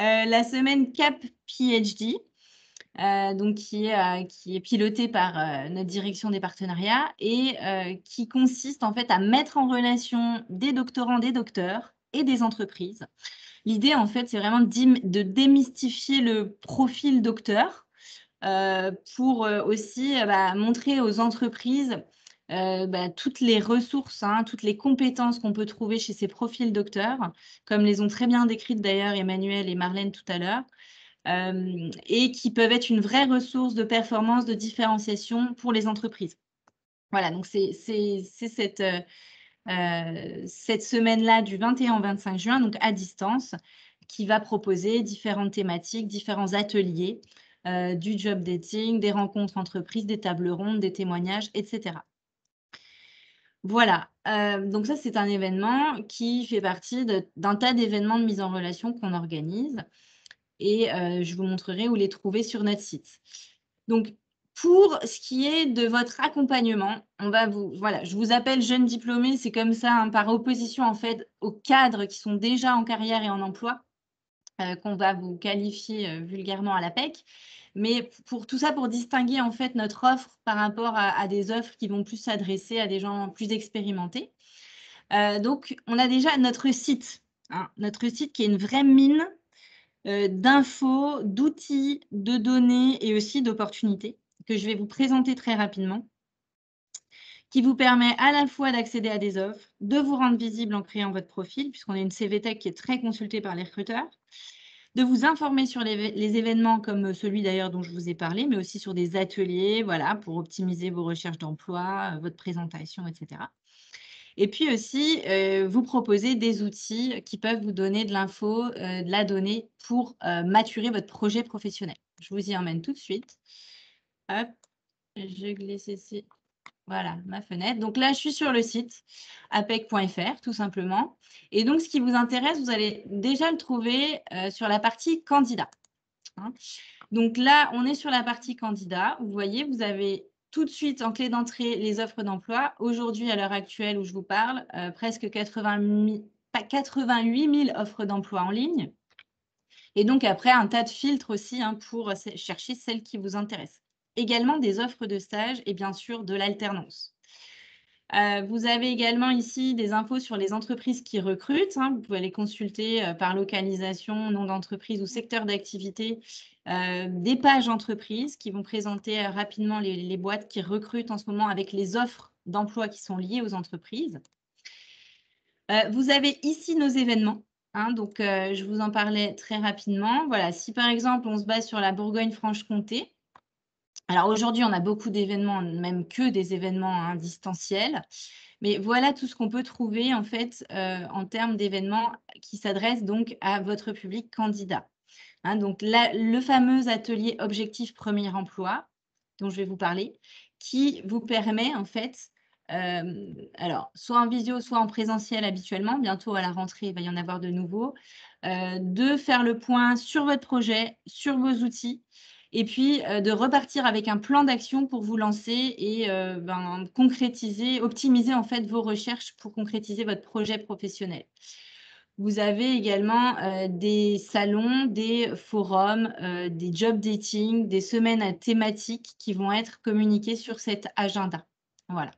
euh, la semaine CAP PhD, euh, donc qui est, qui est pilotée par notre direction des partenariats et qui consiste en fait à mettre en relation des doctorants, des docteurs et des entreprises. L'idée, en fait, c'est vraiment de démystifier le profil docteur euh, pour euh, aussi euh, bah, montrer aux entreprises bah, toutes les ressources, hein, toutes les compétences qu'on peut trouver chez ces profils docteurs, comme les ont très bien décrites d'ailleurs Emmanuel et Marlène tout à l'heure, et qui peuvent être une vraie ressource de performance, de différenciation pour les entreprises. Voilà, donc c'est cette euh, cette semaine-là du 21 au 25 juin, donc à distance, qui va proposer différentes thématiques, différents ateliers, euh, du job dating, des rencontres entreprises, des tables rondes, des témoignages, etc. Voilà, euh, donc ça c'est un événement qui fait partie d'un tas d'événements de mise en relation qu'on organise et je vous montrerai où les trouver sur notre site. Donc pour ce qui est de votre accompagnement, on va vous, voilà, je vous appelle jeune diplômé, c'est comme ça, hein, par opposition en fait aux cadres qui sont déjà en carrière et en emploi, euh, qu'on va vous qualifier euh, vulgairement à la PEC. Mais pour tout ça, pour distinguer en fait notre offre par rapport à, des offres qui vont plus s'adresser à des gens plus expérimentés. Euh, donc, on a déjà notre site, hein, notre site qui est une vraie mine d'infos, d'outils, de données et aussi d'opportunités que je vais vous présenter très rapidement, qui vous permet à la fois d'accéder à des offres, de vous rendre visible en créant votre profil, puisqu'on est une CVTech qui est très consultée par les recruteurs, de vous informer sur les, événements comme celui d'ailleurs dont je vous ai parlé, mais aussi sur des ateliers, voilà, pour optimiser vos recherches d'emploi, euh, votre présentation, etc. Et puis aussi, euh, vous proposer des outils qui peuvent vous donner de l'info, euh, de la donnée pour maturer votre projet professionnel. Je vous y emmène tout de suite. Hop, je glisse ici. Voilà, ma fenêtre. Donc là, je suis sur le site apec.fr, tout simplement. Et donc, ce qui vous intéresse, vous allez déjà le trouver euh, sur la partie candidat. Hein. donc là, on est sur la partie candidat. Vous voyez, vous avez tout de suite en clé d'entrée les offres d'emploi. Aujourd'hui, à l'heure actuelle où je vous parle, euh, presque 80 88 000 offres d'emploi en ligne. Et donc après, un tas de filtres aussi hein, pour chercher celles qui vous intéressent également des offres de stage et bien sûr de l'alternance. Euh, vous avez également ici des infos sur les entreprises qui recrutent. Hein. Vous pouvez les consulter euh, par localisation, nom d'entreprise ou secteur d'activité. Euh, des pages entreprises qui vont présenter rapidement les, boîtes qui recrutent en ce moment avec les offres d'emploi qui sont liées aux entreprises. vous avez ici nos événements. Hein. donc, je vous en parlais très rapidement. Voilà, si par exemple on se base sur la Bourgogne-Franche-Comté, alors aujourd'hui, on a beaucoup d'événements, même que des événements hein, distanciels. Mais voilà tout ce qu'on peut trouver en fait euh, en termes d'événements qui s'adressent donc à votre public candidat. Hein, donc le fameux atelier objectif premier emploi dont je vais vous parler, qui vous permet en fait alors, soit en visio, soit en présentiel habituellement. Bientôt à la rentrée, il va y en avoir de nouveaux. de faire le point sur votre projet, sur vos outils, et puis de repartir avec un plan d'action pour vous lancer et ben, concrétiser, optimiser en fait vos recherches pour concrétiser votre projet professionnel. Vous avez également des salons, des forums, des job dating, des semaines à thématiques qui vont être communiquées sur cet agenda. Voilà.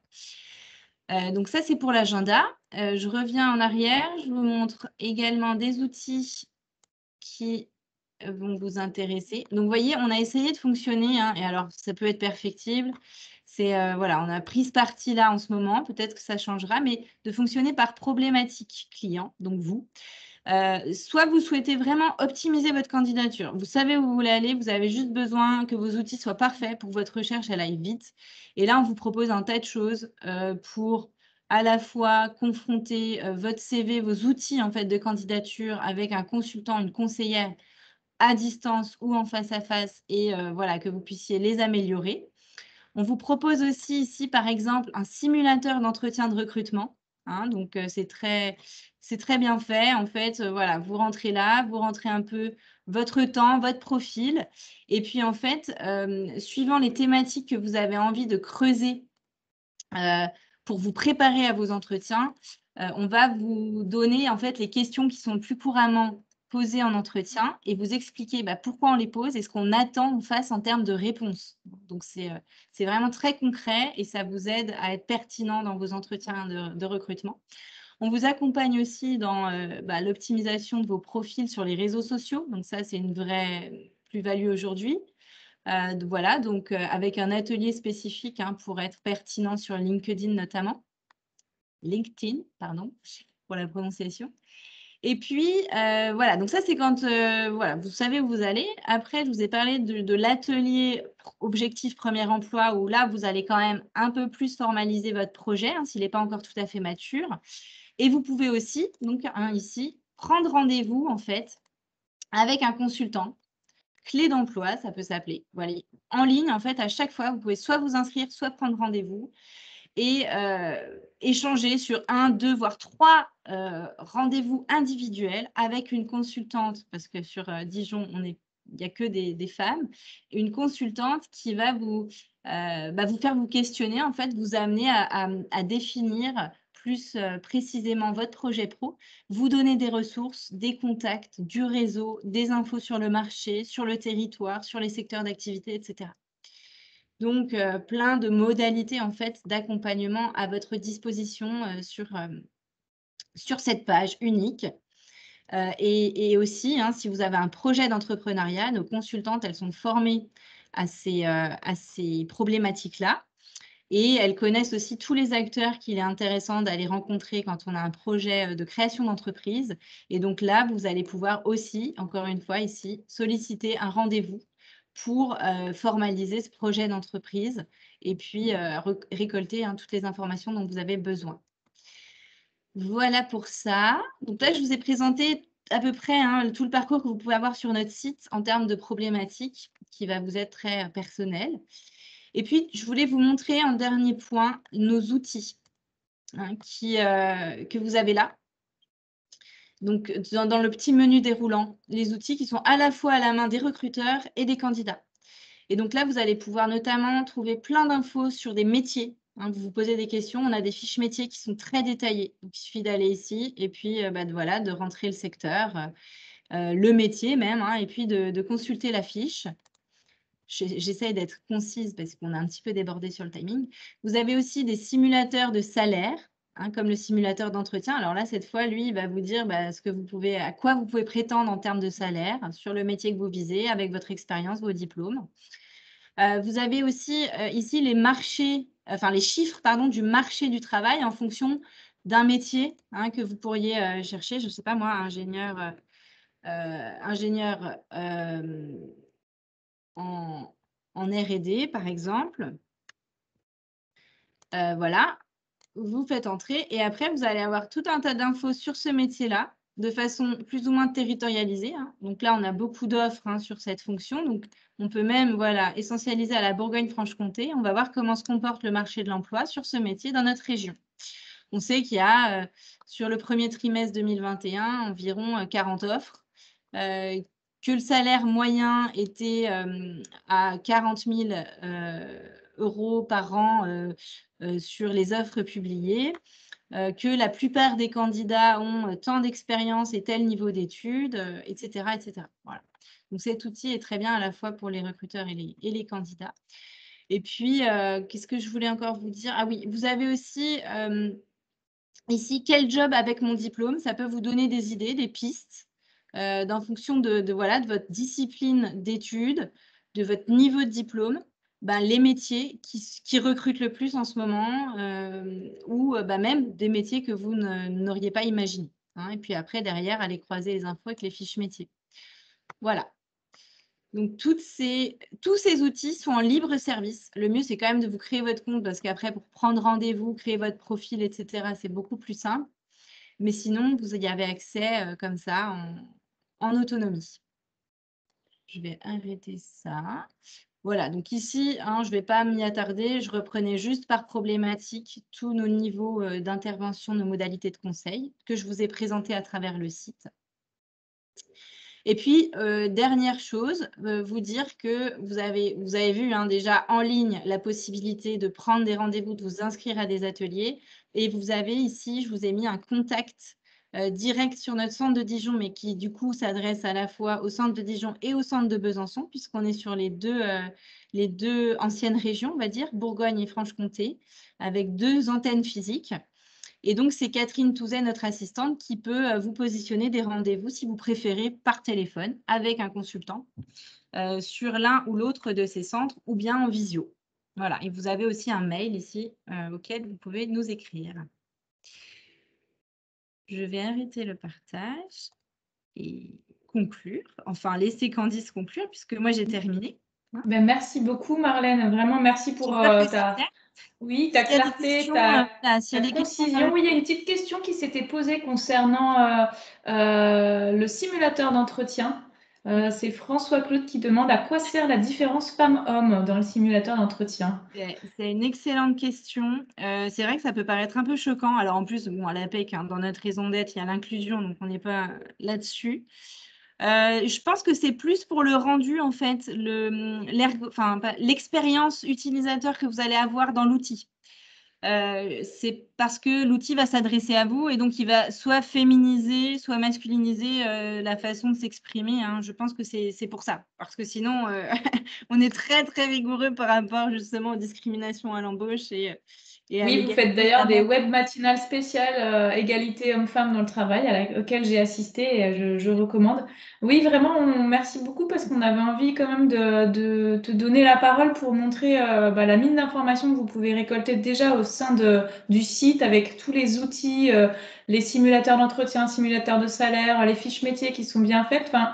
donc ça, c'est pour l'agenda. je reviens en arrière. Je vous montre également des outils qui vont vous intéresser. Donc, vous voyez, on a essayé de fonctionner, hein, et alors ça peut être perfectible. C'est voilà, on a pris ce parti-là en ce moment, peut-être que ça changera, mais de fonctionner par problématique client, donc vous. soit vous souhaitez vraiment optimiser votre candidature. Vous savez où vous voulez aller, vous avez juste besoin que vos outils soient parfaits pour que votre recherche elle aille vite. Et là, on vous propose un tas de choses pour à la fois confronter votre CV, vos outils en fait de candidature avec un consultant, une conseillère à distance ou en face à face et voilà que vous puissiez les améliorer. On vous propose aussi ici, par exemple, un simulateur d'entretien de recrutement. Hein, donc, c'est très, très bien fait. En fait, voilà, vous rentrez là, vous rentrez un peu votre temps, votre profil. Et puis, en fait, suivant les thématiques que vous avez envie de creuser pour vous préparer à vos entretiens, on va vous donner en fait les questions qui sont plus couramment poser en entretien et vous expliquer bah, pourquoi on les pose et ce qu'on attend en face en termes de réponse. Donc, c'est euh, vraiment très concret et ça vous aide à être pertinent dans vos entretiens de, recrutement. On vous accompagne aussi dans euh, bah, l'optimisation de vos profils sur les réseaux sociaux. Donc, ça, c'est une vraie plus-value aujourd'hui. Euh, voilà, donc avec un atelier spécifique hein, pour être pertinent sur LinkedIn notamment. LinkedIn, pardon, pour la prononciation. Et puis, euh, voilà, donc ça, c'est quand euh, voilà, vous savez où vous allez. Après, je vous ai parlé de, l'atelier objectif premier emploi, où là, vous allez quand même un peu plus formaliser votre projet, hein, s'il n'est pas encore tout à fait mature. Et vous pouvez aussi, donc hein, ici, prendre rendez-vous, en fait, avec un consultant. Clé d'emploi, ça peut s'appeler. Voilà. En ligne, en fait, à chaque fois, vous pouvez soit vous inscrire, soit prendre rendez-vous et euh, échanger sur un, deux, voire trois euh, rendez-vous individuels avec une consultante, parce que sur euh, Dijon, il n'y a que des, femmes, une consultante qui va vous, bah, vous faire vous questionner, en fait, vous amener à définir plus précisément votre projet pro, vous donner des ressources, des contacts, du réseau, des infos sur le marché, sur le territoire, sur les secteurs d'activité, etc. Donc, euh, plein de modalités en fait d'accompagnement à votre disposition euh, sur, euh, sur cette page unique. Et, aussi, hein, si vous avez un projet d'entrepreneuriat, nos consultantes, elles sont formées à ces, à ces problématiques-là. Et elles connaissent aussi tous les acteurs qu'il est intéressant d'aller rencontrer quand on a un projet de création d'entreprise. Et donc là, vous allez pouvoir aussi, encore une fois ici, solliciter un rendez-vous pour euh, formaliser ce projet d'entreprise et puis euh, récolter hein, toutes les informations dont vous avez besoin. Voilà pour ça. Donc là, je vous ai présenté à peu près hein, tout le parcours que vous pouvez avoir sur notre site en termes de problématiques qui va vous être très euh, personnel. Et puis, je voulais vous montrer en dernier point nos outils hein, que vous avez là donc, dans, le petit menu déroulant, les outils qui sont à la fois à la main des recruteurs et des candidats. Et donc là, vous allez pouvoir notamment trouver plein d'infos sur des métiers. Hein, vous vous posez des questions, on a des fiches métiers qui sont très détaillées. il suffit d'aller ici et puis euh, bah, de, voilà, de rentrer le secteur, euh, euh, le métier même, hein, et puis de, de consulter la fiche. J'essaye d'être concise parce qu'on a un petit peu débordé sur le timing. Vous avez aussi des simulateurs de salaire Hein, comme le simulateur d'entretien. Alors là, cette fois, lui, il va vous dire bah, ce que vous pouvez, à quoi vous pouvez prétendre en termes de salaire sur le métier que vous visez, avec votre expérience, vos diplômes. Euh, vous avez aussi euh, ici les marchés, enfin les chiffres pardon, du marché du travail en fonction d'un métier hein, que vous pourriez euh, chercher. Je ne sais pas moi, ingénieur, ingénieur en, en R&D par exemple. voilà, vous faites entrer et après, vous allez avoir tout un tas d'infos sur ce métier-là de façon plus ou moins territorialisée. Hein. Donc là, on a beaucoup d'offres hein, sur cette fonction. Donc, on peut même voilà, essentialiser à la Bourgogne-Franche-Comté. On va voir comment se comporte le marché de l'emploi sur ce métier dans notre région. On sait qu'il y a, euh, sur le premier trimestre 2021, environ 40 euh, offres, euh, que le salaire moyen était à 40 000 euros par an sur les offres publiées, que la plupart des candidats ont tant d'expérience et tel niveau d'études, etc., etc. Voilà. Donc cet outil est très bien à la fois pour les recruteurs et les, et les candidats. Et puis, qu'est-ce que je voulais encore vous dire? Ah oui, vous avez aussi Ici, quel job avec mon diplôme? Ça peut vous donner des idées, des pistes, euh, en fonction de, voilà, de votre discipline d'études, de votre niveau de diplôme, ben, les métiers qui, recrutent le plus en ce moment, euh, ou ben, même des métiers que vous n'auriez pas imaginés. Hein. et puis après, derrière, aller croiser les infos avec les fiches métiers. Voilà. Donc, toutes ces, tous ces outils sont en libre service. Le mieux, c'est quand même de vous créer votre compte parce qu'après, pour prendre rendez-vous, créer votre profil, etc., c'est beaucoup plus simple. Mais sinon, vous y avez accès euh, comme ça en, autonomie. Je vais arrêter ça. Voilà, donc ici, hein, je ne vais pas m'y attarder. Je reprenais juste par problématique tous nos niveaux euh, d'intervention, nos modalités de conseil que je vous ai présentés à travers le site. Et puis, euh, dernière chose, euh, vous dire que vous avez, vu hein, déjà en ligne la possibilité de prendre des rendez-vous, de vous inscrire à des ateliers. Et vous avez ici, je vous ai mis un contact direct sur notre centre de Dijon, mais qui du coup s'adresse à la fois au centre de Dijon et au centre de Besançon, puisqu'on est sur les deux, les deux anciennes régions, on va dire, Bourgogne et Franche-Comté, avec deux antennes physiques. Et donc, c'est Catherine Touzet, notre assistante, qui peut euh, vous positionner des rendez-vous, si vous préférez, par téléphone avec un consultant euh, sur l'un ou l'autre de ces centres ou bien en visio. Voilà, et vous avez aussi un mail ici euh, auquel vous pouvez nous écrire. Je vais arrêter le partage et conclure, enfin laisser Candice conclure, puisque moi j'ai terminé. Ben, merci beaucoup Marlène, vraiment merci pour ta, oui, ta clarté, ta, euh, précision. Oui, il y a une petite question qui s'était posée concernant euh, euh, le simulateur d'entretien. C'est François Claude qui demande à quoi sert la différence femme-homme dans le simulateur d'entretien. C'est une excellente question. c'est vrai que ça peut paraître un peu choquant. Alors en plus, bon, à l'APEC, hein, dans notre raison d'être, il y a l'inclusion, donc on n'est pas là-dessus. Euh, je pense que c'est plus pour le rendu, en fait, l'expérience utilisateur que vous allez avoir dans l'outil. Euh, c'est parce que l'outil va s'adresser à vous et donc il va soit féminiser, soit masculiniser euh, la façon de s'exprimer. Hein. Je pense que c'est pour ça. Parce que sinon, on est très, très rigoureux par rapport justement aux discriminations à l'embauche et oui, vous faites d'ailleurs des web matinales spéciales euh, égalité homme-femme dans le travail auxquelles j'ai assisté et je, recommande. Oui, vraiment, merci beaucoup parce qu'on avait envie quand même de, te donner la parole pour montrer euh, bah, la mine d'informations que vous pouvez récolter déjà au sein de, du site avec tous les outils, euh, les simulateurs d'entretien, simulateurs de salaire, les fiches métiers qui sont bien faites. Enfin,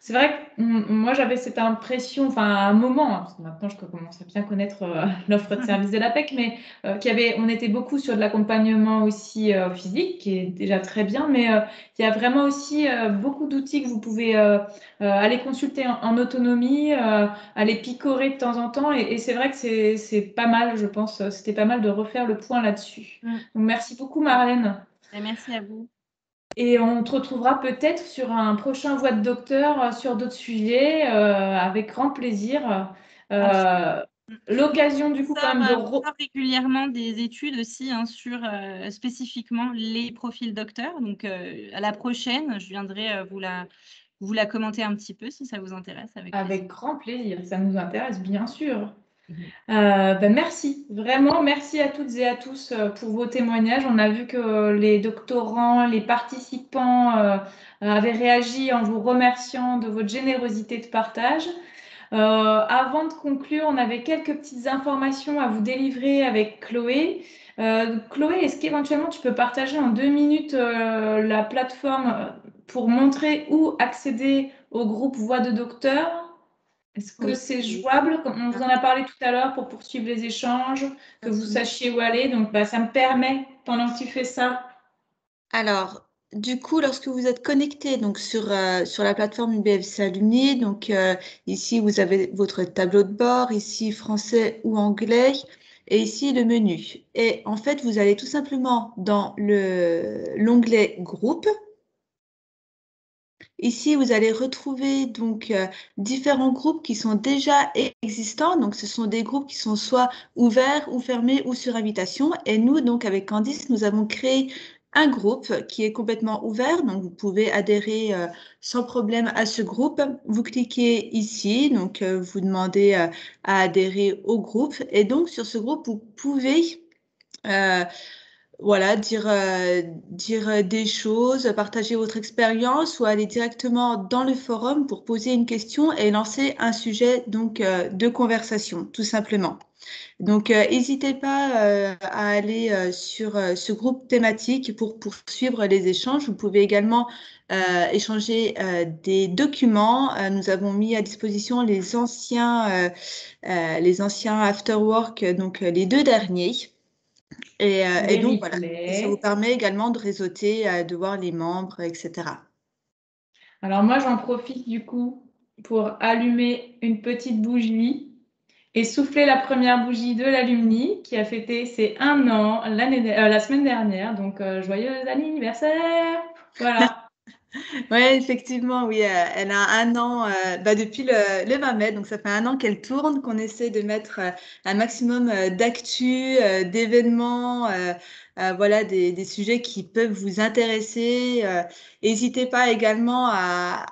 c'est vrai que moi j'avais cette impression, enfin à un moment, hein, parce que maintenant je commence à bien connaître euh, l'offre de service de l'APEC, mais euh, avait, on était beaucoup sur de l'accompagnement aussi euh, physique, qui est déjà très bien, mais il y a vraiment aussi beaucoup d'outils que vous pouvez aller consulter en, autonomie, aller picorer de temps en temps, et, c'est vrai que c'est pas mal, je pense, c'était pas mal de refaire le point là-dessus. Mm. Donc merci beaucoup Marlène. Merci à vous. Et on te retrouvera peut-être sur un prochain Voix de Docteur euh, sur d'autres sujets, euh, avec grand plaisir. Euh, l'occasion du coup quand même de régulièrement des études aussi hein, sur spécifiquement les profils docteurs. Donc à la prochaine, je viendrai vous la vous la commenter un petit peu si ça vous intéresse. Avec, avec grand plaisir, ça nous intéresse bien sûr. Euh, ben merci, vraiment merci à toutes et à tous euh, pour vos témoignages. On a vu que les doctorants, les participants euh, avaient réagi en vous remerciant de votre générosité de partage. avant de conclure, on avait quelques petites informations à vous délivrer avec Chloé. Chloé, est-ce qu'éventuellement tu peux partager en deux minutes la plateforme pour montrer où accéder au groupe Voix de Docteur est-ce que c'est jouable On vous en a parlé tout à l'heure pour poursuivre les échanges, que vous sachiez où aller. Donc, bah, ça me permet, pendant que tu fais ça. Alors, du coup, lorsque vous êtes connecté donc sur, euh, sur la plateforme UBFC Alumni, donc euh, ici vous avez votre tableau de bord, ici français ou anglais, et ici le menu. Et en fait, vous allez tout simplement dans l'onglet groupe. Ici, vous allez retrouver donc euh, différents groupes qui sont déjà existants. Donc, ce sont des groupes qui sont soit ouverts ou fermés ou sur invitation. Et nous, donc, avec Candice, nous avons créé un groupe qui est complètement ouvert, donc vous pouvez adhérer euh, sans problème à ce groupe. Vous cliquez ici, donc euh, vous demandez à adhérer au groupe et donc sur ce groupe, vous pouvez voilà, dire, dire des choses, partager votre expérience ou aller directement dans le forum pour poser une question et lancer un sujet donc, de conversation, tout simplement. Donc, euh, n'hésitez pas euh, à aller euh, sur ce groupe thématique pour poursuivre les échanges. Vous pouvez également échanger des documents. nous avons mis à disposition les anciens, les anciens afterwork, donc les deux derniers. Et, et donc, voilà, ça vous permet également de réseauter, de voir les membres, etc. Alors, moi, j'en profite du coup pour allumer une petite bougie et souffler la première bougie de l'alumni qui a fêté ses un an l'année, euh, la semaine dernière. Donc, euh, joyeux anniversaire Voilà. oui, effectivement, oui, euh, elle a un an bah, depuis le, le 20 mai, donc ça fait un an qu'elle tourne, qu'on essaie de mettre un maximum d'actu, d'événements, euh, voilà, des, sujets qui peuvent vous intéresser. Euh, n'hésitez pas également à,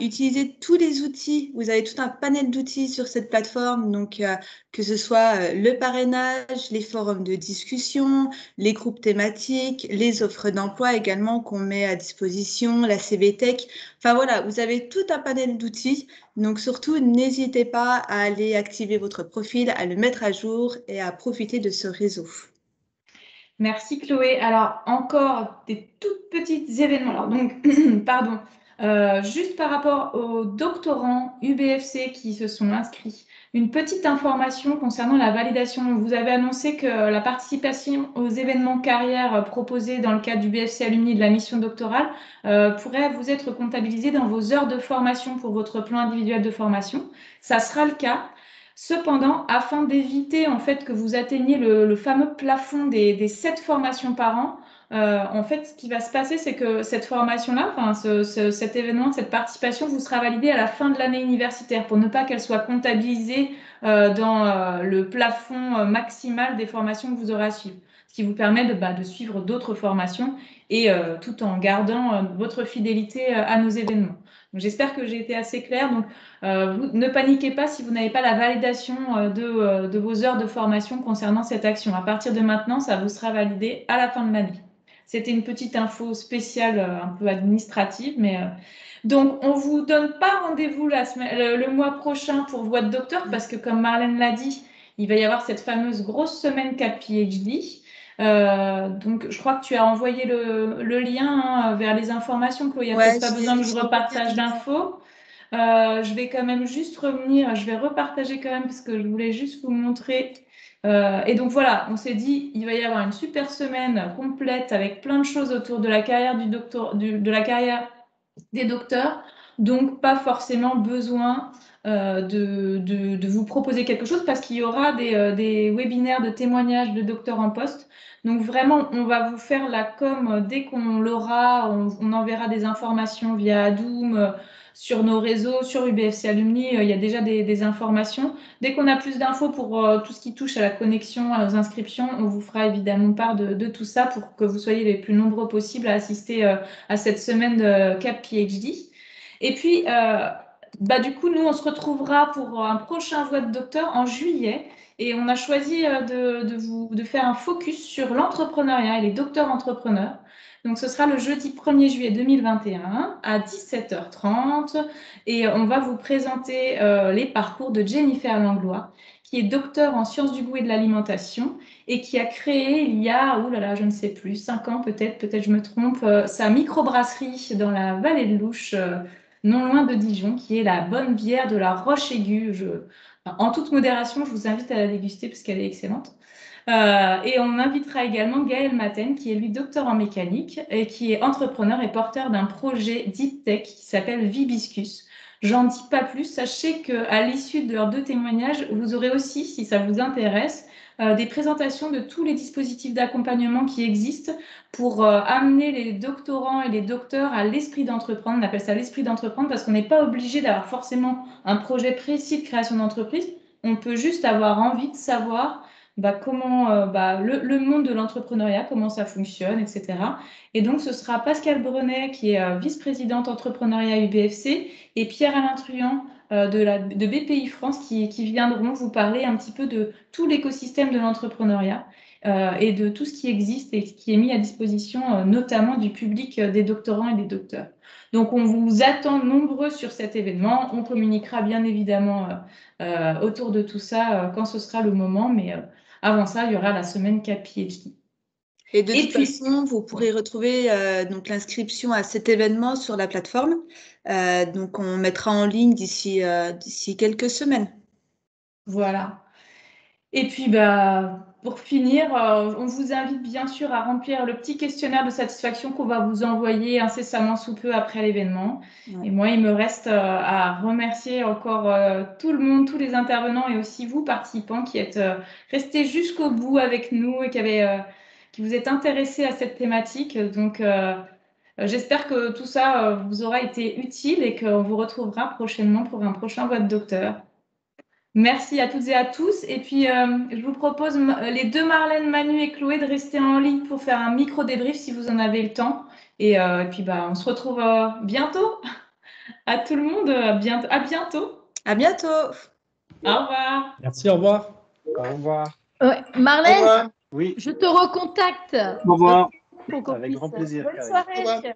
utiliser tous les outils. Vous avez tout un panel d'outils sur cette plateforme, donc euh, que ce soit le parrainage, les forums de discussion, les groupes thématiques, les offres d'emploi également qu'on met à disposition, la CBTech. Enfin voilà, vous avez tout un panel d'outils. Donc surtout, n'hésitez pas à aller activer votre profil, à le mettre à jour et à profiter de ce réseau. Merci Chloé. Alors encore des toutes petites événements. Alors donc, pardon, euh, juste par rapport aux doctorants UBFC qui se sont inscrits, une petite information concernant la validation. Vous avez annoncé que la participation aux événements carrière proposés dans le cadre du BFC Alumni de la mission doctorale euh, pourrait vous être comptabilisée dans vos heures de formation pour votre plan individuel de formation. Ça sera le cas. Cependant, afin d'éviter en fait que vous atteigniez le, fameux plafond des, sept formations par an, euh, en fait, ce qui va se passer, c'est que cette formation-là, enfin, cet événement, cette participation vous sera validée à la fin de l'année universitaire pour ne pas qu'elle soit comptabilisée euh, dans euh, le plafond maximal des formations que vous aurez à suivre. Ce qui vous permet de, bah, de suivre d'autres formations et tout en gardant votre fidélité à nos événements. J'espère que j'ai été assez claire. Donc, euh, ne paniquez pas si vous n'avez pas la validation euh, euh, de, vos heures de formation concernant cette action. À partir de maintenant, ça vous sera validé à la fin de l'année. C'était une petite info spéciale, un peu administrative, mais donc on vous donne pas rendez-vous le, le, mois prochain pour Voix de Docteur parce que comme Marlène l'a dit, il va y avoir cette fameuse grosse semaine 4 PhD. Euh, donc, je crois que tu as envoyé le, lien hein, vers les informations, Chloé. Il n'y a pas besoin que je repartage l'info. Euh, je vais quand même juste revenir, je vais repartager quand même parce que je voulais juste vous montrer. Euh, et donc voilà, on s'est dit, il va y avoir une super semaine complète avec plein de choses autour de la carrière du docteur, de la carrière des docteurs. Donc pas forcément besoin de, de, vous proposer quelque chose parce qu'il y aura des, des, webinaires de témoignages de docteurs en poste donc vraiment, on va vous faire la com dès qu'on l'aura. On, enverra des informations via Doom euh, sur nos réseaux, sur UBFC Alumni. Euh, il y a déjà des, informations. Dès qu'on a plus d'infos pour euh, tout ce qui touche à la connexion, aux inscriptions, on vous fera évidemment part de, tout ça pour que vous soyez les plus nombreux possibles à assister à cette semaine de CAP PhD. Et puis, bah, du coup, nous, on se retrouvera pour un prochain voix de docteur en juillet. Et on a choisi euh, de, vous, de faire un focus sur l'entrepreneuriat et les docteurs entrepreneurs. Donc, ce sera le jeudi 1er juillet 2021 à 17h30 et on va vous présenter euh, les parcours de Jennifer Langlois, qui est docteur en sciences du goût et de l'alimentation et qui a créé il y a, oh là là, je ne sais plus, 5 ans peut-être, peut-être je me trompe, euh, sa microbrasserie dans la vallée de Louche, non loin de Dijon, qui est la bonne bière de la Roche Aiguë. En toute modération, je vous invite à la déguster parce qu'elle est excellente. et on invitera également Gaël Maten, qui est lui docteur en mécanique et qui est entrepreneur et porteur d'un projet Deep Tech qui s'appelle Vibiscus. J'en dis pas plus. Sachez qu'à l'issue de leurs deux témoignages, vous aurez aussi, si ça vous intéresse, euh, des présentations de tous les dispositifs d'accompagnement qui existent pour euh, amener les doctorants et les docteurs à l'esprit d'entreprendre. On appelle ça l'esprit d'entreprendre parce qu'on n'est pas obligé d'avoir forcément un projet précis de création d'entreprise. On peut juste avoir envie de savoir bah, comment euh, bah, le, monde de l'entrepreneuriat, comment ça fonctionne, etc. Et donc, ce sera Pascal Brenet, qui est vice-présidente entrepreneuriat UBFC, et Pierre-Alain Truand, de, la, de BPI France qui, viendront vous parler un petit peu de tout l'écosystème de l'entrepreneuriat euh, et de tout ce qui existe et qui est mis à disposition euh, notamment du public des doctorants et des docteurs. Donc on vous attend nombreux sur cet événement. On communiquera bien évidemment autour de tout ça quand ce sera le moment, mais avant ça, il y aura la semaine KPHD. Et de toute façon, vous pourrez retrouver euh, donc l'inscription à cet événement sur la plateforme. Euh, donc, on mettra en ligne d'ici euh, d'ici quelques semaines. Voilà. Et puis, bah, pour finir, on vous invite bien sûr à remplir le petit questionnaire de satisfaction qu'on va vous envoyer incessamment sous peu après l'événement. Et moi, il me reste à remercier encore tout le monde, tous les intervenants et aussi vous, participants, qui êtes restés jusqu'au bout avec nous et qui avez qui vous êtes intéressé à cette thématique. Donc, euh, j'espère que tout ça euh, vous aura été utile et qu'on vous retrouvera prochainement pour un prochain Voix de Docteur. Merci à toutes et à tous. Et puis, euh, je vous propose, les deux Marlène, Manu et Chloé, de rester en ligne pour faire un micro débrief si vous en avez le temps. Et, puis, bah, on se retrouve bientôt. À tout le monde, à bientôt. À bientôt. À bientôt. Au revoir. Merci, au revoir. Au revoir. Marlène, oui. Je te recontacte. Au revoir. Avec grand plaisir. Bonne soirée.